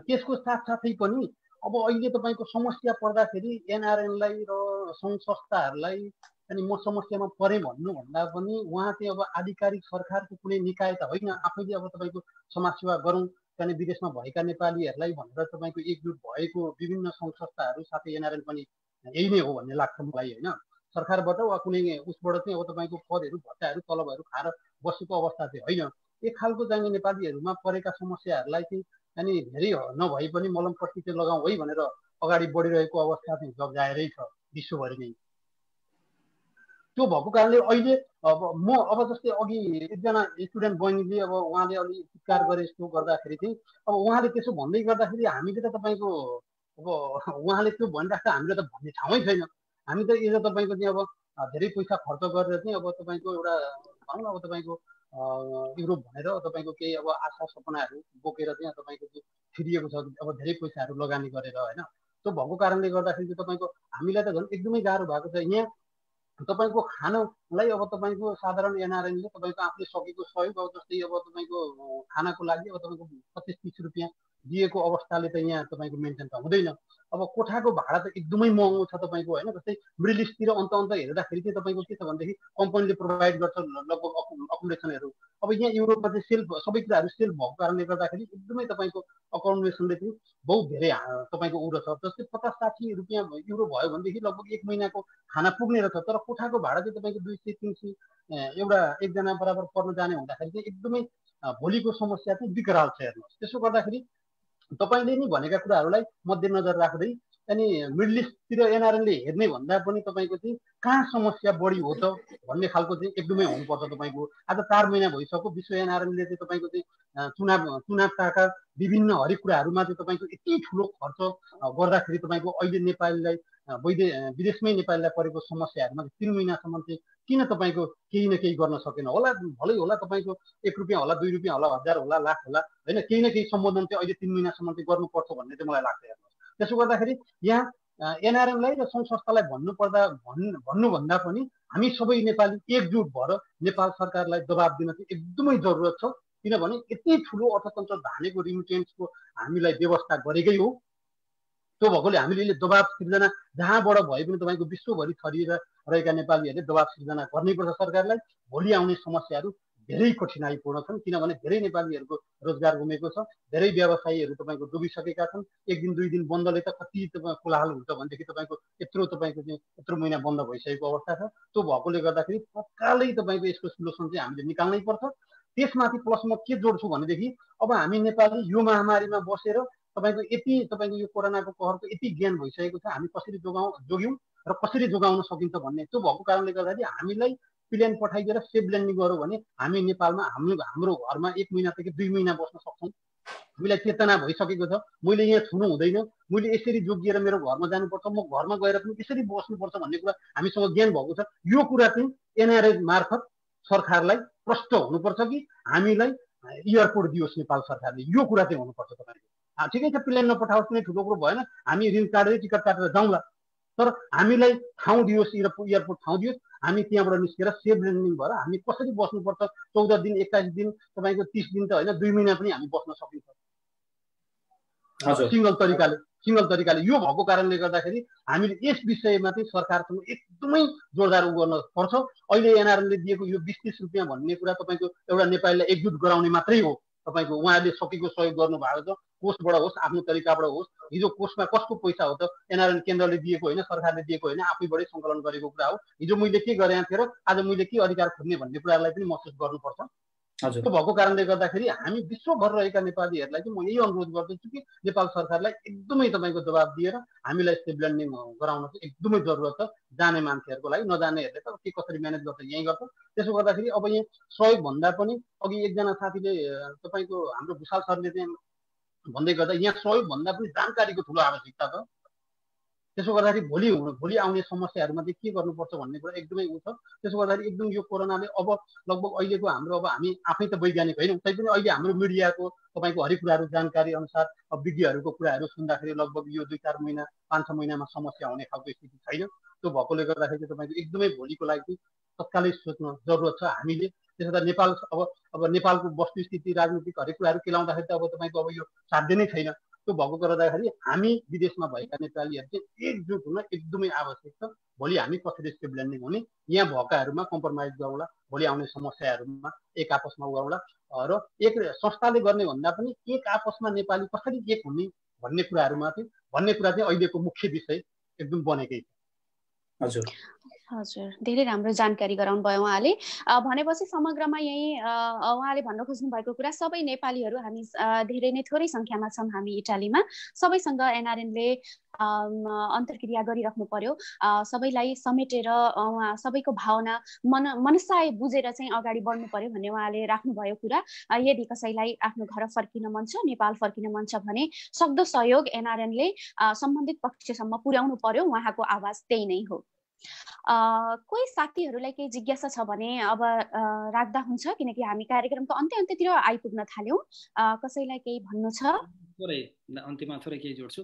Speaker 7: त्यसको साथसाथै पनि अब अहिले तपाईँको समस्या पर्दाखेरि एनआरएनलाई र सङ्घ संस्थाहरूलाई अनि म समस्यामा परेँ भन्नुभन्दा पनि उहाँ चाहिँ अब आधिकारिक सरकारको कुनै निकाय त होइन। आफैले अब तपाईँको समाजसेवा गरौँ चाहिँ विदेशमा भएका नेपालीहरूलाई भनेर तपाईँको एकजुट भएको विभिन्न सङ्घ संस्थाहरू साथै एनआरएन पनि यही नै हो भन्ने लाग्छ मलाई होइन। सरकारबाट वा कुनै उसबाट चाहिँ अब तपाईँको पदहरू भत्ताहरू तलबहरू खाएर बसेको अवस्था चाहिँ होइन। एक खालको चाहिँ नेपालीहरूमा परेका समस्याहरूलाई चाहिँ अनि धेरै नभए पनि मलमपट्टि चाहिँ लगाउँ है भनेर अगाडि बढिरहेको अवस्था चाहिँ जग्गाएरै छ विश्वभरि नै। त्यो भएको कारणले अहिले अब म अब जस्तै अघि एकजना स्टुडेन्ट बहिनीले अब उहाँले अलि चित्कार गरे जस्तो गर्दाखेरि चाहिँ अब उहाँले त्यसो भन्दै गर्दाखेरि हामीले त तपाईँको अब उहाँले त्यो भनिराख्दा हामीले त भन्ने ठाउँै छैन। हामी त यो तपाईँको चाहिँ अब धेरै पैसा खर्च गरेर चाहिँ अब तपाईँको एउटा भनौँ न अब तपाईँको युरोप भनेर तपाईँको केही अब आशा सपनाहरू बोकेर चाहिँ तपाईँको चाहिँ फिरिएको छ अब धेरै पैसाहरू लगानी गरेर होइन। त्यो भएको कारणले गर्दाखेरि चाहिँ तपाईँको हामीलाई त झन् एकदमै गाह्रो भएको छ। यहाँ तपाईँको खानालाई अब तपाईँको साधारण एनआरएनले तपाईँको आफूले सकेको सहयोग अब जस्तै अब तपाईँको खानाको लागि अब तपाईँको पच्चिस तिस रुपियाँ दिएको अवस्थाले त यहाँ तपाईँको मेन्टेन त हुँदैन। अब कोठाको भाडा त एकदमै महँगो छ तपाईँको होइन? जस्तै मिडल इस्टतिर अन्त अन्त हेर्दाखेरि चाहिँ तपाईँको के छ भनेदेखि कम्पनीले प्रोभाइड गर्छ लगभग अकोमोडेसनहरू। अब यहाँ युरोपमा चाहिँ सेल्फ सबै कुराहरू सेल्फ भएको कारणले गर्दाखेरि एकदमै तपाईँको अकोमोडेसनले चाहिँ बहुत धेरै तपाईँको उ छ। जस्तै पचास साठी रुपियाँ युरो भयो भनेदेखि लगभग एक महिनाको खाना पुग्ने रहेछ। तर कोठाको भाडा चाहिँ तपाईँको दुई सय तिन सय एउटा एकजना बराबर पर्न जाने हुँदाखेरि चाहिँ एकदमै भोलिको समस्या चाहिँ विकराल छ हेर्नुहोस्। त्यसो गर्दाखेरि तपाईँले नि भनेका कुराहरूलाई मध्यनजर राख्दै अनि मिडल इस्टतिर एनआरएनले हेर्ने भन्दा पनि तपाईँको चाहिँ कहाँ समस्या बढी हो त भन्ने खालको चाहिँ एकदमै हुनुपर्छ तपाईँको। आज चार महिना भइसक्यो विश्व एनआरएनले चाहिँ तपाईँको चाहिँ चुनाव चुनावका विभिन्न हरेक कुराहरूमा चाहिँ तपाईँको यति ठुलो खर्च गर्दाखेरि तपाईँको अहिले नेपालीलाई वैदे विदेशमै नेपालीलाई परेको समस्याहरूमा तिन महिनासम्म चाहिँ किन तपाईँको केही न केही गर्न सकेन? होला भलै होला तपाईँको एक रुपियाँ होला दुई रुपियाँ होला हजार होला लाख होला होइन? केही न केही सम्बोधन चाहिँ अहिले तिन महिनासम्म चाहिँ गर्नुपर्छ भन्ने चाहिँ मलाई लाग्छ हेर्नुहोस्। त्यसो गर्दाखेरि यहाँ एनआरएमलाई र सङ्घ संस्थालाई भन्नुपर्दा भन् भन्नुभन्दा पनि हामी सबै नेपाली एकजुट भएर नेपाल सरकारलाई दबाब दिन चाहिँ एकदमै जरुरत छ। किनभने यति ठुलो अर्थतन्त्र धानेको रिमिटेन्सको हामीलाई व्यवस्था गरेकै हो। त्यो भएकोले हामीले दबाब सिर्जना जहाँबाट भए पनि तपाईँको विश्वभरि छरिएर रहेका नेपालीहरूले दबाब सिर्जना गर्नैपर्छ सरकारलाई। भोलि आउने समस्याहरू धेरै कठिनाइपूर्ण छन् किनभने धेरै नेपालीहरूको रोजगार गुमेको छ धेरै व्यवसायीहरू तपाईँको डुबिसकेका छन्। एक दिन दुई दिन बन्दले त कति कोलाहाल हुन्छ भनेदेखि तपाईँको यत्रो तपाईँको चाहिँ यत्रो महिना बन्द भइसकेको अवस्था छ। त्यो भएकोले गर्दाखेरि तत्कालै तपाईँको यसको सोल्युसन चाहिँ हामीले निकाल्नै पर्छ। त्यसमाथि प्लस म के जोड्छु भनेदेखि अब हामी नेपाली यो महामारीमा बसेर तपाईँको यति तपाईँको यो कोरोनाको कहरको यति ज्ञान भइसकेको छ हामी कसरी जोगाउँ जोग्यौँ र कसरी जोगाउन सकिन्छ भन्ने त्यो भएको कारणले गर्दाखेरि हामीलाई प्लेन पठाइदिएर सेफ ल्यान्डिङ गऱ्यो भने हामी नेपालमा हाम्रो हाम्रो घरमा एक महिनादेखि दुई महिना बस्न सक्छौँ। हामीलाई चेतना भइसकेको छ। मैले यहाँ छुनु हुँदैन। मैले यसरी जोगिएर मेरो घरमा जानुपर्छ। म घरमा गएर पनि यसरी बस्नुपर्छ भन्ने कुरा हामीसँग ज्ञान भएको छ। यो कुरा चाहिँ एनआरएस मार्फत सरकारलाई प्रष्ट हुनुपर्छ कि हामीलाई एयरपोर्ट दियोस् नेपाल सरकारले। यो कुरा चाहिँ हुनुपर्छ तपाईँको। ठिकै छ प्लेन नपठाओस् कुनै ठुलो कुरो भएन। हामी ऋण काटेर टिकट काटेर जाउँला। तर हामीलाई ठाउँ दियोस् एयरपोर्ट ठाउँ दियोस्। हामी त्यहाँबाट निस्केर सेफ ल्यान्डिङ भएर हामी कसरी बस्नुपर्छ? चौध दिन एक्काइस दिन तपाईँको तिस दिन त होइन दुई महिना पनि हामी बस्न सकिन्छ। सिङ्गल तरिकाले सिङ्गल तरिकाले यो भएको कारणले गर्दाखेरि हामीले यस विषयमा चाहिँ सरकारसँग एकदमै जोरदार उ गर्न पर्छ। अहिले एनआरएनले दिएको यो बिस तिस रुपियाँ भन्ने कुरा तपाईँको एउटा नेपालीलाई एकजुट गराउने मात्रै हो। तपाईँको उहाँहरूले सकेको सहयोग गर्नु भएको छ कोषबाट होस् आफ्नो तरिकाबाट होस् हिजो कोषमा कसको पैसा हो त एनआरएन केन्द्रले दिएको होइन सरकारले दिएको होइन आफैबाटै सङ्कलन गरेको कुरा हो। हिजो मैले के गरेँ थिएँ र आज मैले के अधिकार खोज्ने भन्ने कुरालाई पनि महसुस गर्नुपर्छ। त्यो भएको कारणले गर्दाखेरि हामी विश्वभर रहेका नेपालीहरूलाई चाहिँ म यही अनुरोध गर्दछु कि नेपाल सरकारलाई एकदमै तपाईँको जवाब दिएर हामीलाई सेफ ल्यान्डिङ गराउन चाहिँ एकदमै जरुरत छ। जाने मान्छेहरूको लागि नजानेहरूले त के कसरी म्यानेज गर्छ यहीँ गर्छ। त्यसो गर्दाखेरि अब यहाँ सहयोग भन्दा पनि अघि एकजना साथीले तपाईँको हाम्रो भुषाल सरले चाहिँ भन्दै गर्दा यहाँ सहयोग भन्दा पनि जानकारीको ठुलो आवश्यकता छ। त्यसो गर्दाखेरि भोलि भोलि आउने समस्याहरूमा चाहिँ के गर्नुपर्छ भन्ने कुरा एकदमै उ छ। त्यसो गर्दाखेरि एकदम यो कोरोनाले अब लगभग अहिलेको हाम्रो अब हामी आफै त वैज्ञानिक होइनौँ तैपनि अहिले हाम्रो मिडियाको तपाईँको हरेक कुराहरू जानकारी अनुसार अब विज्ञहरूको कुराहरू सुन्दाखेरि लगभग यो दुई चार महिना पाँच छ महिनामा समस्या हुने खालको स्थिति छैन। त्यो भएकोले गर्दाखेरि चाहिँ तपाईँको एकदमै भोलिको लागि तत्कालै सोच्न जरुरत छ हामीले। त्यसो त नेपाल अब अब नेपालको वस्तुस्थिति राजनीतिक हरेक कुराहरू केलाउँदाखेरि त अब तपाईँको अब यो साध्य नै छैन। त्यो भएको गर्दाखेरि हामी विदेशमा भएका नेपालीहरू चाहिँ एकजुट हुन एकदमै आवश्यक छ। भोलि हामी कसरी स्टेप ल्यान्डिङ हुने। यहाँ भएकाहरूमा कम्प्रोमाइज गरौँला। भोलि आउने समस्याहरूमा एक आपसमा गरौँला र एक संस्थाले गर्ने भन्दा पनि एक आपसमा नेपाली कसरी एक हुने भन्ने कुराहरूमा चाहिँ भन्ने कुरा चाहिँ अहिलेको मुख्य विषय एकदम बनेकै छ।
Speaker 4: हजुर।
Speaker 1: हजुर धेरै राम्रो जानकारी गराउनु भयो उहाँले। भनेपछि समग्रमा यही उहाँले भन्न खोज्नु भएको कुरा सबै नेपालीहरू हामी धेरै नै थोरै सङ्ख्यामा छौँ हामी इटालीमा। सबैसँग एनआरएनले अन्तर्क्रिया गरिराख्नु पर्यो। सबैलाई समेटेर उहाँ सबैको भावना मन मनसाय बुझेर चाहिँ अगाडि बढ्नु पर्यो भन्ने उहाँले राख्नुभयो कुरा। यदि कसैलाई आफ्नो घर फर्किन मन छ नेपाल फर्किन मन छ भने सक्दो सहयोग एनआरएनले सम्बन्धित पक्षसम्म पुर्याउनु पर्यो उहाँको आवाज त्यही नै हो। कोही साथीहरूलाई केही जिज्ञासा छ भने अब राख्दा हुन्छ किनकि हामी कार्यक्रमको अन्त्य अन्त्यतिर आइपुग्न थाल्यौँ। कसैलाई केही भन्नु छ?
Speaker 3: थोरै अन्त्यमा थोरै केही जोड्छु।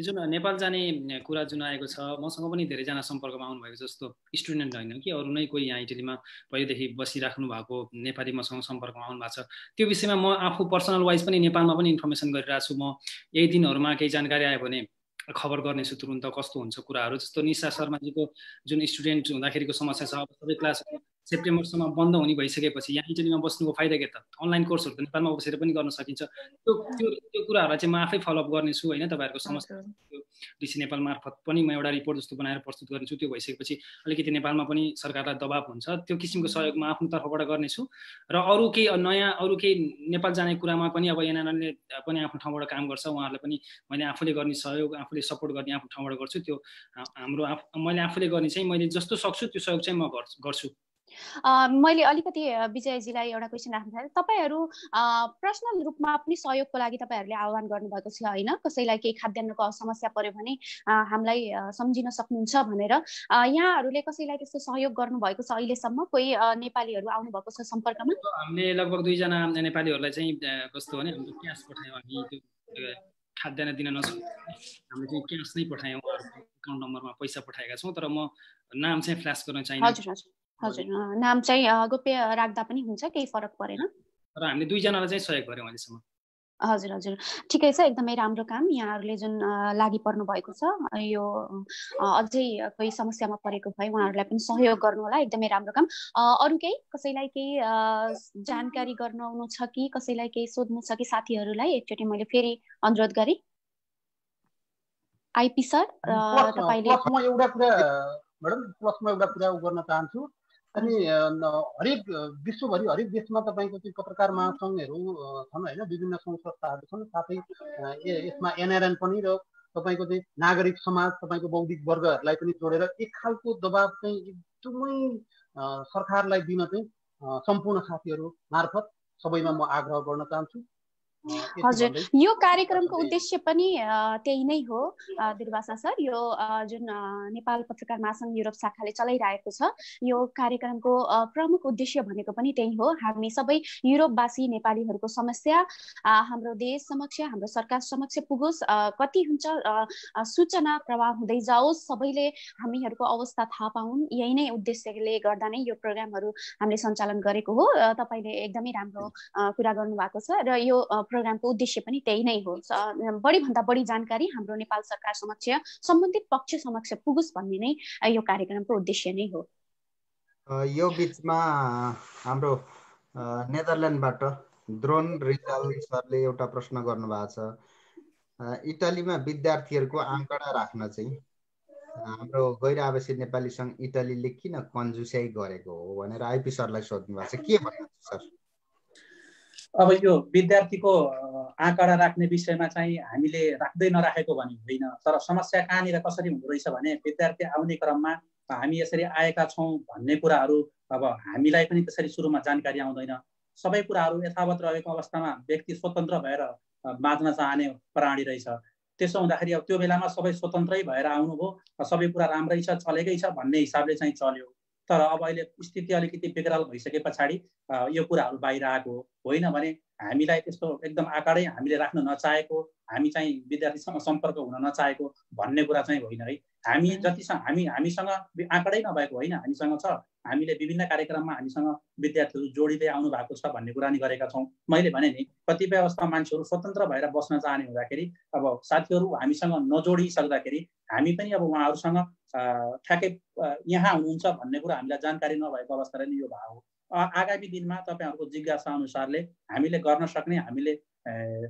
Speaker 3: जुन नेपाल जाने कुरा जुन आएको छ मसँग पनि धेरैजना सम्पर्कमा आउनुभएको जस्तो स्टुडेन्ट होइन कि अरू नै कोही यहाँ इटलीमा पहिलेदेखि बसिराख्नु भएको नेपाली मसँग सम्पर्कमा आउनु भएको छ। त्यो विषयमा म आफू पर्सनल वाइज पनि नेपालमा पनि इन्फर्मेसन गरिरहेको छु म यही दिनहरूमा केही जानकारी आयो भने खबर गर्नेछु तुरुन्त कस्तो हुन्छ कुराहरू? जस्तो निशा शर्माजीको जुन स्टुडेन्ट हुँदाखेरिको समस्या छ अब सबै क्लास सेप्टेम्बरसम्म बन्द हुने भइसकेपछि यहाँ इटलीमा बस्नुको फाइदा के त? अनलाइन कोर्सहरू त नेपालमा बसेर पनि गर्न सकिन्छ। त्यो त्यो त्यो कुराहरूलाई चाहिँ म आफै फलोअप गर्नेछु होइन तपाईँहरूको समस्या। डिसी नेपाल मार्फत पनि म एउटा रिपोर्ट जस्तो बनाएर प्रस्तुत गर्नेछु। त्यो भइसकेपछि अलिकति नेपालमा पनि सरकारलाई दबाब हुन्छ। त्यो किसिमको सहयोग म आफ्नो तर्फबाट गर्नेछु। र अरू केही नयाँ अरू केही नेपाल जाने कुरामा पनि अब एनआरएनले पनि आफ्नो ठाउँबाट काम गर्छ। उहाँहरूले पनि मैले आफूले गर्ने सहयोग आफूले सपोर्ट गर्ने आफ्नो ठाउँबाट गर्छु। त्यो हाम्रो मैले आफूले गर्ने चाहिँ मैले जस्तो सक्छु त्यो सहयोग चाहिँ म गर्छु।
Speaker 1: मैले अलिकति विजयजीलाई एउटा क्वेसन राख्न चाहेँ तपाईँहरू पर्सनल रूपमा पनि सहयोगको लागि तपाईँहरूले आह्वान गर्नुभएको छ होइन? कसैलाई केही खाद्यान्नको समस्या पर्यो भने हामीलाई सम्झिन सक्नुहुन्छ भनेर। यहाँहरूले कसैलाई त्यस्तो सहयोग गर्नुभएको छ अहिलेसम्म? कोही नेपालीहरू आउनुभएको छ सम्पर्कमा?
Speaker 3: हामीले लगभग दुईजना नेपालीहरूलाई चाहिँ कस्तो भने क्यास पठायौँ हामी। त्यो खाद्यान्न दिन नसक्नु हामीले चाहिँ क्यास नै पठायौँ। एकाउन्ट नम्बरमा पैसा पठाएका छौँ। तर म नाम चाहिँ फ्ल्यास गर्न चाहिन्छ।
Speaker 1: हजुर नाम चाहिँ गोप्य राख्दा पनि हुन्छ केही फरक परेन।
Speaker 3: र हामीले दुईजनालाई चाहिँ सहयोग गऱ्यौँ अहिलेसम्म।
Speaker 1: हजुर हजुर। ठिकै छ एकदमै राम्रो काम। यहाँहरूले जुन लागि पर्नु भएको छ यो अझै कोही समस्यामा परेको भए उहाँहरूलाई पनि सहयोग गर्नु होला एकदमै राम्रो काम। अरू केही? कसैलाई केही जानकारी गर्नु छ कि? कसैलाई केही सोध्नु छ कि? साथीहरूलाई एकचोटि मैले फेरि अनुरोध गरेँ। आइपी सर
Speaker 7: तपाईँले एउटा कुरा म्याडम प्लसमा एउटा कुरा गर्न चाहन्छु। अनि हरेक विश्वभरि हरेक देशमा तपाईँको चाहिँ पत्रकार महासङ्घहरू छन् होइन विभिन्न सङ्घ संस्थाहरू छन् साथै यसमा एनआरएन पनि र तपाईँको चाहिँ नागरिक समाज तपाईँको बौद्धिक वर्गहरूलाई पनि जोडेर एक खालको दबाब चाहिँ एकदमै सरकारलाई दिन चाहिँ सम्पूर्ण साथीहरू मार्फत सबैमा म आग्रह गर्न चाहन्छु।
Speaker 1: हजुर। यो कार्यक्रमको उद्देश्य पनि त्यही नै हो दुर्वासा सर। यो जुन नेपाल पत्रकार महासङ्घ युरोप शाखाले चलाइरहेको छ यो कार्यक्रमको प्रमुख उद्देश्य भनेको पनि त्यही हो। हामी सबै युरोपवासी नेपालीहरूको समस्या हाम्रो देश समक्ष हाम्रो सरकार समक्ष पुगोस् कति हुन्छ सूचना प्रवाह हुँदै जाओस् सबैले हामीहरूको अवस्था थाहा पाउन्। यही नै उद्देश्यले गर्दा नै यो प्रोग्रामहरू हामीले सञ्चालन गरेको हो। तपाईँले एकदमै राम्रो कुरा गर्नुभएको छ। र यो प्रोग्रामको उद्देश्य पनि त्यही नै हो। बढीभन्दा बढी जानकारी हाम्रो नेपाल सरकार समक्ष सम्बन्धित पक्ष समक्ष पुगोस् भन्ने नै यो कार्यक्रमको उद्देश्य नै हो।
Speaker 2: यो बिचमा हाम्रो नेदरल्यान्डबाट द्रोन रिजाल सरले एउटा प्रश्न गर्नुभएको छ। इटालीमा विद्यार्थीहरूको आँकडा राख्न चाहिँ हाम्रो गैर आवासीय नेपाली सङ्घ इटालीले किन कन्जुसियाई गरेको हो भनेर आइपी सरलाई सोध्नु भएको छ। के भन्नुहुन्छ सर?
Speaker 4: अब यो विद्यार्थीको आँकडा राख्ने विषयमा चाहिँ हामीले राख्दै नराखेको भने होइन। तर समस्या कहाँनिर कसरी हुँदो रहेछ भने विद्यार्थी आउने क्रममा हामी यसरी आएका छौँ भन्ने कुराहरू अब हामीलाई पनि त्यसरी सुरुमा जानकारी आउँदैन। सबै कुराहरू यथावत रहेको अवस्थामा व्यक्ति स्वतन्त्र भएर बाँच्न चाहने प्राणी रहेछ। त्यसो हुँदाखेरि अब त्यो बेलामा सबै स्वतन्त्रै भएर आउनुभयो। सबै कुरा राम्रै छ चलेकै छ भन्ने हिसाबले चाहिँ चल्यो। तर अब अहिले स्थिति अलिकति बिग्राल भइसके पछाडि यो कुराहरू बाहिर आएको होइन भने हामीलाई त्यस्तो एकदम आकारै हामीले राख्न नचाहेको हामी चाहिँ विद्यार्थीसँग सम्पर्क हुन नचाहेको भन्ने कुरा चाहिँ होइन है। हामी जतिसँग हामी हामीसँग आँकडै नभएको होइन हामीसँग छ। हामीले विभिन्न कार्यक्रममा हामीसँग विद्यार्थीहरू जोडिँदै आउनु भएको छ भन्ने कुरा नि गरेका छौँ। मैले भने नि कतिपय अवस्था मान्छेहरू स्वतन्त्र भएर बस्न चाहने हुँदाखेरि अब साथीहरू हामीसँग नजोडिसक्दाखेरि हामी पनि अब उहाँहरूसँग ठ्याक्कै यहाँ हुनुहुन्छ भन्ने कुरा हामीलाई जानकारी नभएको अवस्थाले नै यो भाव हो। आगामी दिनमा तपाईँहरूको जिज्ञासा अनुसारले हामीले गर्न सक्ने हामीले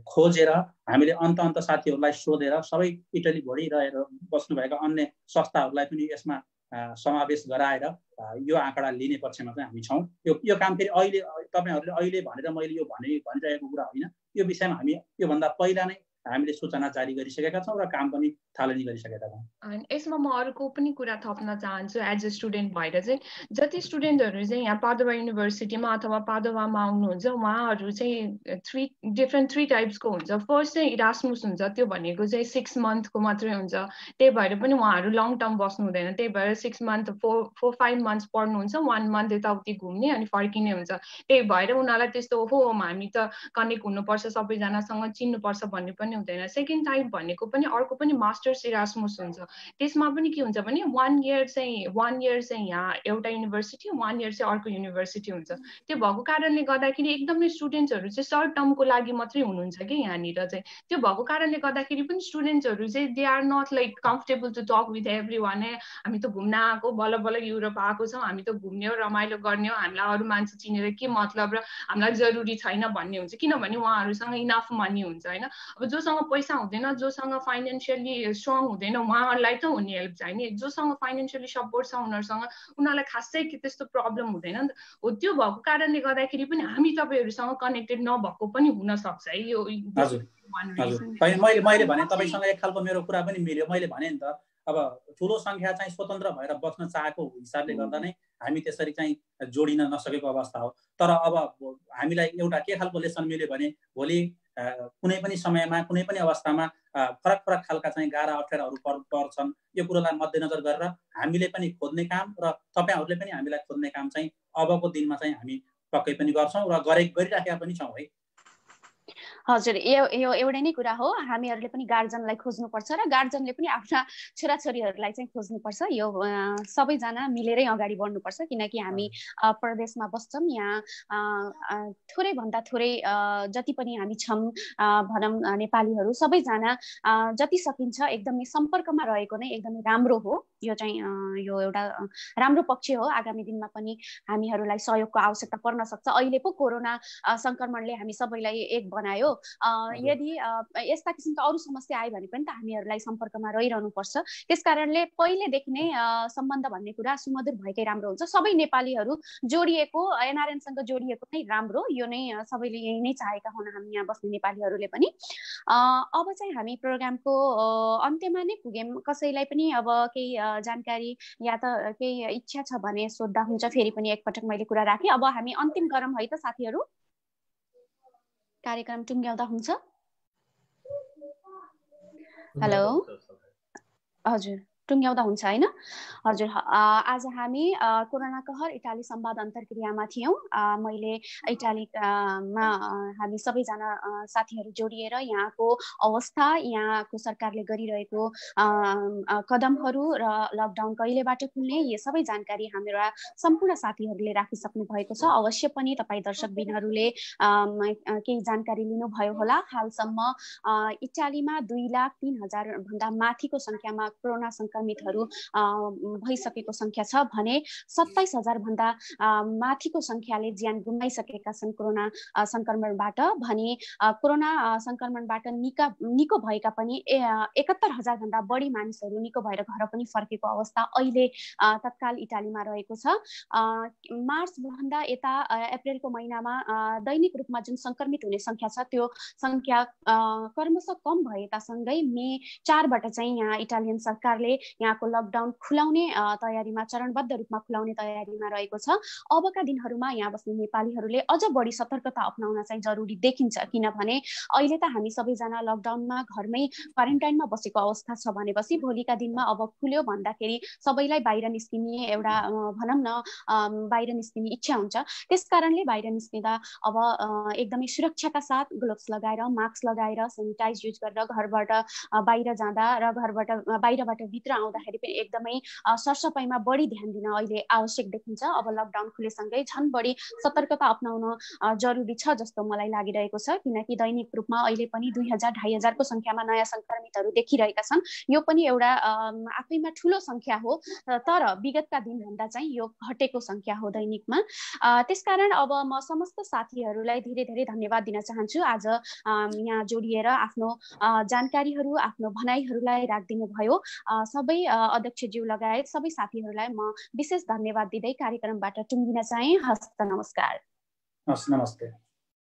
Speaker 4: खोजेर हामीले अन्त अन्त साथीहरूलाई सोधेर सबै इटली भोडि रहेर बस्नुभएका अन्य संस्थाहरूलाई पनि यसमा समावेश गराएर यो आँकडा लिने पक्षमा चाहिँ हामी छौँ। यो यो काम फेरि अहिले तपाईँहरूले अहिले भनेर मैले यो भने भनिरहेको कुरा होइन। यो विषयमा हामी योभन्दा पहिला नै हामीले सूचना जारी गरिसकेका छौँ र काम पनि थालनी गरिसकेका छौँ।
Speaker 5: यसमा म अर्को पनि कुरा थप्न चाहन्छु एज अ स्टुडेन्ट भएर चाहिँ जति स्टुडेन्टहरू चाहिँ यहाँ पादोवा युनिभर्सिटीमा अथवा पादोवामा आउनुहुन्छ उहाँहरू चाहिँ थ्री डिफ्रेन्ट थ्री टाइप्सको हुन्छ। फर्स्ट चाहिँ इरास्मुस हुन्छ त्यो भनेको चाहिँ सिक्स मन्थको मात्रै हुन्छ। त्यही भएर पनि उहाँहरू लङ टर्म बस्नु हुँदैन। त्यही भएर six month four four five months पढ्नुहुन्छ वान मन्थ यताउति घुम्ने अनि फर्किने हुन्छ। त्यही भएर उनीहरूलाई त्यस्तो हो हामी त कनेक्ट हुनुपर्छ सबैजनासँग चिन्नुपर्छ भन्ने पनि पनि हुँदैन। सेकेन्ड टाइप भनेको पनि अर्को पनि मास्टर्स इरासमुस हुन्छ। त्यसमा पनि के हुन्छ भने वान इयर चाहिँ वान इयर चाहिँ यहाँ एउटा युनिभर्सिटी वान इयर चाहिँ अर्को युनिभर्सिटी हुन्छ। त्यो भएको कारणले गर्दाखेरि एकदमै स्टुडेन्ट्सहरू चाहिँ सर्ट टर्मको लागि मात्रै हुनुहुन्छ कि यहाँनिर चाहिँ। त्यो भएको कारणले गर्दाखेरि पनि स्टुडेन्ट्सहरू चाहिँ they are not like comfortable to talk with everyone हामी त घुम्न आएको बल्ल बल्ल युरोप आएको छौँ हामी त घुम्ने हो रमाइलो गर्ने हो हामीलाई अरू मान्छे चिनेर के मतलब र हामीलाई जरुरी छैन भन्ने हुन्छ। किनभने उहाँहरूसँग इनफ मनी हुन्छ होइन? अब जो जोसँग पैसा हुँदैन जोसँग फाइनेन्सियली स्ट्रङ हुँदैन उहाँहरूलाई त हुने हेल्प चाहिने। जोसँग फाइनेन्सियली सपोर्ट छ उनीहरूसँग उनीहरूलाई खासै के त्यस्तो प्रब्लम हुँदैन नि त। हो त्यो भएको कारणले गर्दाखेरि पनि हामी तपाईँहरूसँग कनेक्टेड नभएको पनि हुनसक्छ है यो
Speaker 4: मैले मैले भने तपाईँसँग एक खालको मेरो कुरा पनि मिल्यो। मैले भने नि त अब ठुलो सङ्ख्या चाहिँ स्वतन्त्र भएर बस्न चाहेको हिसाबले गर्दा नै हामी त्यसरी चाहिँ जोडिन नसकेको अवस्था हो। तर अब हामीलाई एउटा के खालको लेसन मिल्यो भने भोलि कुनै पनि समयमा कुनै पनि अवस्थामा फरक फरक खालका चाहिँ गाह्रा अप्ठ्याराहरू पर पर्छन्। यो कुरोलाई मध्यनजर गरेर हामीले पनि खोज्ने काम र तपाईँहरूले पनि हामीलाई खोज्ने काम चाहिँ अबको दिनमा चाहिँ हामी पक्कै पनि गर्छौँ र गरे गरिराखेका पनि छौँ है।
Speaker 1: हजुर यो यो एउटै नै कुरा हो। हामीहरूले पनि गार्जनलाई खोज्नुपर्छ र गार्जनले पनि आफ्ना छोराछोरीहरूलाई चाहिँ खोज्नुपर्छ। यो सबैजना मिलेरै अगाडि बढ्नुपर्छ किनकि हामी प्रदेशमा बस्छौँ। यहाँ थोरै भन्दा थोरै जति पनि हामी छौँ भनौँ नेपालीहरू सबैजना जति सकिन्छ एकदमै सम्पर्कमा रहेको नै एकदमै राम्रो हो। यो चाहिँ यो एउटा राम्रो पक्ष हो। आगामी दिनमा पनि हामीहरूलाई सहयोगको आवश्यकता पर्न सक्छ। अहिले पो कोरोना सङ्क्रमणले हामी सबैलाई एक बनायो। यदि यस्ता किसिमका अरू समस्या आयो भने पनि त हामीहरूलाई सम्पर्कमा रहिरहनु पर्छ त्यस कारणले पहिलेदेखि नै सम्बन्ध भन्ने कुरा सुमधुर भएकै राम्रो हुन्छ। सबै नेपालीहरू जोडिएको एनआरएनसँग जोडिएको नै राम्रो। यो नै सबैले यही नै चाहेका हुन् हामी यहाँ बस्ने नेपालीहरूले पनि। अब चाहिँ हामी प्रोग्रामको अन्त्यमा नै पुग्यौँ कसैलाई पनि अब केही जानकारी या त केही इच्छा छ भने सोद्धा हुन्छ फेरि पनि एकपटक मैले कुरा राखेँ। अब हामी अन्तिम गरौँ है त साथीहरू? कार्यक्रम टुङ्ग्याउँदा हुन्छ? हेलो हजुर। टुङ्ग्याउँदा हुन्छ होइन? हजुर आज हामी कोरोना कहर इटाली संवाद अन्तर्क्रियामा थियौँ। मैले इटालीमा हामी सबैजना साथीहरू जोडिएर यहाँको अवस्था यहाँको सरकारले गरिरहेको कदमहरू र लकडाउन कहिलेबाट खुल्ने यो सबै जानकारी हाम्रा सम्पूर्ण साथीहरूले राखिसक्नु भएको छ। अवश्य पनि तपाईँ दर्शकबिनहरूले केही जानकारी लिनुभयो होला। हालसम्म इटालीमा दुई लाख तिन भन्दा माथिको सङ्ख्यामा कोरोना सङ्क्रमितहरू भइसकेको सङ्ख्या छ भने सत्ताइस भन्दा माथिको सङ्ख्याले ज्यान गुमाइसकेका छन् कोरोना सङ्क्रमणबाट भने कोरोना सङ्क्रमणबाट निका निको भएका पनि एकहत्तर भन्दा बढी मानिसहरू निको भएर घर पनि फर्केको अवस्था अहिले तत्काल इटालीमा रहेको छ। मार्चभन्दा यता अप्रेलको महिनामा दैनिक रूपमा जुन सङ्क्रमित हुने सङ्ख्या छ त्यो सङ्ख्या क्रमशः कम भएतासँगै मे चारबाट चाहिँ यहाँ इटालियन सरकारले यहाँको लकडाउन खुलाउने तयारीमा चरणबद्ध रूपमा खुलाउने तयारीमा रहेको छ। अबका दिनहरूमा यहाँ बस्ने नेपालीहरूले अझ बढी सतर्कता अप्नाउन चाहिँ जरुरी देखिन्छ। किनभने अहिले त हामी सबैजना लकडाउनमा घरमै क्वारेन्टाइनमा बसेको अवस्था छ भनेपछि भोलिका दिनमा अब खुल्यो भन्दाखेरि सबैलाई बाहिर निस्किने एउटा भनौँ न बाहिर निस्किने इच्छा हुन्छ। त्यस कारणले बाहिर निस्किँदा अब एकदमै सुरक्षाका साथ ग्लोभ्स लगाएर मास्क लगाएर सेनिटाइज युज गरेर घरबाट बाहिर जाँदा र घरबाट बाहिरबाट भित्र भित्र आउँदाखेरि पनि एकदमै सरसफाइमा बढी ध्यान दिन अहिले आवश्यक देखिन्छ। अब लकडाउन खुलेसँगै झन् बढी सतर्कता अप्नाउन जरुरी छ जस्तो मलाई लागिरहेको छ। किनकि दैनिक रूपमा अहिले पनि दुई हजार ढाई हजारको सङ्ख्यामा नयाँ सङ्क्रमितहरू देखिरहेका छन्। यो पनि एउटा आफैमा ठुलो सङ्ख्या हो तर विगतका दिनभन्दा चाहिँ यो घटेको सङ्ख्या हो दैनिकमा। त्यसकारण अब म समस्त साथीहरूलाई धेरै धेरै धन्यवाद दिन चाहन्छु। आज यहाँ जोडिएर आफ्नो जानकारीहरू आफ्नो भनाइहरूलाई राखिदिनु भयो सबै अध्यक्षज्यू लगायत सबै साथीहरूलाई म विशेष धन्यवाद दिँदै कार्यक्रमबाट टुङ्गिन चाहे। हस्त नमस्कार।
Speaker 4: हस् नमस्ते।